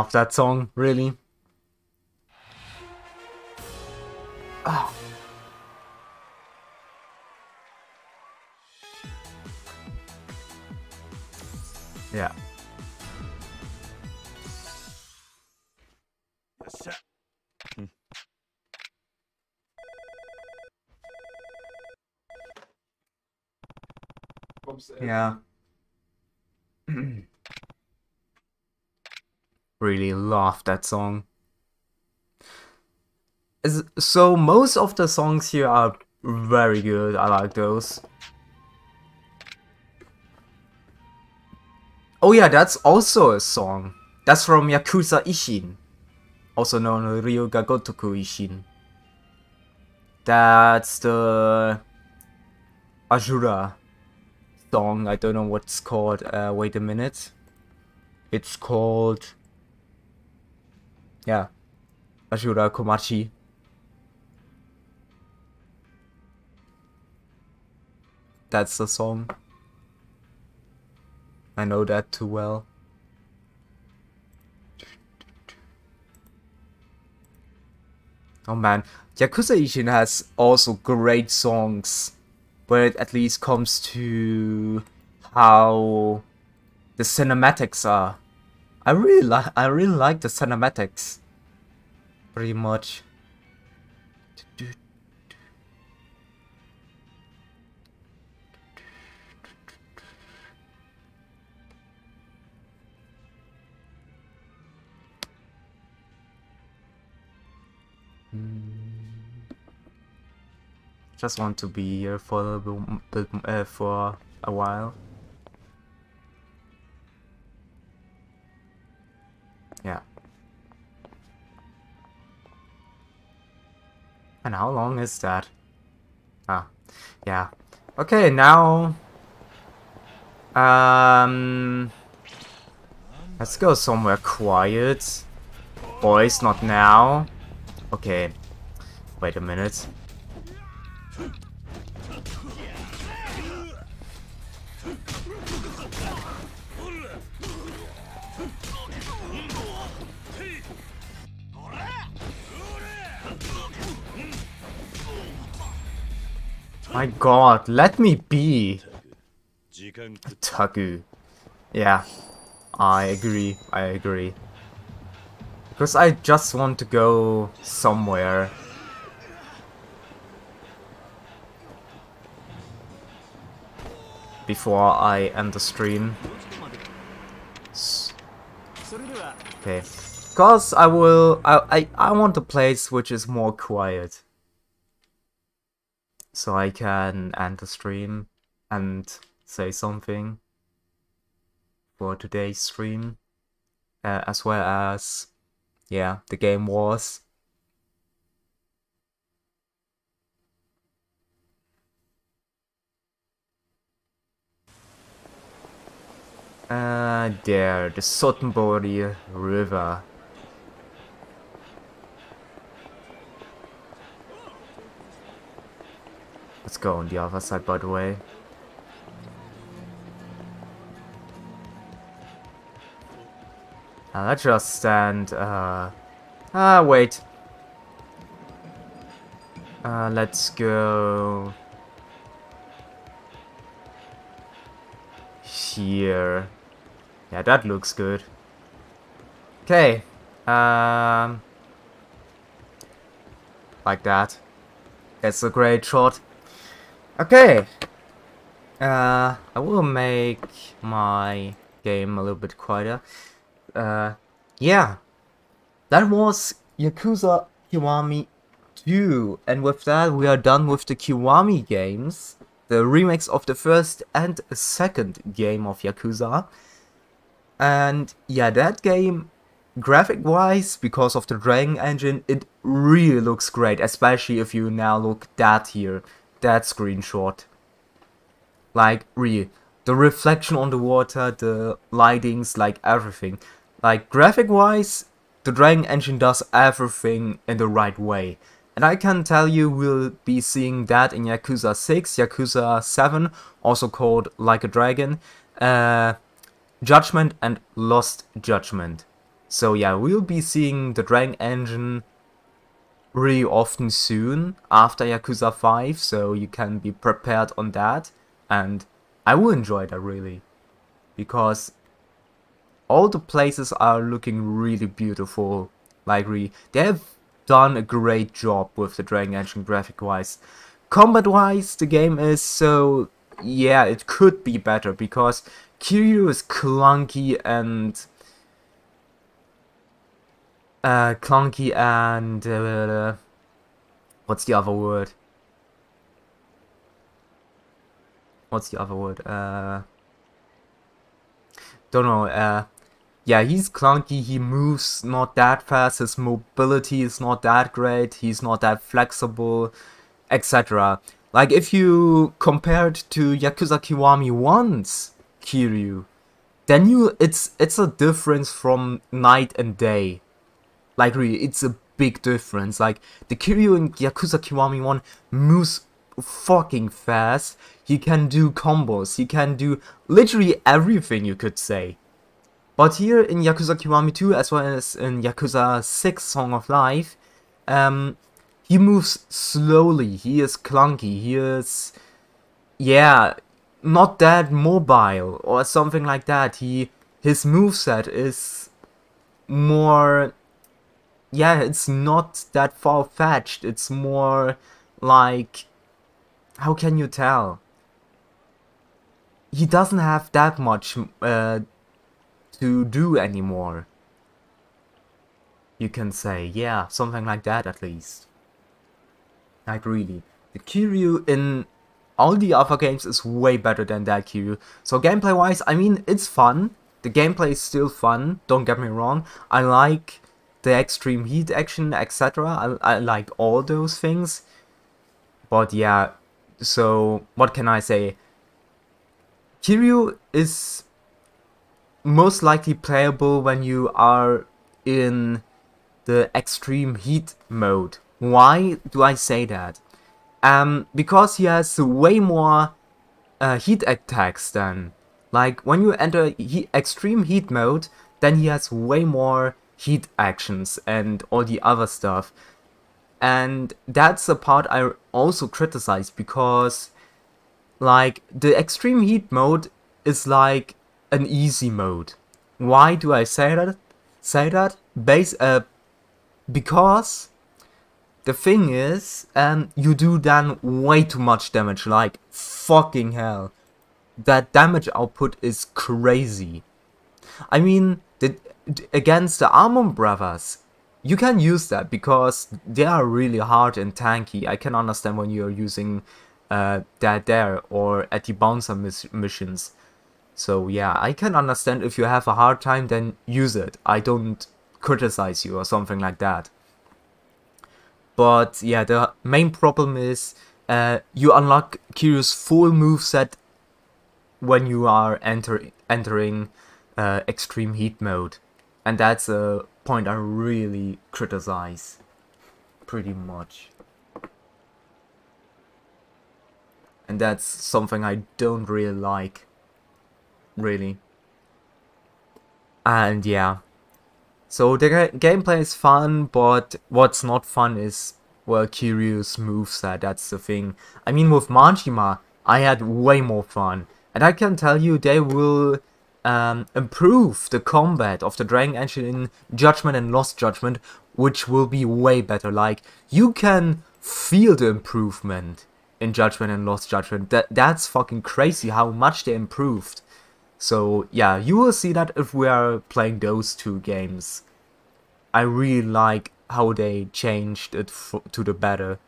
Half that song, really? Love that song. So most of the songs here are very good. I like those. Oh yeah, that's also a song. That's from Yakuza Ishin, also known as Ryuga Gotoku Ishin. That's the Ashura song. I don't know what's called. Uh, wait a minute. It's called. Yeah. Ashura Komachi. That's the song. I know that too well. Oh man, Yakuza Ishin has also great songs where it at least comes to how the cinematics are. I really like I really like the cinematics. Pretty much. Just want to be here for a little bit, uh, for a while. Yeah. And how long is that? Ah, yeah. Okay, now... Um... Let's go somewhere quiet. Boys, not now. Okay. Wait a minute. My god, let me be! Taku. Yeah, I agree, I agree. Because I just want to go somewhere. Before I end the stream. Okay. Because I will... I, I, I want a place which is more quiet. So I can end the stream and say something for today's stream. Uh, as well as yeah, the game was. Uh, there, the Sotenbori River. Let's go on the other side, by the way. Uh, let's just stand, uh... Ah, wait. Uh, let's go... Here. Yeah, that looks good. Okay. Um... Like that. It's a great shot. Okay. Uh, I will make my game a little bit quieter. Uh, yeah. That was Yakuza Kiwami 2. And with that, we are done with the Kiwami games. The remakes of the first and second game of Yakuza. And yeah, that game, graphic-wise, because of the Dragon engine, it really looks great. Especially if you now look that here, that screenshot. Like, really, the reflection on the water, the lightings, like everything. Like, graphic-wise, the Dragon engine does everything in the right way. And I can tell you we'll be seeing that in Yakuza 6, Yakuza 7, also called Like a Dragon, uh, Judgment and Lost Judgment. So yeah, we'll be seeing the Dragon engine really often soon after Yakuza 5, so you can be prepared on that. And I will enjoy that really. Because all the places are looking really beautiful. Like really, they have done a great job with the Dragon Engine graphic wise. Combat wise, the game is so, yeah, it could be better because Kiryu is clunky and uh, clunky and uh, what's the other word? What's the other word? Uh, don't know. Uh, yeah, he's clunky. He moves not that fast. His mobility is not that great. He's not that flexible, etc. Like if you compared to Yakuza Kiwami 1's Kiryu, then you it's it's a difference from night and day. Like really, it's a big difference. Like the Kiryu in Yakuza Kiwami 1 moves fucking fast. He can do combos. He can do literally everything you could say. But here in Yakuza Kiwami 2 as well as in Yakuza 6 Song of Life, um, he moves slowly. He is clunky. He is, yeah, not that mobile or something like that. He his moveset is more yeah, it's not that far-fetched. It's more like how can you tell? He doesn't have that much uh, to do anymore. You can say, yeah, something like that at least. Like really. The Kiryu in all the other games is way better than that Kiryu. So gameplay wise, I mean, it's fun. The gameplay is still fun, don't get me wrong. I like the extreme heat action, etc. I, I like all those things. But yeah, so what can I say? Kiryu is most likely playable when you are in the extreme heat mode. Why do I say that? Um, because he has way more uh, heat attacks than like when you enter he extreme heat mode, then he has way more heat actions and all the other stuff. And that's the part I also criticize because like the extreme heat mode is like an easy mode. Why do I say that? Say that? Base uh because the thing is, um, you do then way too much damage, like fucking hell. That damage output is crazy. I mean, the, against the Amon Brothers, you can use that because they are really hard and tanky. I can understand when you're using uh, that there or at the bouncer miss missions. So yeah, I can understand if you have a hard time, then use it. I don't criticize you or something like that. But yeah, the main problem is uh, you unlock Kiryu's full move set when you are enter entering uh, extreme heat mode. And that's a point I really criticize. Pretty much. And that's something I don't really like. Really. And yeah. So the ga- gameplay is fun, but what's not fun is, well, Kiryu's moveset, that's the thing. I mean, with Majima, I had way more fun. And I can tell you, they will um, improve the combat of the Dragon Engine in Judgment and Lost Judgment, which will be way better. Like, you can feel the improvement in Judgment and Lost Judgment. That That's fucking crazy how much they improved. So yeah, you will see that if we are playing those two games. I really like how they changed it to the better.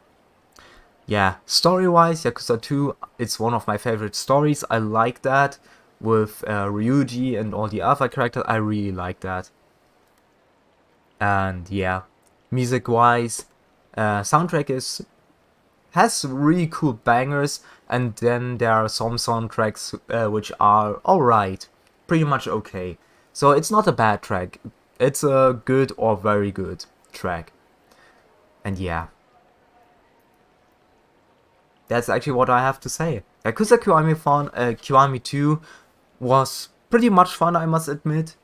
Yeah, story-wise, Yakuza 2, it's one of my favorite stories. I like that with uh, Ryuji and all the other characters. I really like that. And yeah, music-wise, uh, soundtrack is has really cool bangers, and then there are some soundtracks uh, which are alright, pretty much okay. So it's not a bad track, it's a good or very good track. And yeah. That's actually what I have to say. Yakuza Kiwami, fun, uh, Kiwami 2 was pretty much fun, I must admit.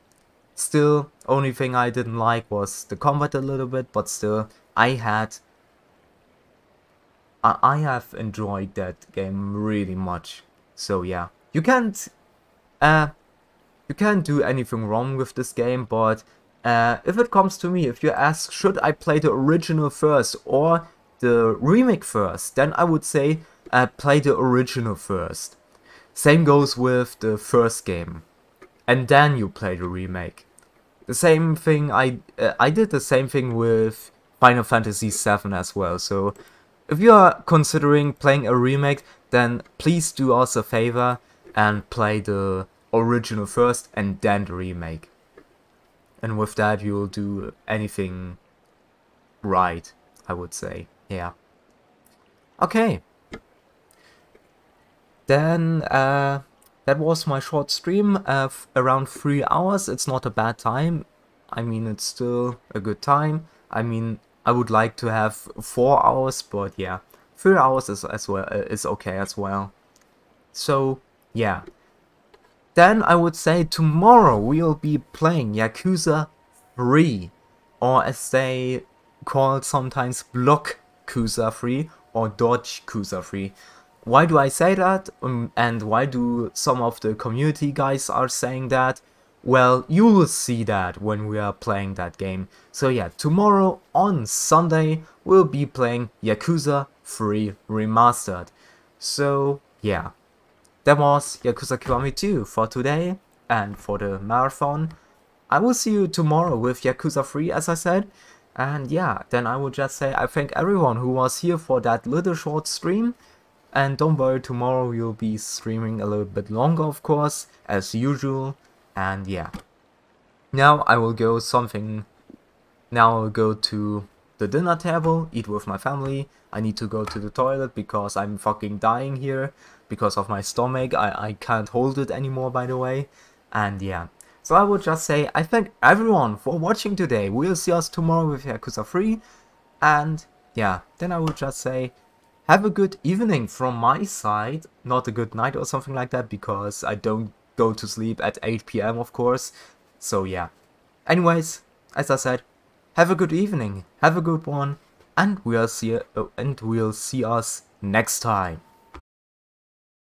Still, only thing I didn't like was the combat a little bit, but still, I had I have enjoyed that game really much. So yeah, you can't, uh, you can't do anything wrong with this game, but uh, if it comes to me, if you ask, should I play the original first or the remake first, then I would say uh, play the original first. Same goes with the first game, and then you play the remake. The same thing I uh, I did the same thing with Final Fantasy VII as well. So if you are considering playing a remake, then please do us a favor and play the original first and then the remake. And with that you'll do anything right, I would say. Yeah. Okay. Then, uh, that was my short stream, uh, around 3 hours. It's not a bad time. I mean, it's still a good time. I mean, I would like to have four hours, but yeah, three hours is as well uh, is okay as well. So yeah. Then I would say tomorrow we'll be playing Yakuza 3, or as they call sometimes Block Kuza 3 or Dodge Kuza 3. Why do I say that? Um, and why do some of the community guys are saying that? Well, you will see that when we are playing that game. So yeah, tomorrow on Sunday we'll be playing Yakuza 3 Remastered. So yeah, that was Yakuza Kiwami 2 for today and for the marathon. I will see you tomorrow with Yakuza 3 as I said. And yeah, then I will just say I thank everyone who was here for that little short stream. And don't worry, tomorrow you'll be streaming a little bit longer of course, as usual. And yeah. Now I will go something... Now I'll go to the dinner table, eat with my family. I need to go to the toilet because I'm fucking dying here. Because of my stomach, I, I can't hold it anymore by the way. And yeah. So I would just say, I thank everyone for watching today. We'll see us tomorrow with Yakuza 3. And yeah, then I would just say, have a good evening from my side. Not a good night or something like that, because I don't go to sleep at 8 p.m. of course. So yeah. Anyways, as I said, have a good evening, have a good one, and we'll see uh, and we'll see us next time.